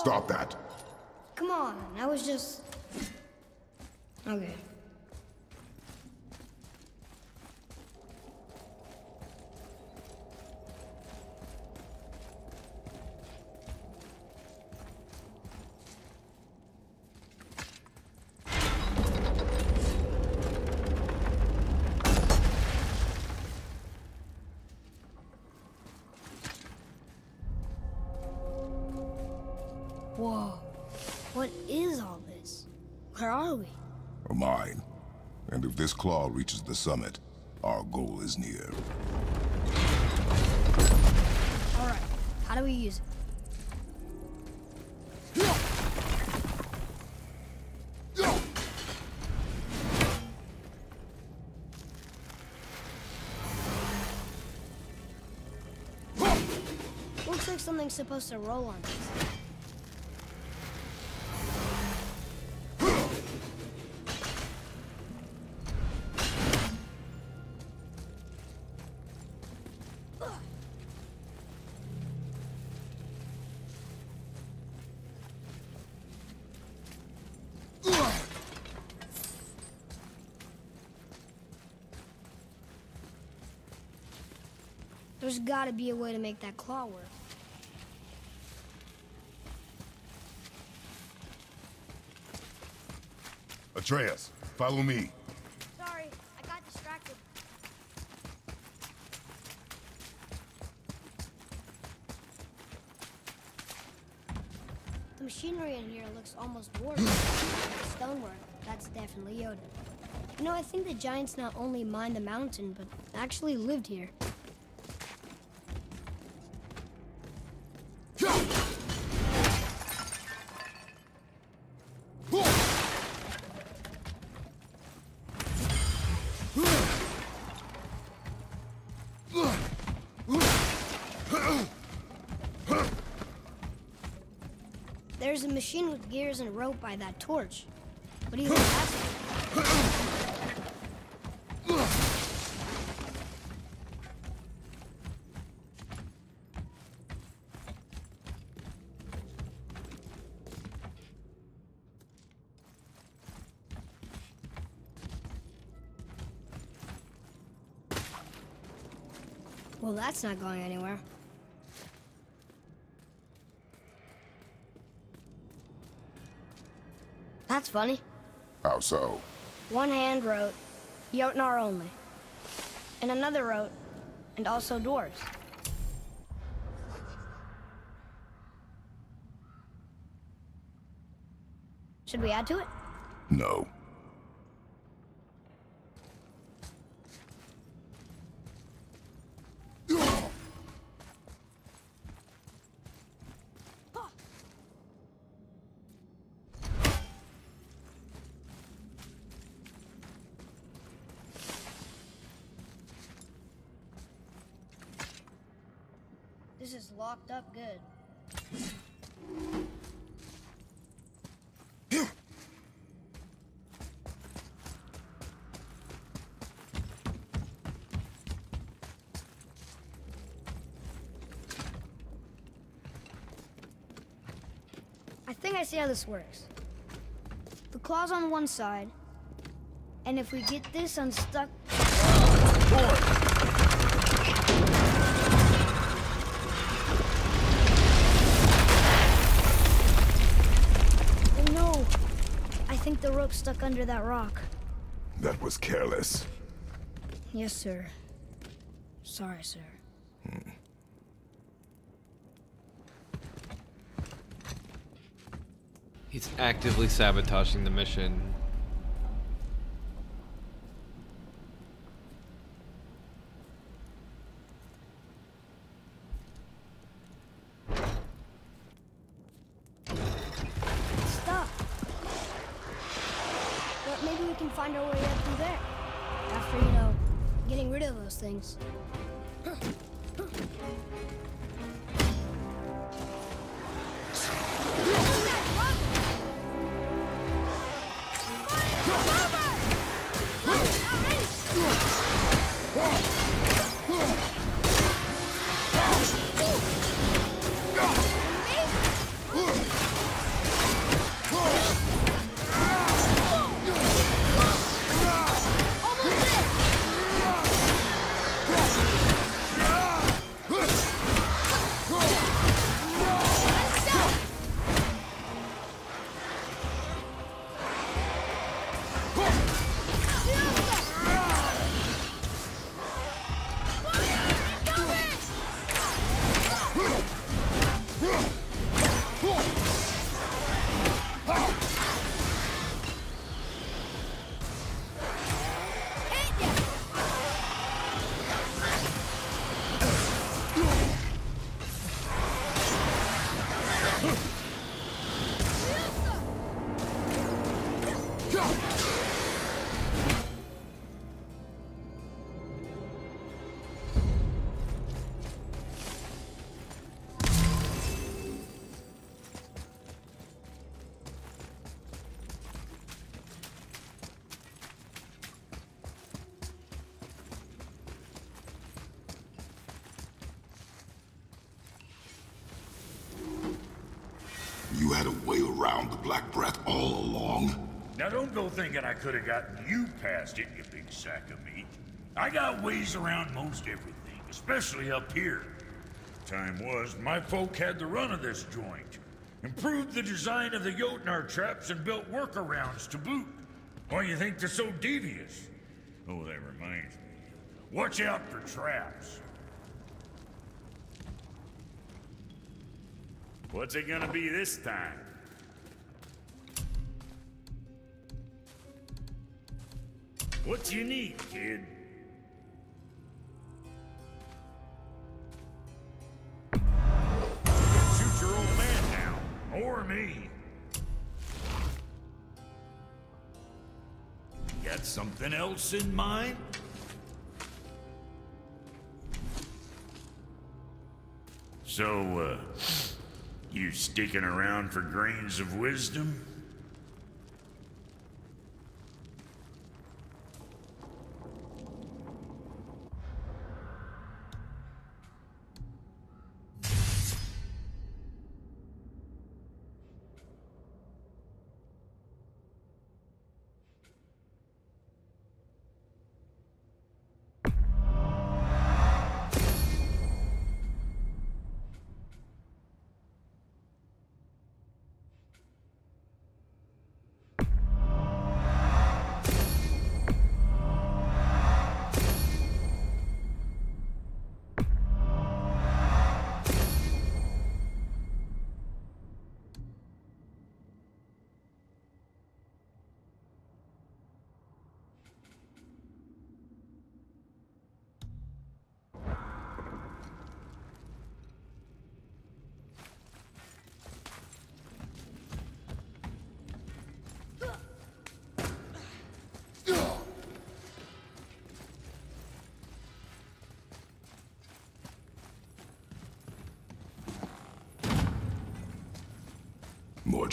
Stop that. Come on, I was just... Okay. Claw reaches the summit, our goal is near. Alright, how do we use it? Looks like something's supposed to roll on this. There's gotta be a way to make that claw work. Atreus, follow me. Sorry, I got distracted. The machinery in here looks almost dwarven. stonework, that's definitely Jotnar. You know, I think the giants not only mined the mountain, but actually lived here. There's a machine with gears and rope by that torch. What do you think that's? Well, that's not going anywhere. That's funny. How so? One hand wrote, Jotnar only. And another wrote, and also dwarves. Should we add to it? No. This is locked up good. I see how this works. The claw's on one side, and if we get this unstuck... Oh no! I think the rope's stuck under that rock. That was careless. Yes, sir. Sorry, sir. He's actively sabotaging the mission. Stop! But maybe we can find our way up through there. After, you know, getting rid of those things. Had a way around the Black Breath all along? Now don't go thinking I could have gotten you past it, you big sack of meat. I got ways around most everything, especially up here. Time was, my folk had the run of this joint. Improved the design of the Jotnar traps and built workarounds to boot. Why you think they're so devious? Oh, that reminds me. Watch out for traps. What's it gonna be this time? What you need, kid? Shoot your old man now, or me. Got something else in mind? So, uh, you sticking around for grains of wisdom?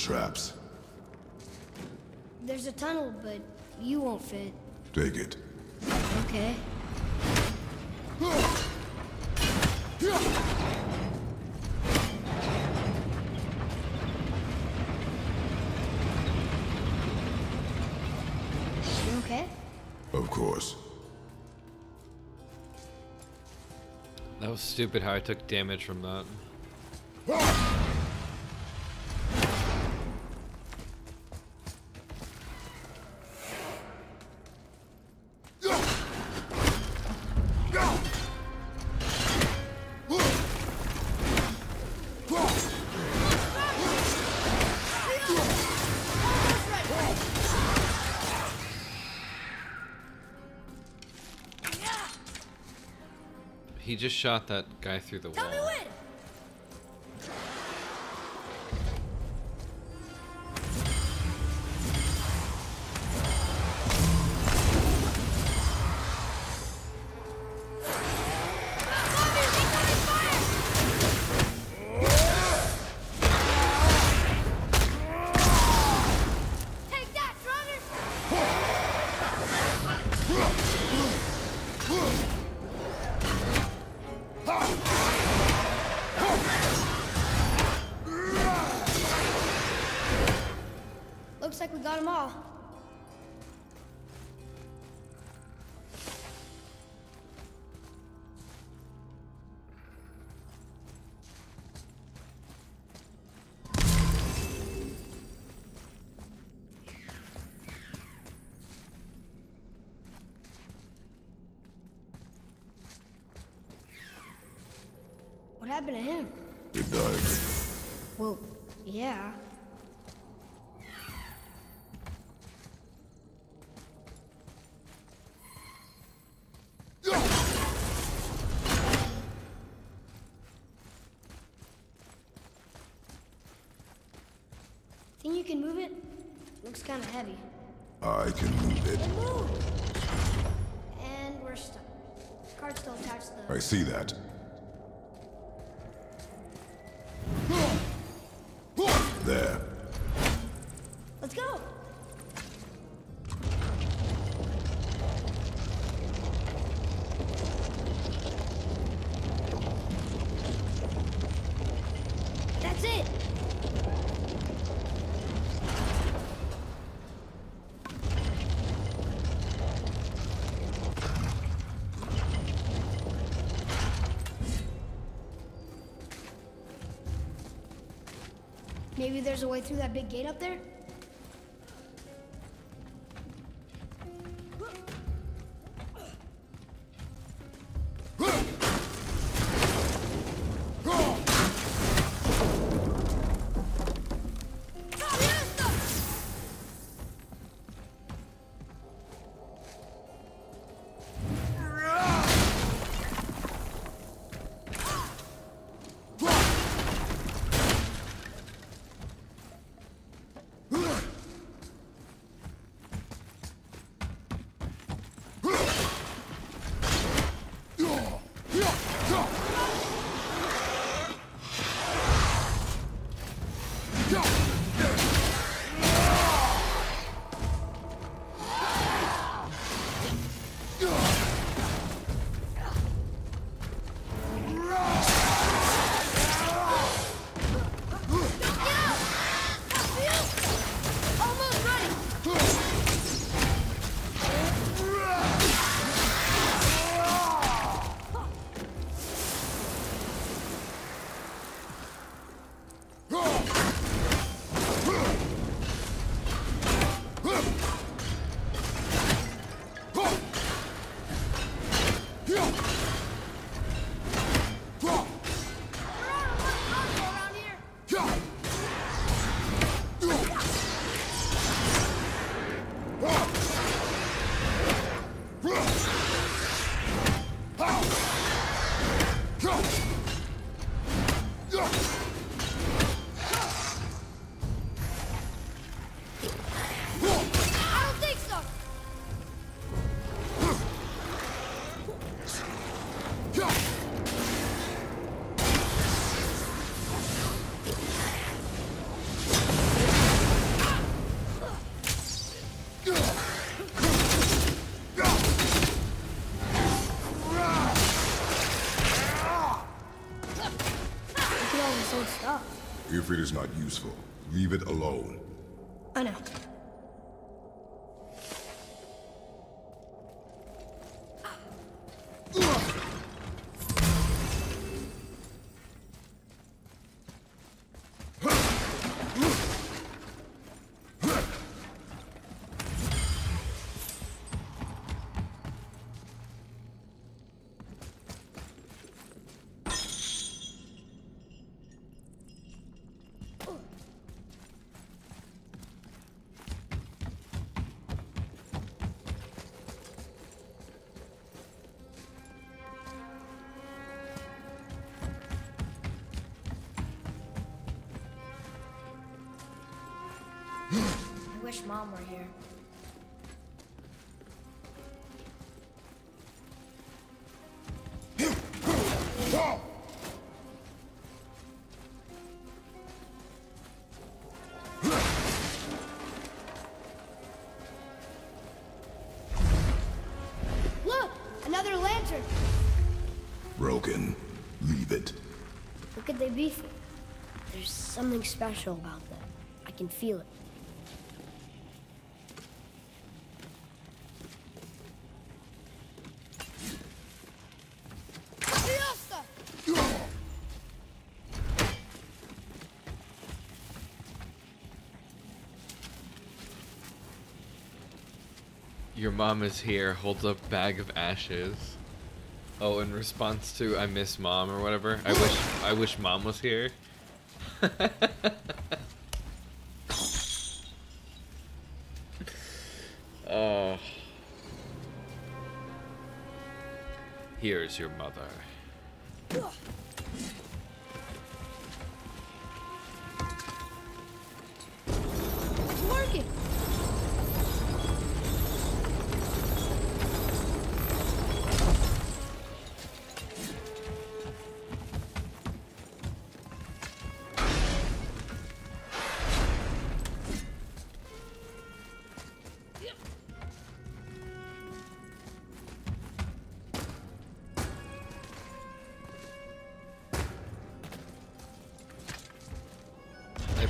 Traps. There's a tunnel, but you won't fit. Take it. Okay. You okay? Of course. That was stupid how I took damage from that. Ah! Just shot that guy through the wall. Move it? Looks kind of heavy. I can move it. And we're stuck. Card's still attached to the... I see that. Maybe there's a way through that big gate up there? It is not useful, leave it alone. Wish Mom were here. Look, another lantern. Broken. Leave it. What could they be for? There's something special about them. I can feel it. Fiesta! Your mom is here, holds up bag of ashes. Oh, in response to I miss mom or whatever. I wish I wish mom was here. oh. Here's your mother.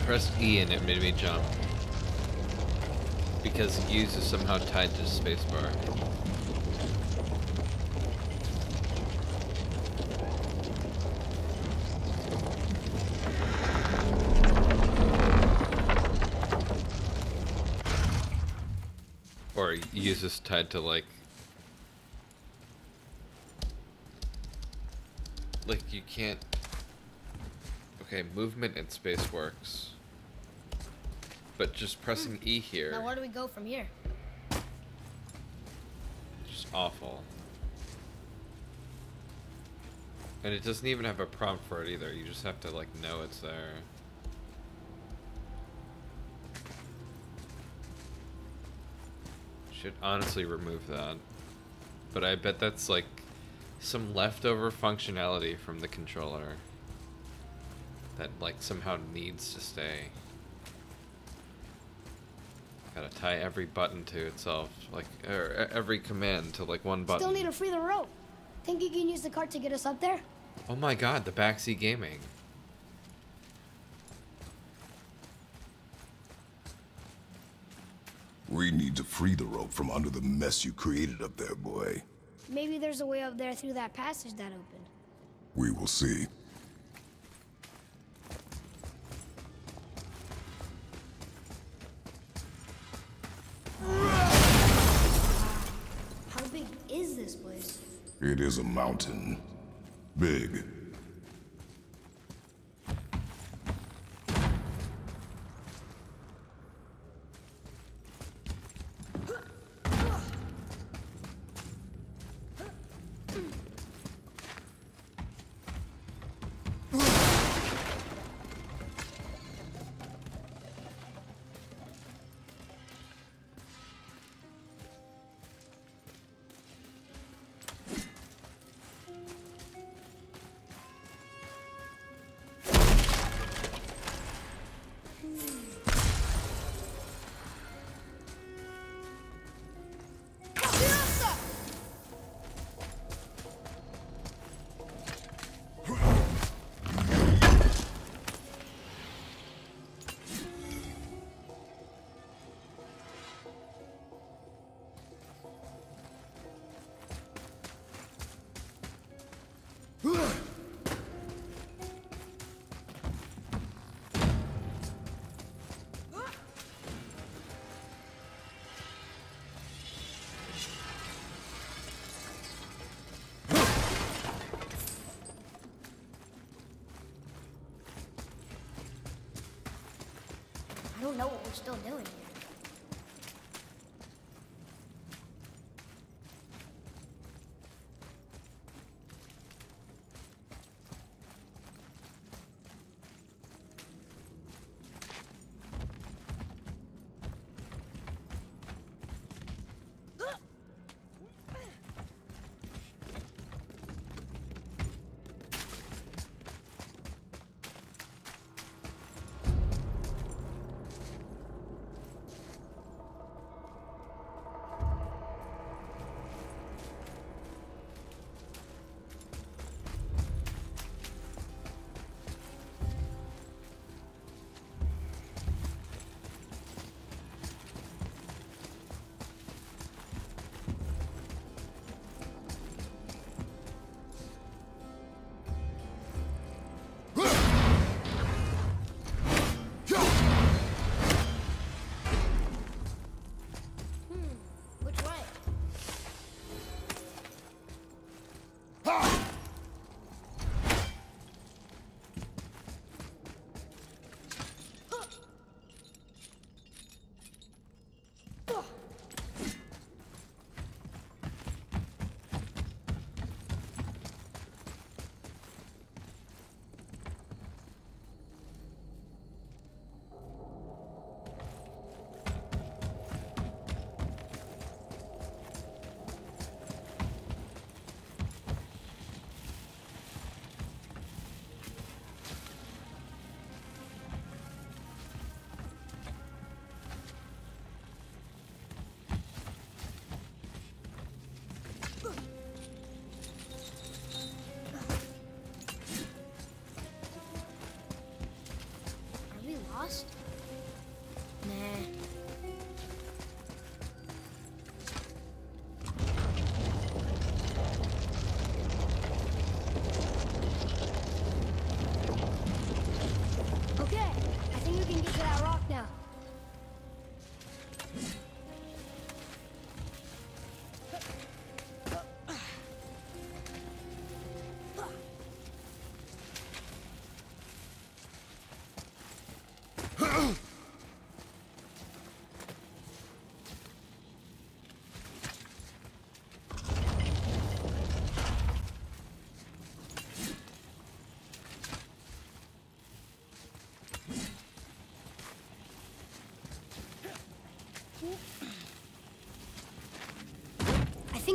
pressed E and it made me jump. Because U's is somehow tied to the spacebar. Or U's is tied to like... Like you can't... Okay, movement and space works. But just pressing E here, Now where do we go from here? just awful. And it doesn't even have a prompt for it either. You just have to like know it's there. Should honestly remove that. But I bet that's like some leftover functionality from the controller that like somehow needs to stay. Gotta tie every button to itself, like or every command to like one button. Still need to free the rope. Think you can use the cart to get us up there? Oh my god, the backseat gaming. We need to free the rope from under the mess you created up there, boy. Maybe there's a way up there through that passage that opened. We will see. It is a mountain. Big. Still doing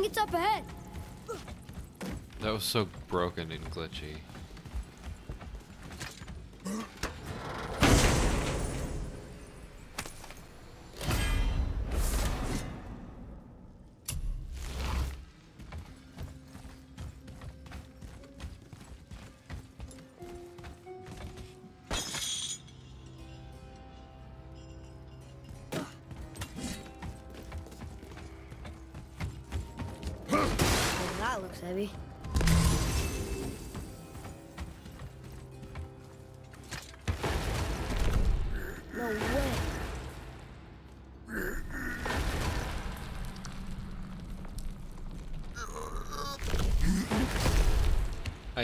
here. What's up ahead? That was so broken and glitchy.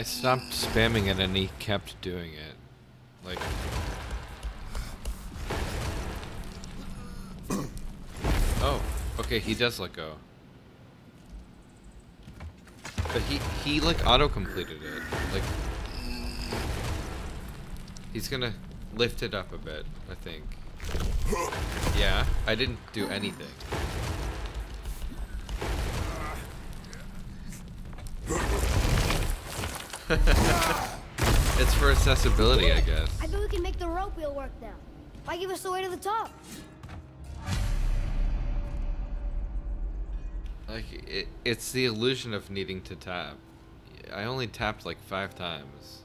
I stopped spamming it and he kept doing it. Like. Oh, okay, he does let go. But he, he like auto completed it. Like. He's gonna lift it up a bit, I think. Yeah, I didn't do anything. Accessibility, I guess. I bet we can make the rope wheel work now. Why give us the way to the top? Like it, it's the illusion of needing to tap. I only tapped like five times.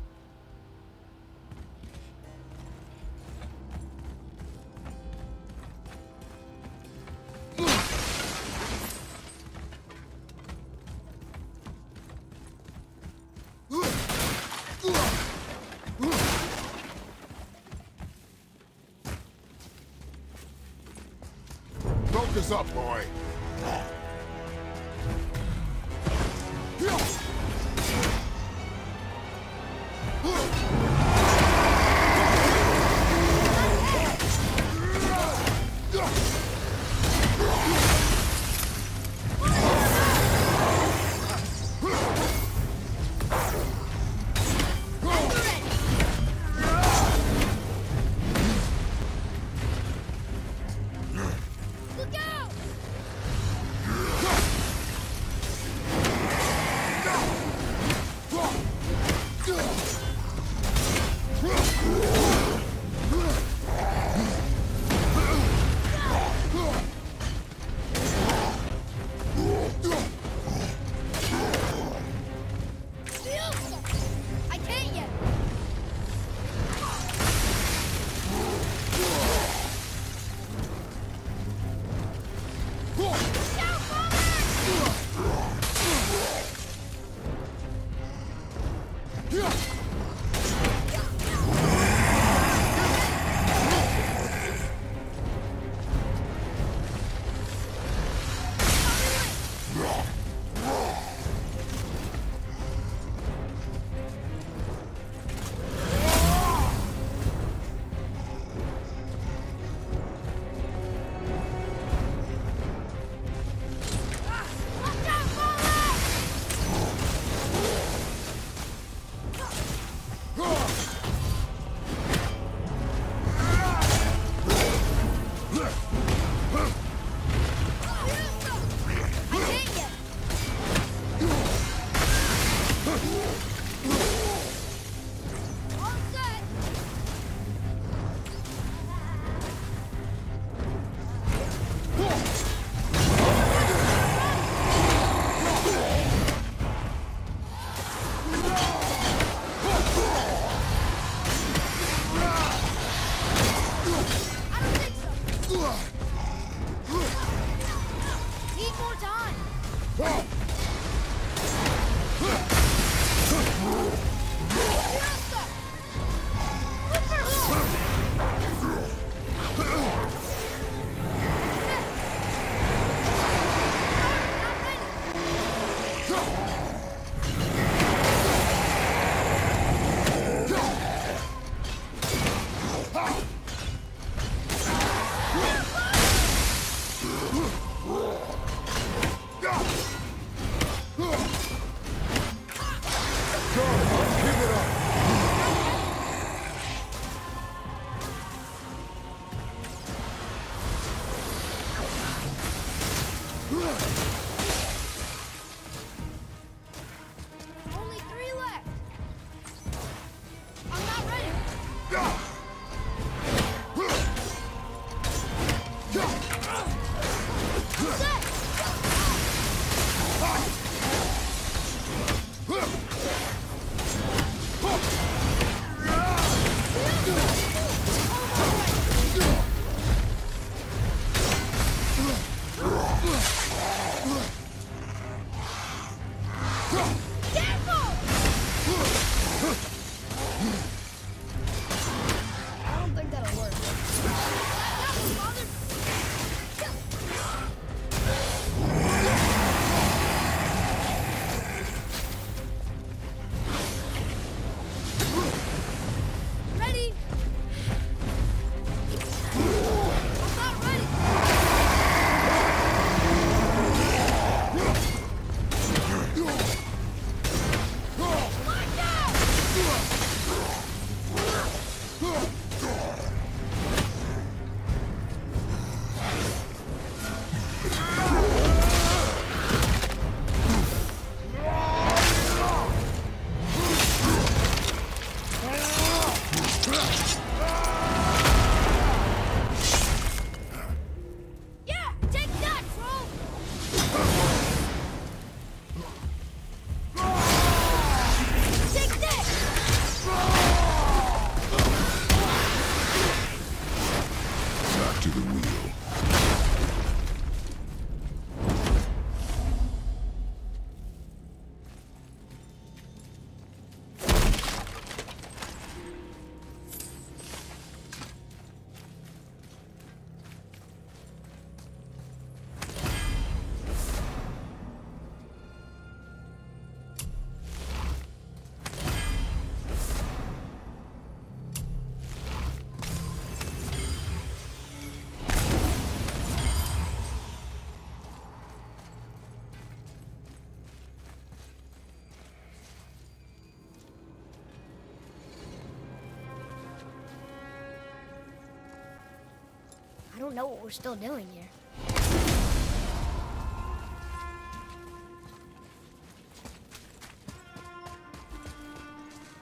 We're still doing here.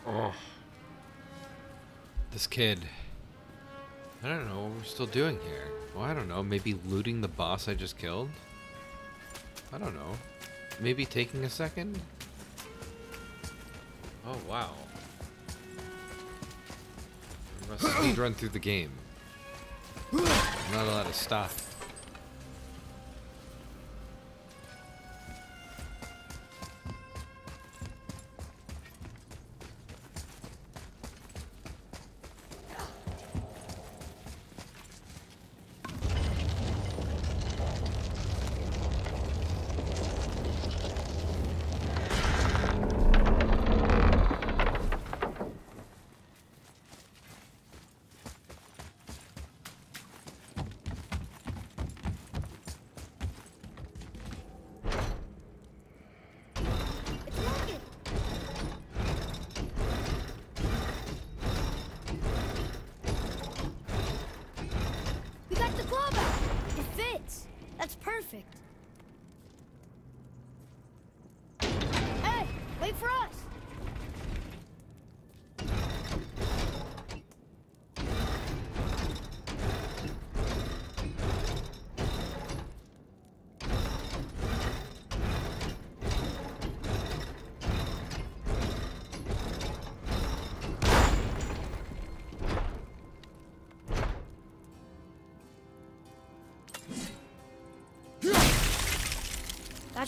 Oh. This kid. I don't know what we're still doing here. Well, I don't know. Maybe looting the boss I just killed? I don't know. Maybe taking a second? Oh, wow. We must speed run through the game. Not allowed to stop. It's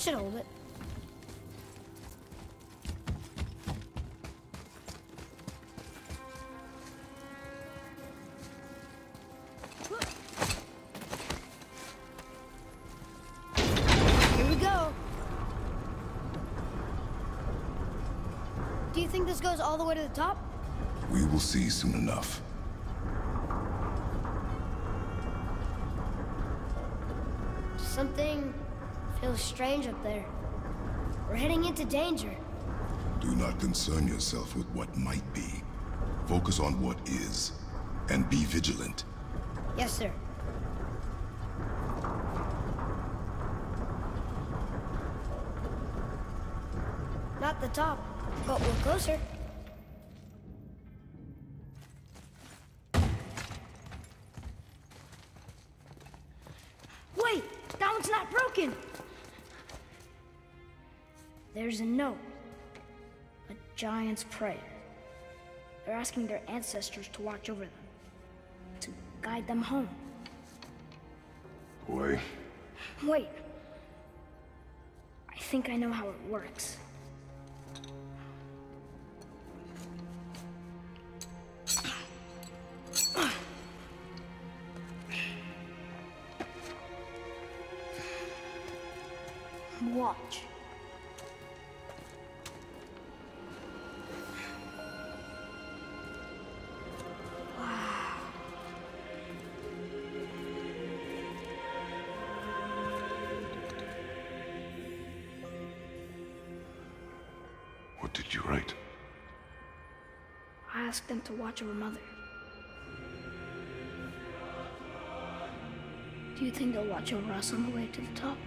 should hold it. Here we go. Do you think this goes all the way to the top? We will see soon enough. Feels strange up there. We're heading into danger. Do not concern yourself with what might be. Focus on what is, and be vigilant. Yes, sir. Not the top, but we're closer. Giant's prayer. They're asking their ancestors to watch over them. To guide them home. Wait. Wait. I think I know how it works. Asked them to watch over Mother. Do you think they'll watch over us on the way to the top?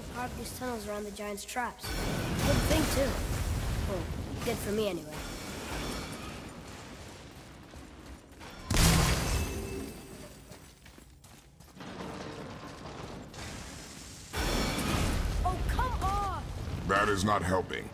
Dwarves must have carved these tunnels around the giant's traps. Good thing, too. Well, good for me, anyway. Oh, come on! That is not helping.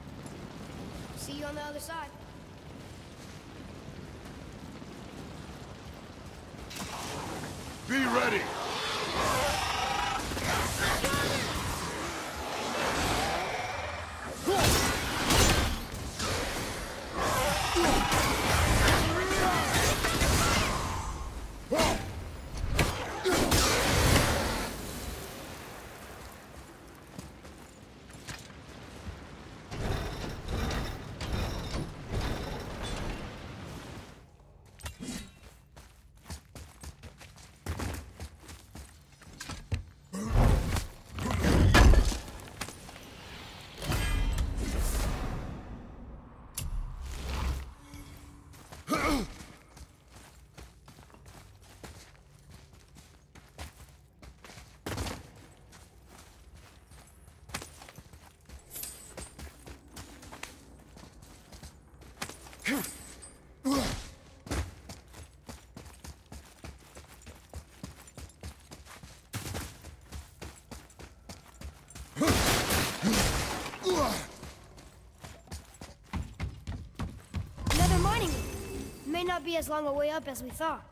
Be as long a way up as we thought.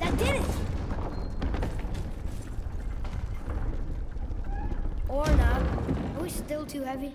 That did it! Or not. Are we still too heavy?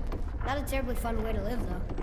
Not a terribly fun way to live, though.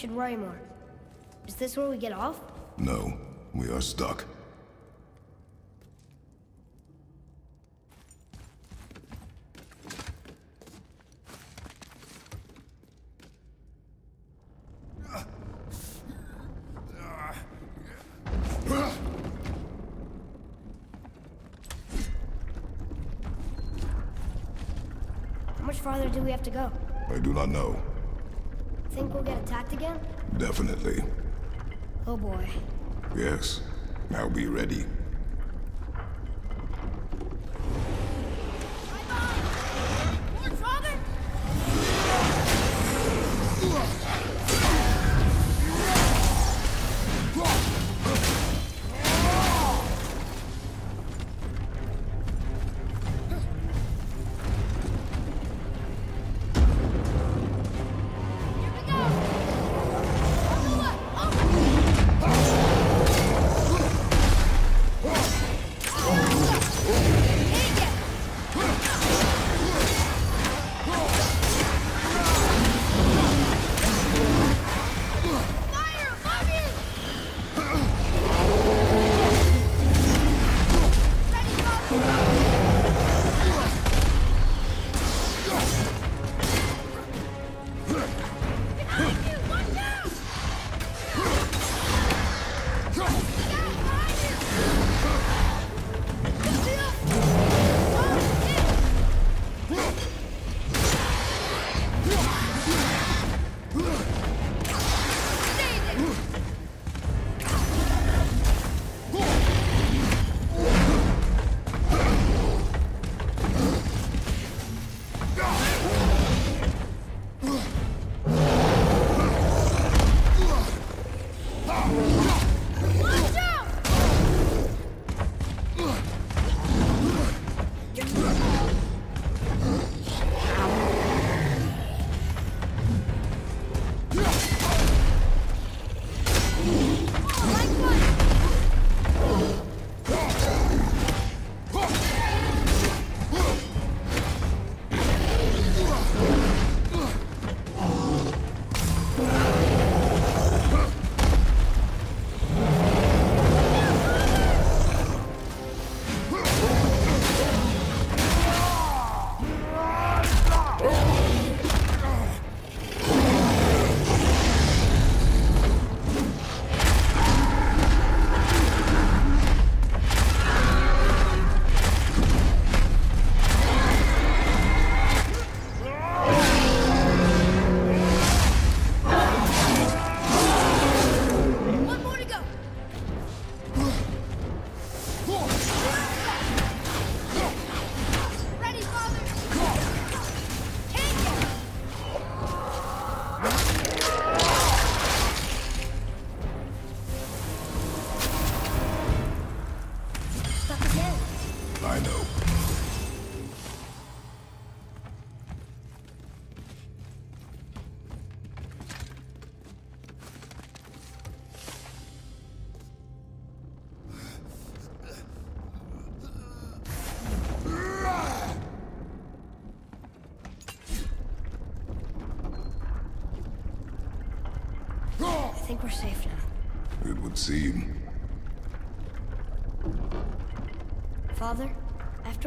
Should worry more. Is this where we get off? No, we are stuck. How much farther do we have to go? I do not know. Think we'll get attacked again? Definitely. Oh boy. Yes. Now be ready.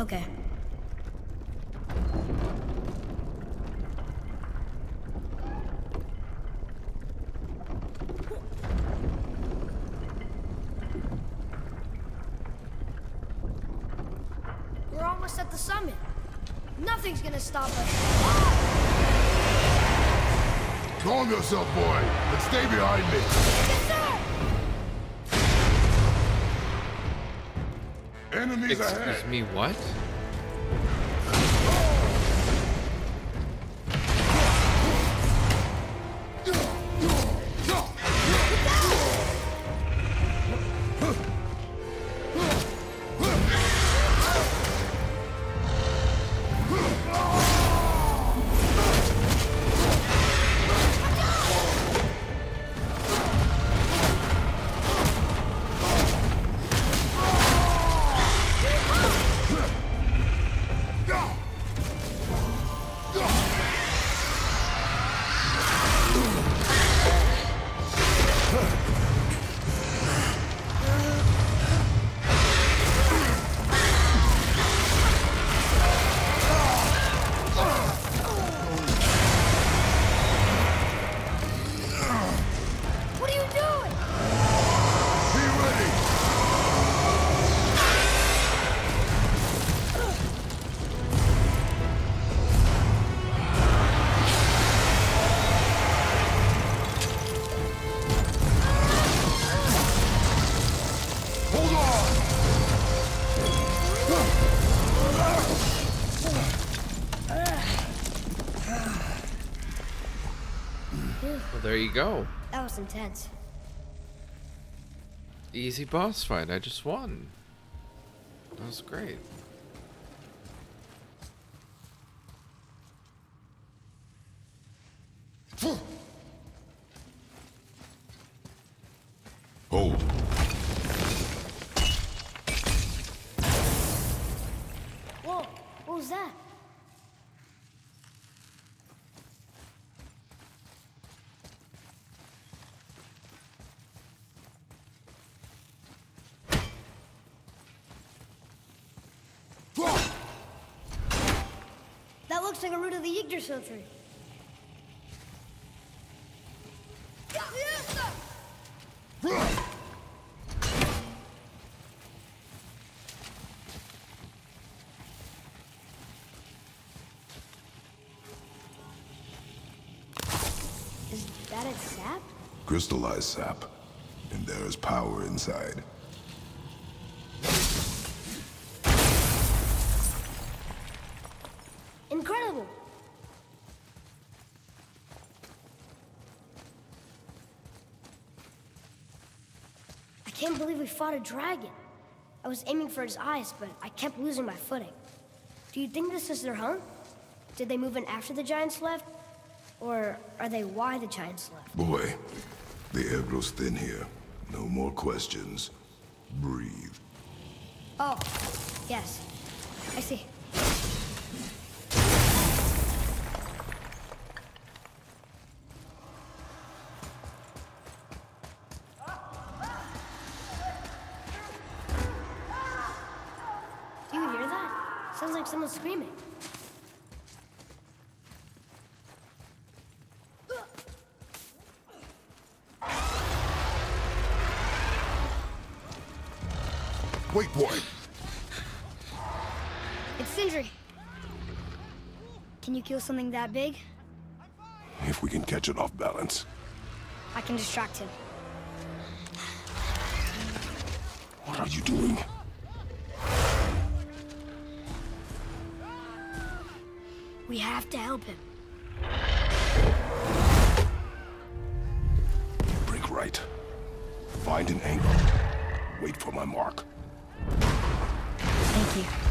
Okay. We're almost at the summit. Nothing's gonna stop us. Calm yourself, boy, and stay behind me. Excuse me, what? You go. That was intense. Easy boss fight. I just won. That was great. Hold. Whoa, what was that? That looks like a Yggdrasil tree. Is that its sap? Crystallized sap. And there is power inside. Incredible! I can't believe we fought a dragon. I was aiming for his eyes, but I kept losing my footing. Do you think this is their home? Did they move in after the giants left? Or are they why the giants left? Boy, the air grows thin here. No more questions. Breathe. Oh, yes. I see. screaming. Wait, boy. It's Sindri. Can you kill something that big? If we can catch it off balance. I can distract him. What are you doing? We have to help him. Break right. Find an angle. Wait for my mark. Thank you.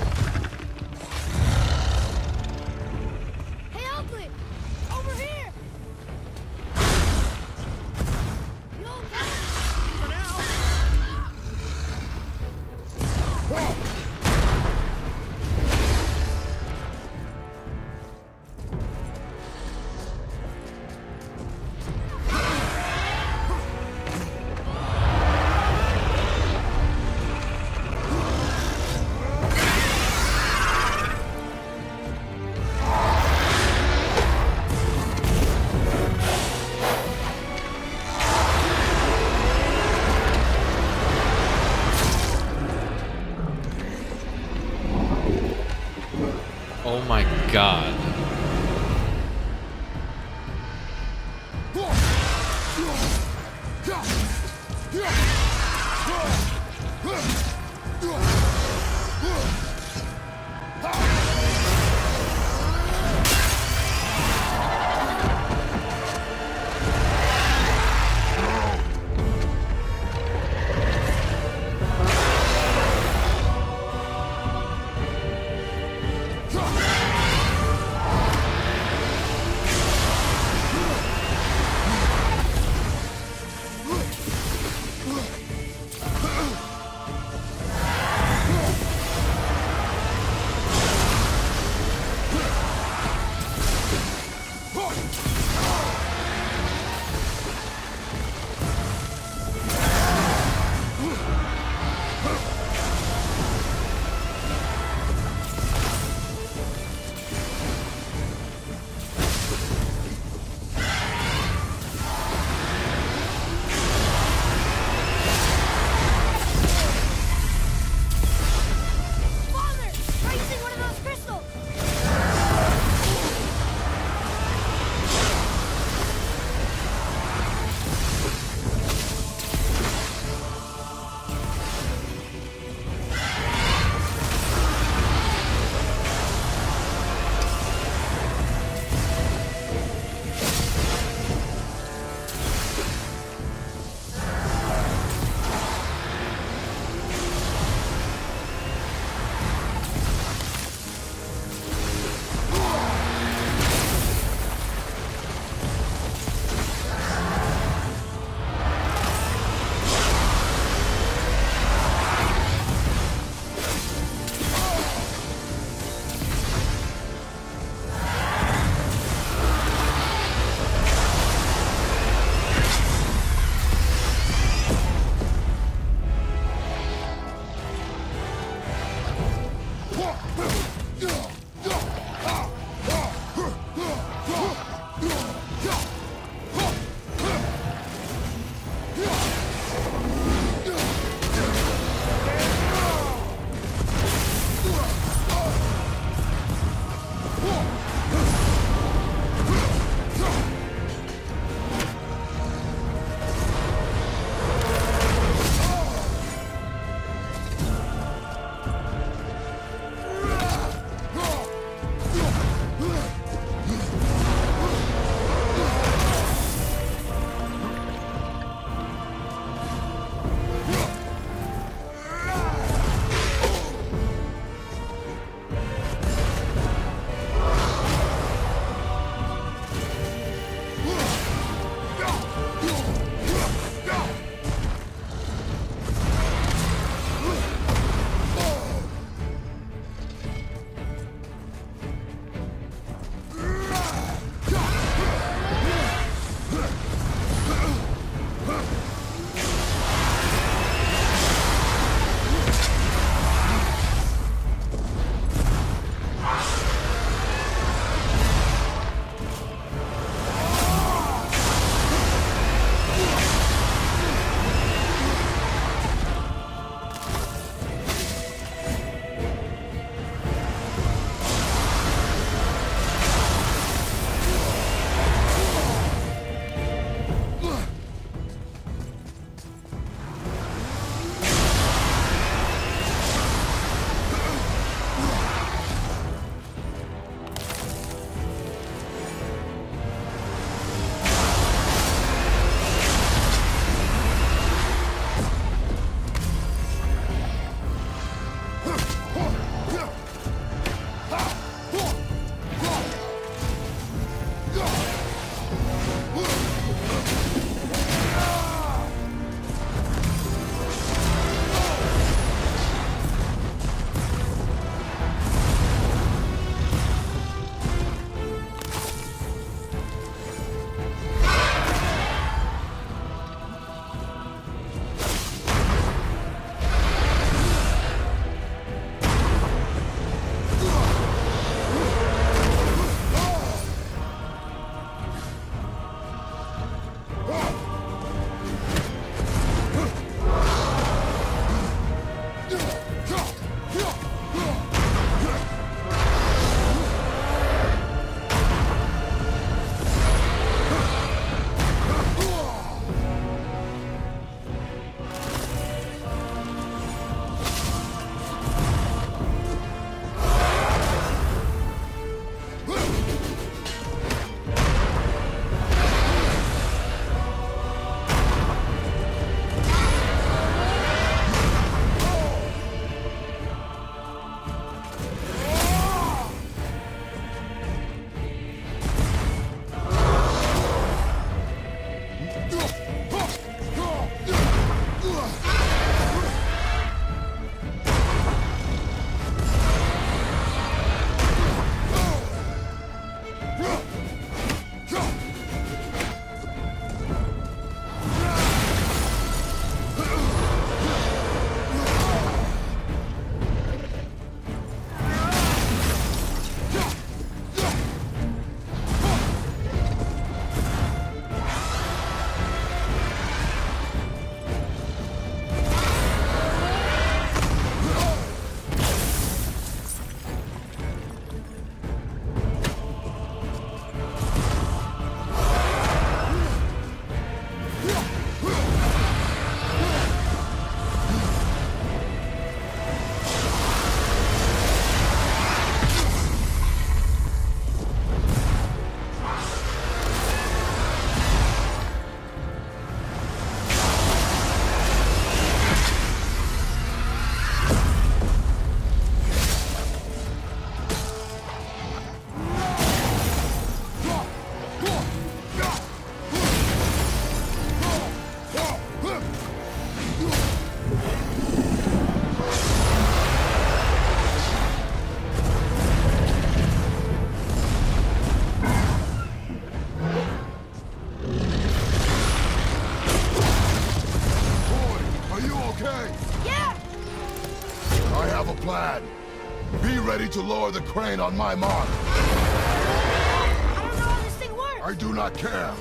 To lower the crane on my mark. I don't know how this thing works. I do not care.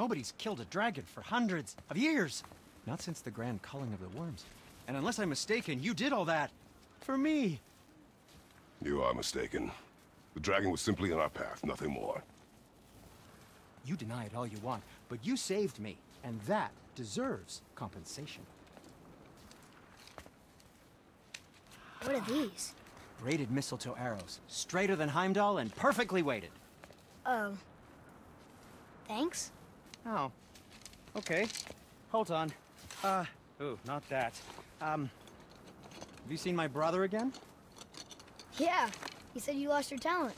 Nobody's killed a dragon for hundreds of years. Not since the grand culling of the worms. And unless I'm mistaken, you did all that for me. You are mistaken. The dragon was simply in our path, nothing more. You deny it all you want, but you saved me, and that deserves compensation. What are these? Braided mistletoe arrows, straighter than Heimdall and perfectly weighted. Oh. Thanks? Oh. Okay. Hold on. Uh, ooh, not that. Um, have you seen my brother again? Yeah, he said you lost your talent.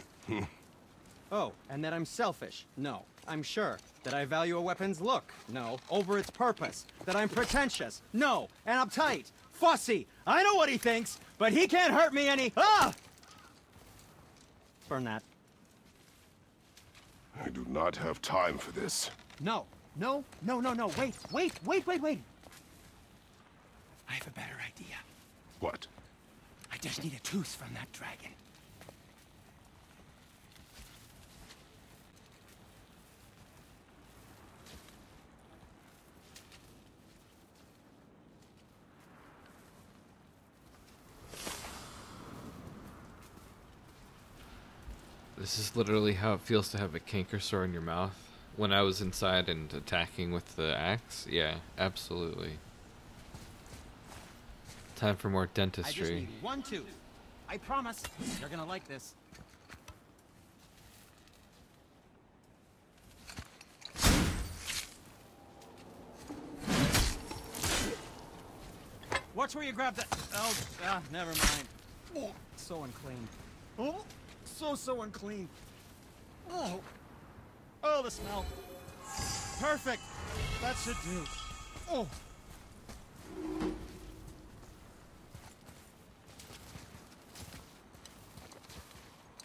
Oh, and that I'm selfish? No, I'm sure. That I value a weapon's look? No. Over its purpose? That I'm pretentious? No. And uptight? Fussy? I know what he thinks, but he can't hurt me any- Ah! Burn that. I do not have time for this. No. No, no, no, no. Wait, wait, wait, wait, wait. I have a better idea. What? I just need a tooth from that dragon. This is literally how it feels to have a canker sore in your mouth when I was inside and attacking with the axe, yeah, absolutely. Time for more dentistry. I just need one, two. I promise you're gonna like this. Watch where you grab that. Oh, ah, never mind. So unclean. Oh, so so unclean. Oh oh, the smell. Perfect. That should do. Oh.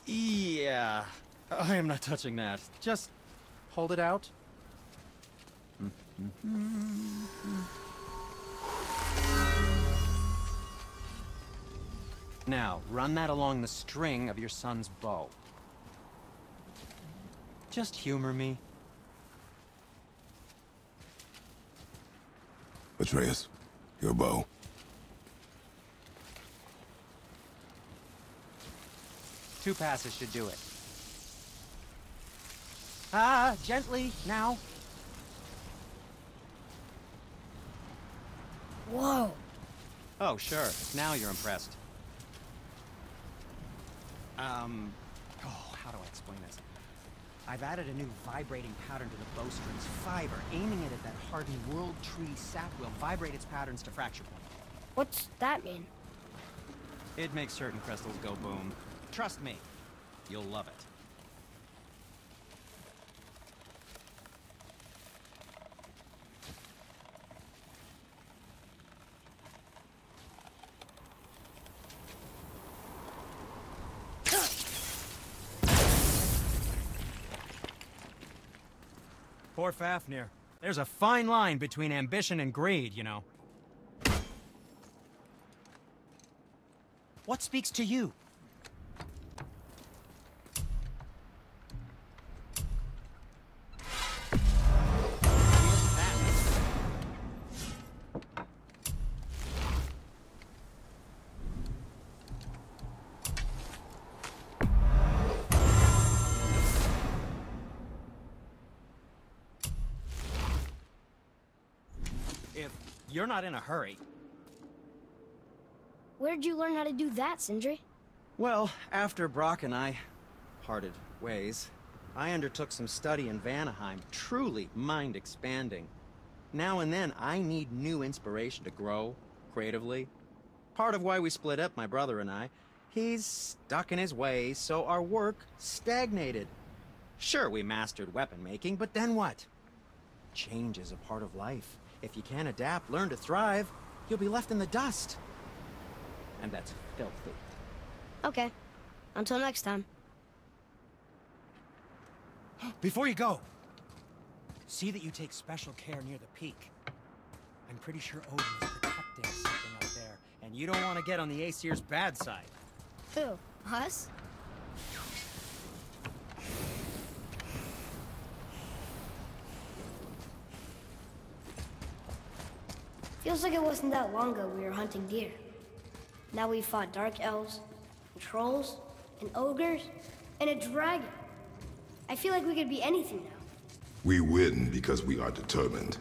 Yeah. I am not touching that. Just hold it out. Now, run that along the string of your son's bow. Just humor me. Atreus, your bow. Two passes should do it. Ah, gently, now. Whoa. Oh, sure. Now you're impressed. Um, oh, how do I explain this? I've added a new vibrating pattern to the bowstring's fiber. Aiming it at that hardened world tree sap will vibrate its patterns to fracture point. What's that mean? It makes certain crystals go boom. Trust me, you'll love it. Poor Fafnir. There's a fine line between ambition and greed, you know. What speaks to you? You're not in a hurry, Where'd you learn how to do that, Sindri? Well, after Brok and I parted ways, I undertook some study in Vanaheim, truly mind-expanding. Now and then, I need new inspiration to grow creatively. Part of why we split up, my brother and I, he's stuck in his ways, so our work stagnated. Sure, we mastered weapon making, but then what? Change is a part of life. If you can't adapt, learn to thrive, you'll be left in the dust. And that's filthy. Okay. Until next time. Before you go, see that you take special care near the peak. I'm pretty sure Odin is protecting something up there, and you don't want to get on the Aesir's bad side. Who? Us? Feels like it wasn't that long ago we were hunting deer. Now we fought dark elves, and trolls, and ogres, and a dragon. I feel like we could be anything now. We win because we are determined,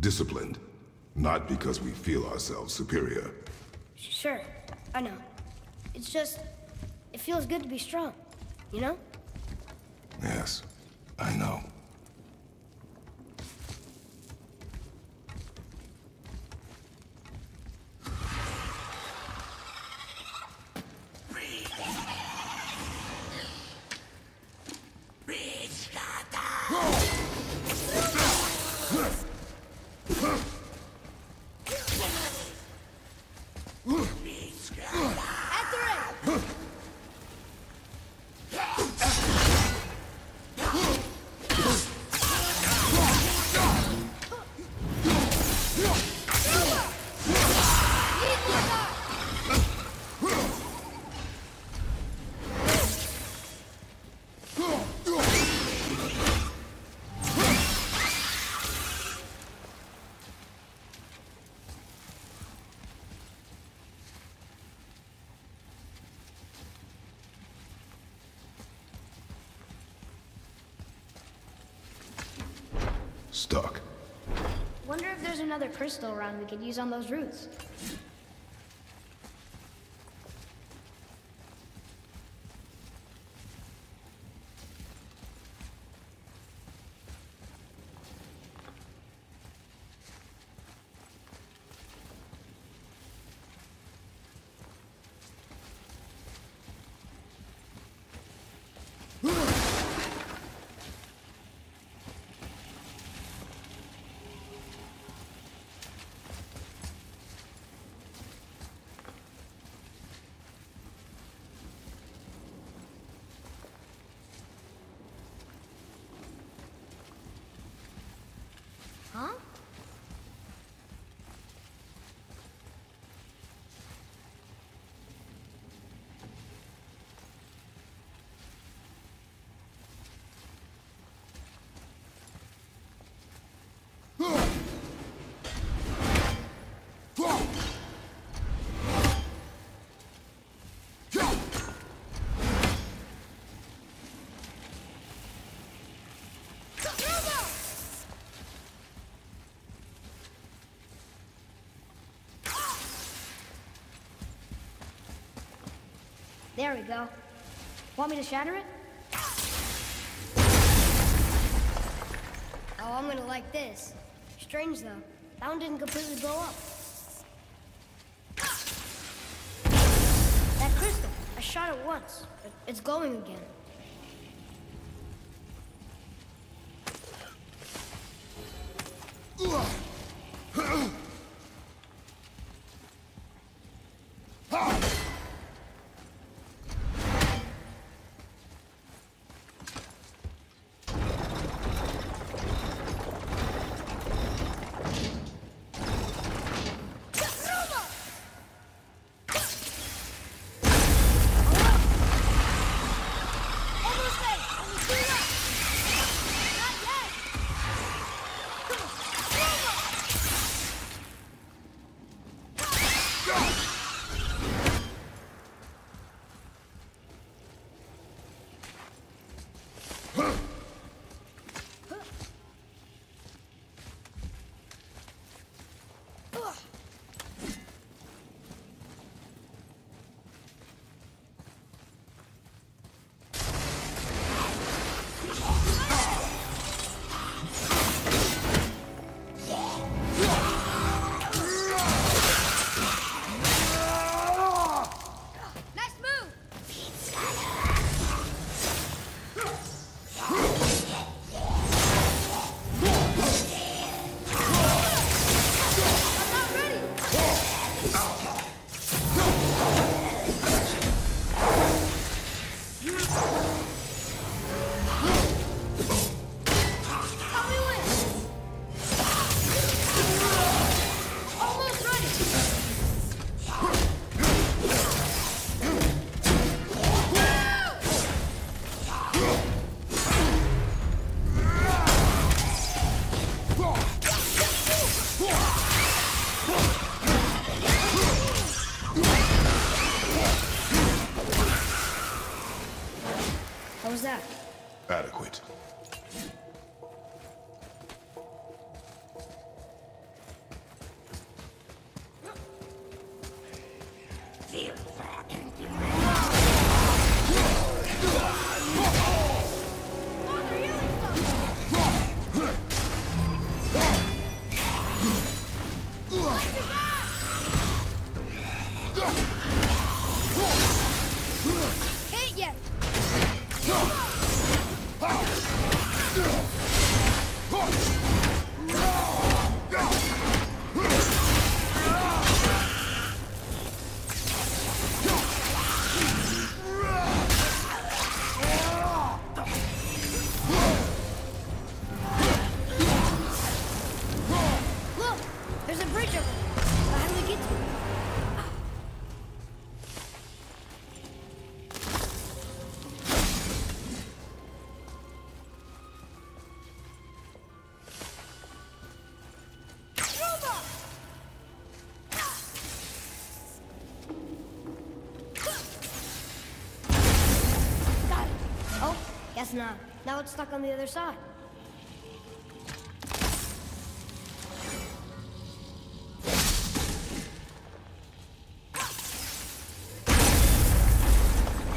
disciplined, not because we feel ourselves superior. Sure, I know. It's just, it feels good to be strong, you know? Yes, I know. Another crystal around we could use on those roots. Huh? There we go. Want me to shatter it? Oh, I'm gonna like this. Strange though. That one didn't completely blow up. That crystal. I shot it once, it's glowing again. Not. Now it's stuck on the other side.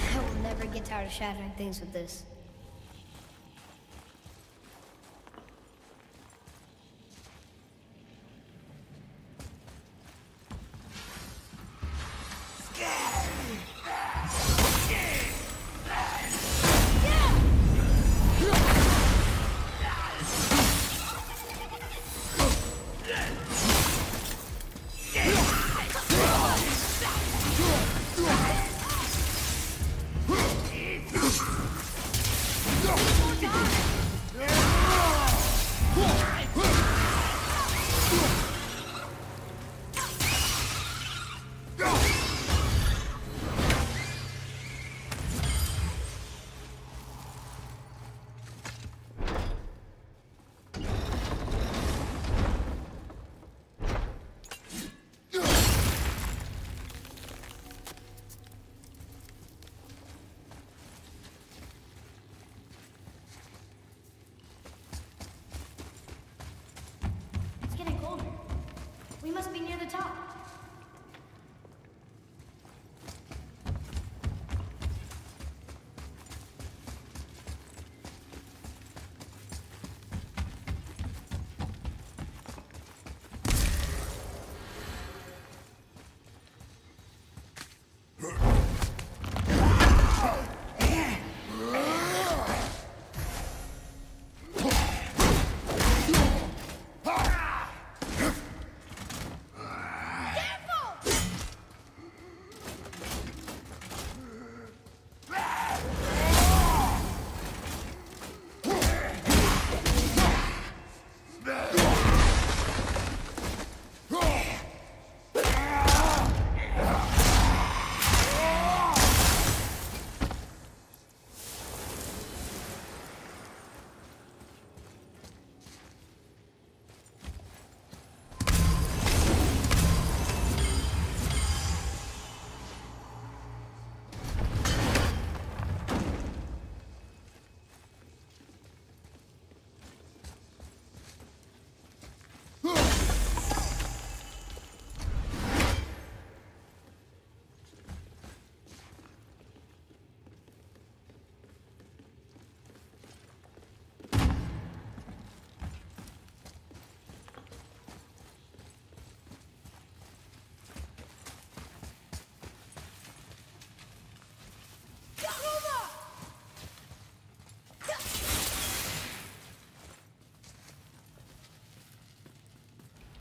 I will never get tired of shattering things with this.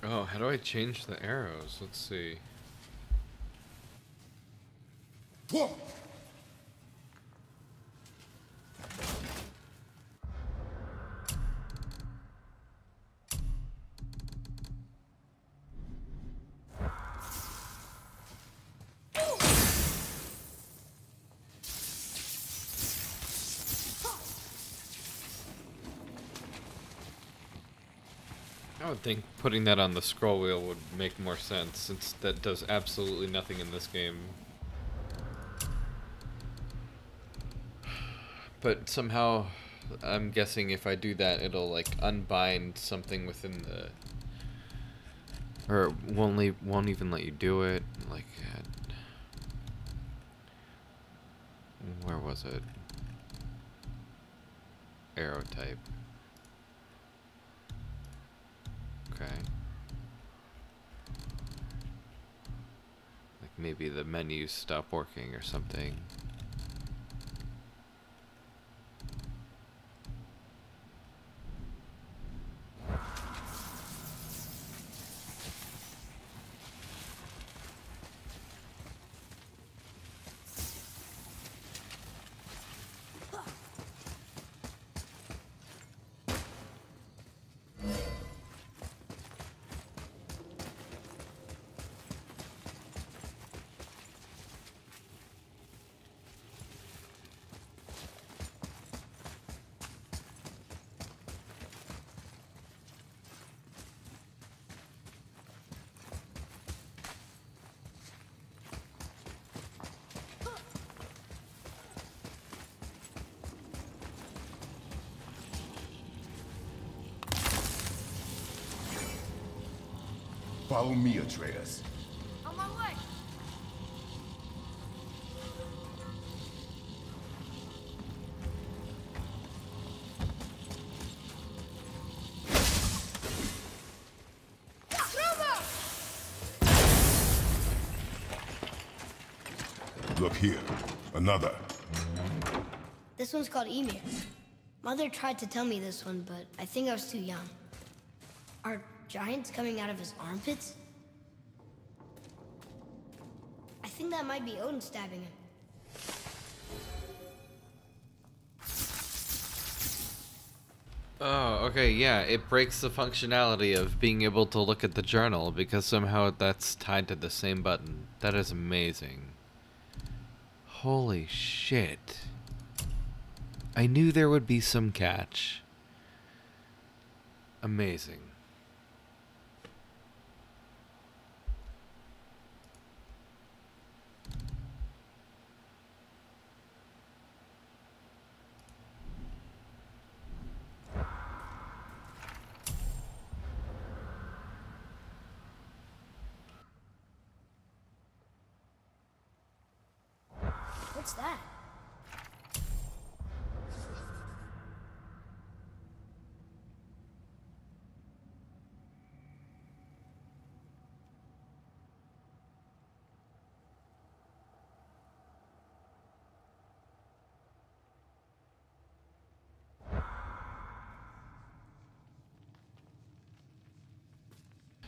Oh, how do I change the arrows? Let's see. I would think putting that on the scroll wheel would make more sense, since that does absolutely nothing in this game. But somehow, I'm guessing if I do that, it'll like unbind something within the, or won't leave, won't even let you do it. Like, uh, where was it? Menus stop working or something. Follow me, Atreus. On my way. Look here. Another. This one's called Ymir. Mother tried to tell me this one, but I think I was too young. Are giants coming out of his armpits? I think that might be Odin stabbing him. Oh, okay, yeah. It breaks the functionality of being able to look at the journal because somehow that's tied to the same button. That is amazing. Holy shit. I knew there would be some catch. Amazing. What's that?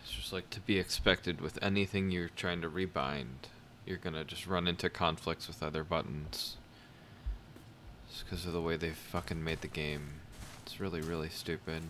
It's just like to be expected with anything you're trying to rebind. You're gonna just run into conflicts with other buttons. Just because of the way they fucking made the game. It's really, really stupid.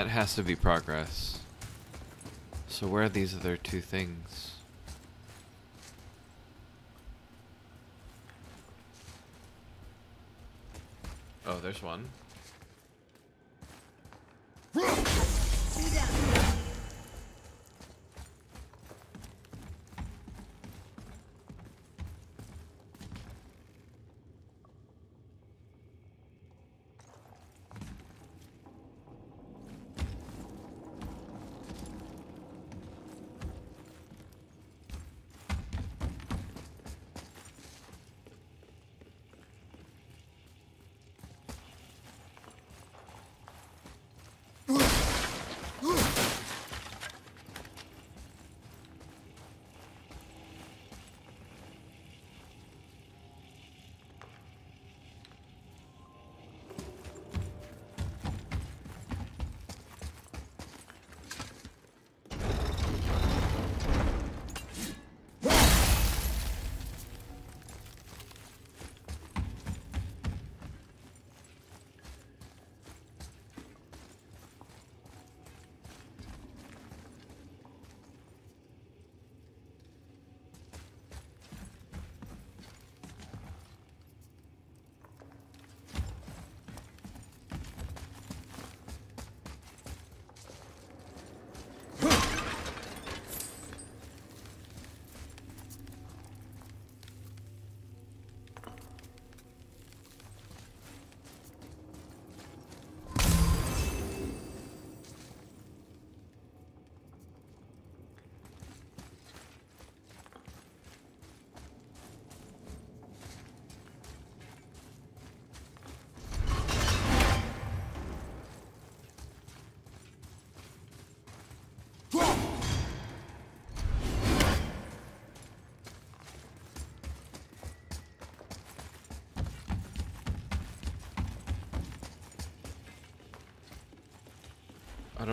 That has to be progress. So where are these other two things? Oh, there's one.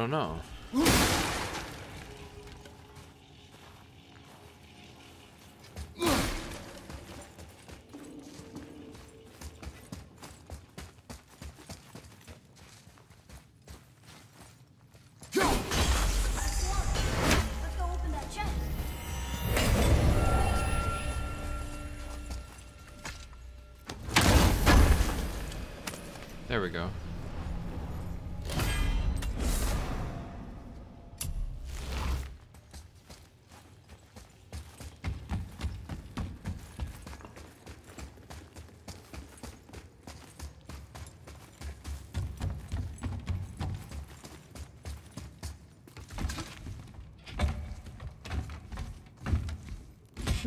Don't know. There we go.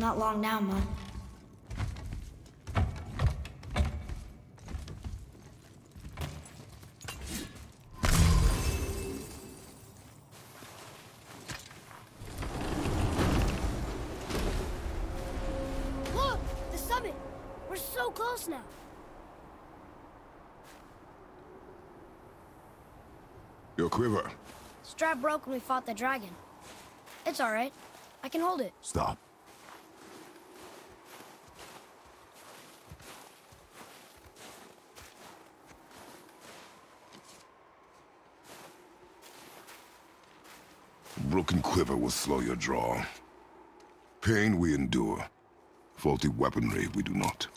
Not long now, Mom. Look! The summit! We're so close now! Your quiver. Strap broke when we fought the dragon. It's alright. I can hold it. Stop. Slow your draw. Pain we endure. Faulty weaponry we do not.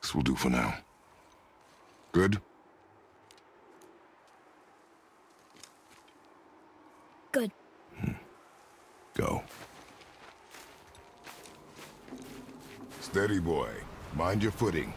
This will do for now. Good? Good. Hmm. Go. Steady, boy. Mind your footing.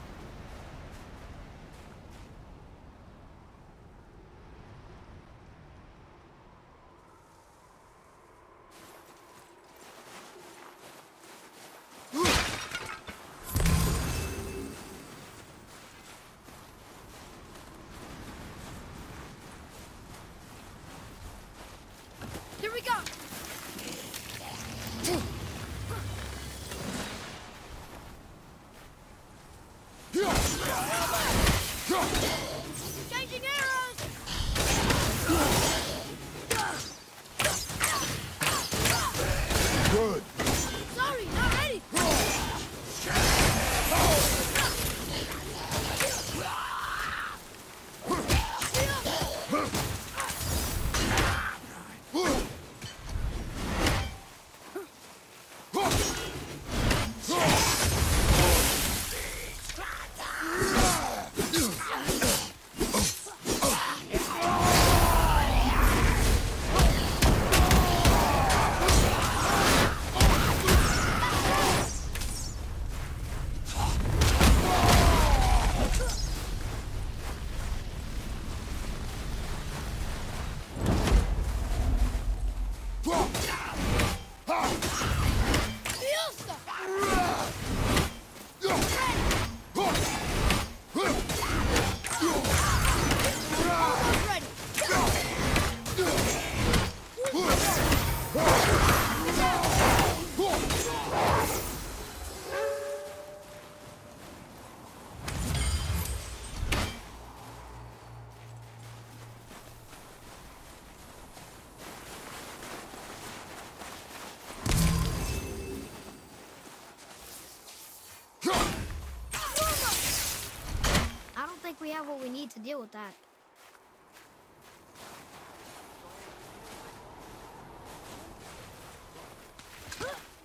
We have what we need to deal with that.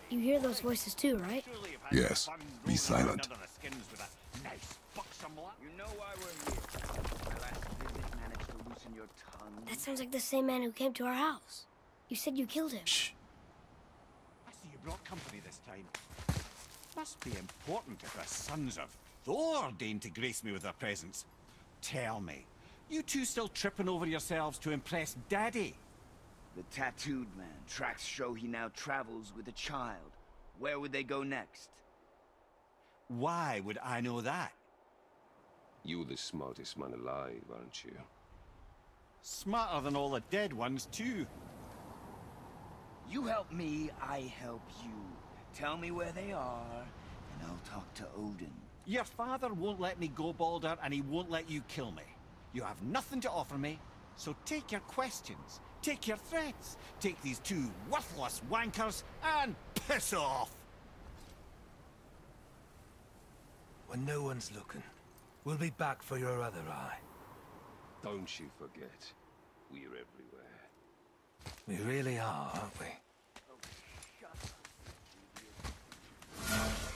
You hear those voices too, right? Yes. Be silent. You know why we're here. My last visit managed to loosen your tongue. That sounds like the same man who came to our house. You said you killed him. Shh. I see you brought company this time. Must be important if the sons of Thor deign to grace me with their presence. Tell me, you two still tripping over yourselves to impress Daddy? The tattooed man. Tracks show he now travels with a child. Where would they go next? Why would I know that? You're the smartest man alive, aren't you? Smarter than all the dead ones, too. You help me, I help you. Tell me where they are, and I'll talk to Odin. Your father won't let me go, Baldur, and he won't let you kill me. You have nothing to offer me, so take your questions, take your threats, take these two worthless wankers, and piss off! When no one's looking, we'll be back for your other eye. Don't you forget, we're everywhere. We really are, aren't we? Oh,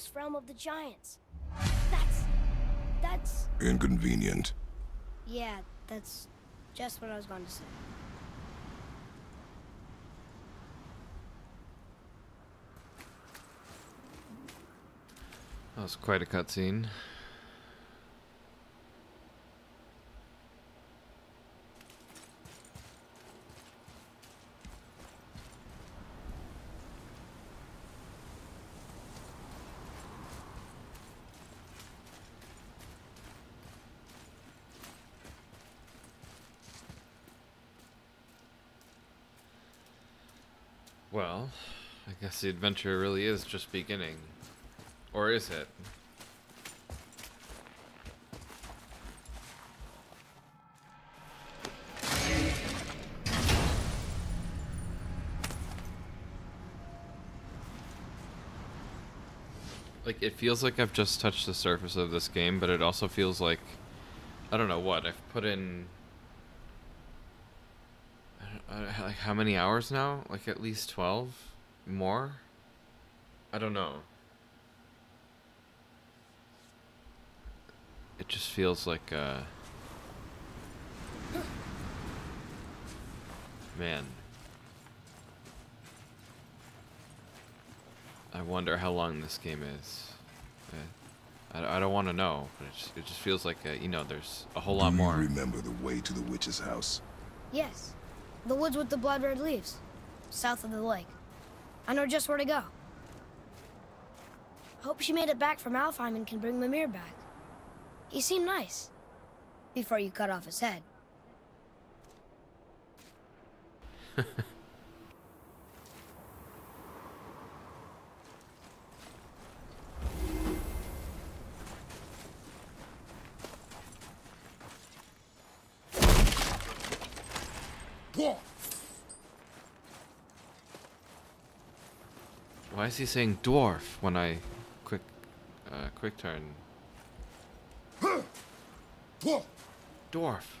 Long-lost realm of the giants. That's... that's... Inconvenient. Yeah, that's just what I was going to say. That was quite a cutscene. The adventure really is just beginning. Or is it? Like, it feels like I've just touched the surface of this game, but it also feels like... I don't know what, I've put in... Like, how many hours now? Like, at least 12? More? I don't know. It just feels like, uh... Man. I wonder how long this game is. I, I don't want to know, but it just, it just feels like, uh, you know, there's a whole lot Do more. you remember the way to the witch's house? Yes. The woods with the blood red leaves. South of the lake. I know just where to go. Hope she made it back from Alfheim and can bring Mimir back. He seemed nice. Before you cut off his head. is he saying dwarf when I quick, uh, quick turn? Dwarf. So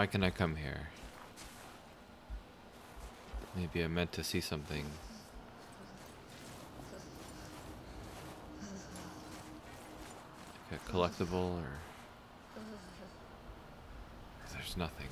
why can I come here? Maybe I meant to see something. Like a collectible or... There's nothing.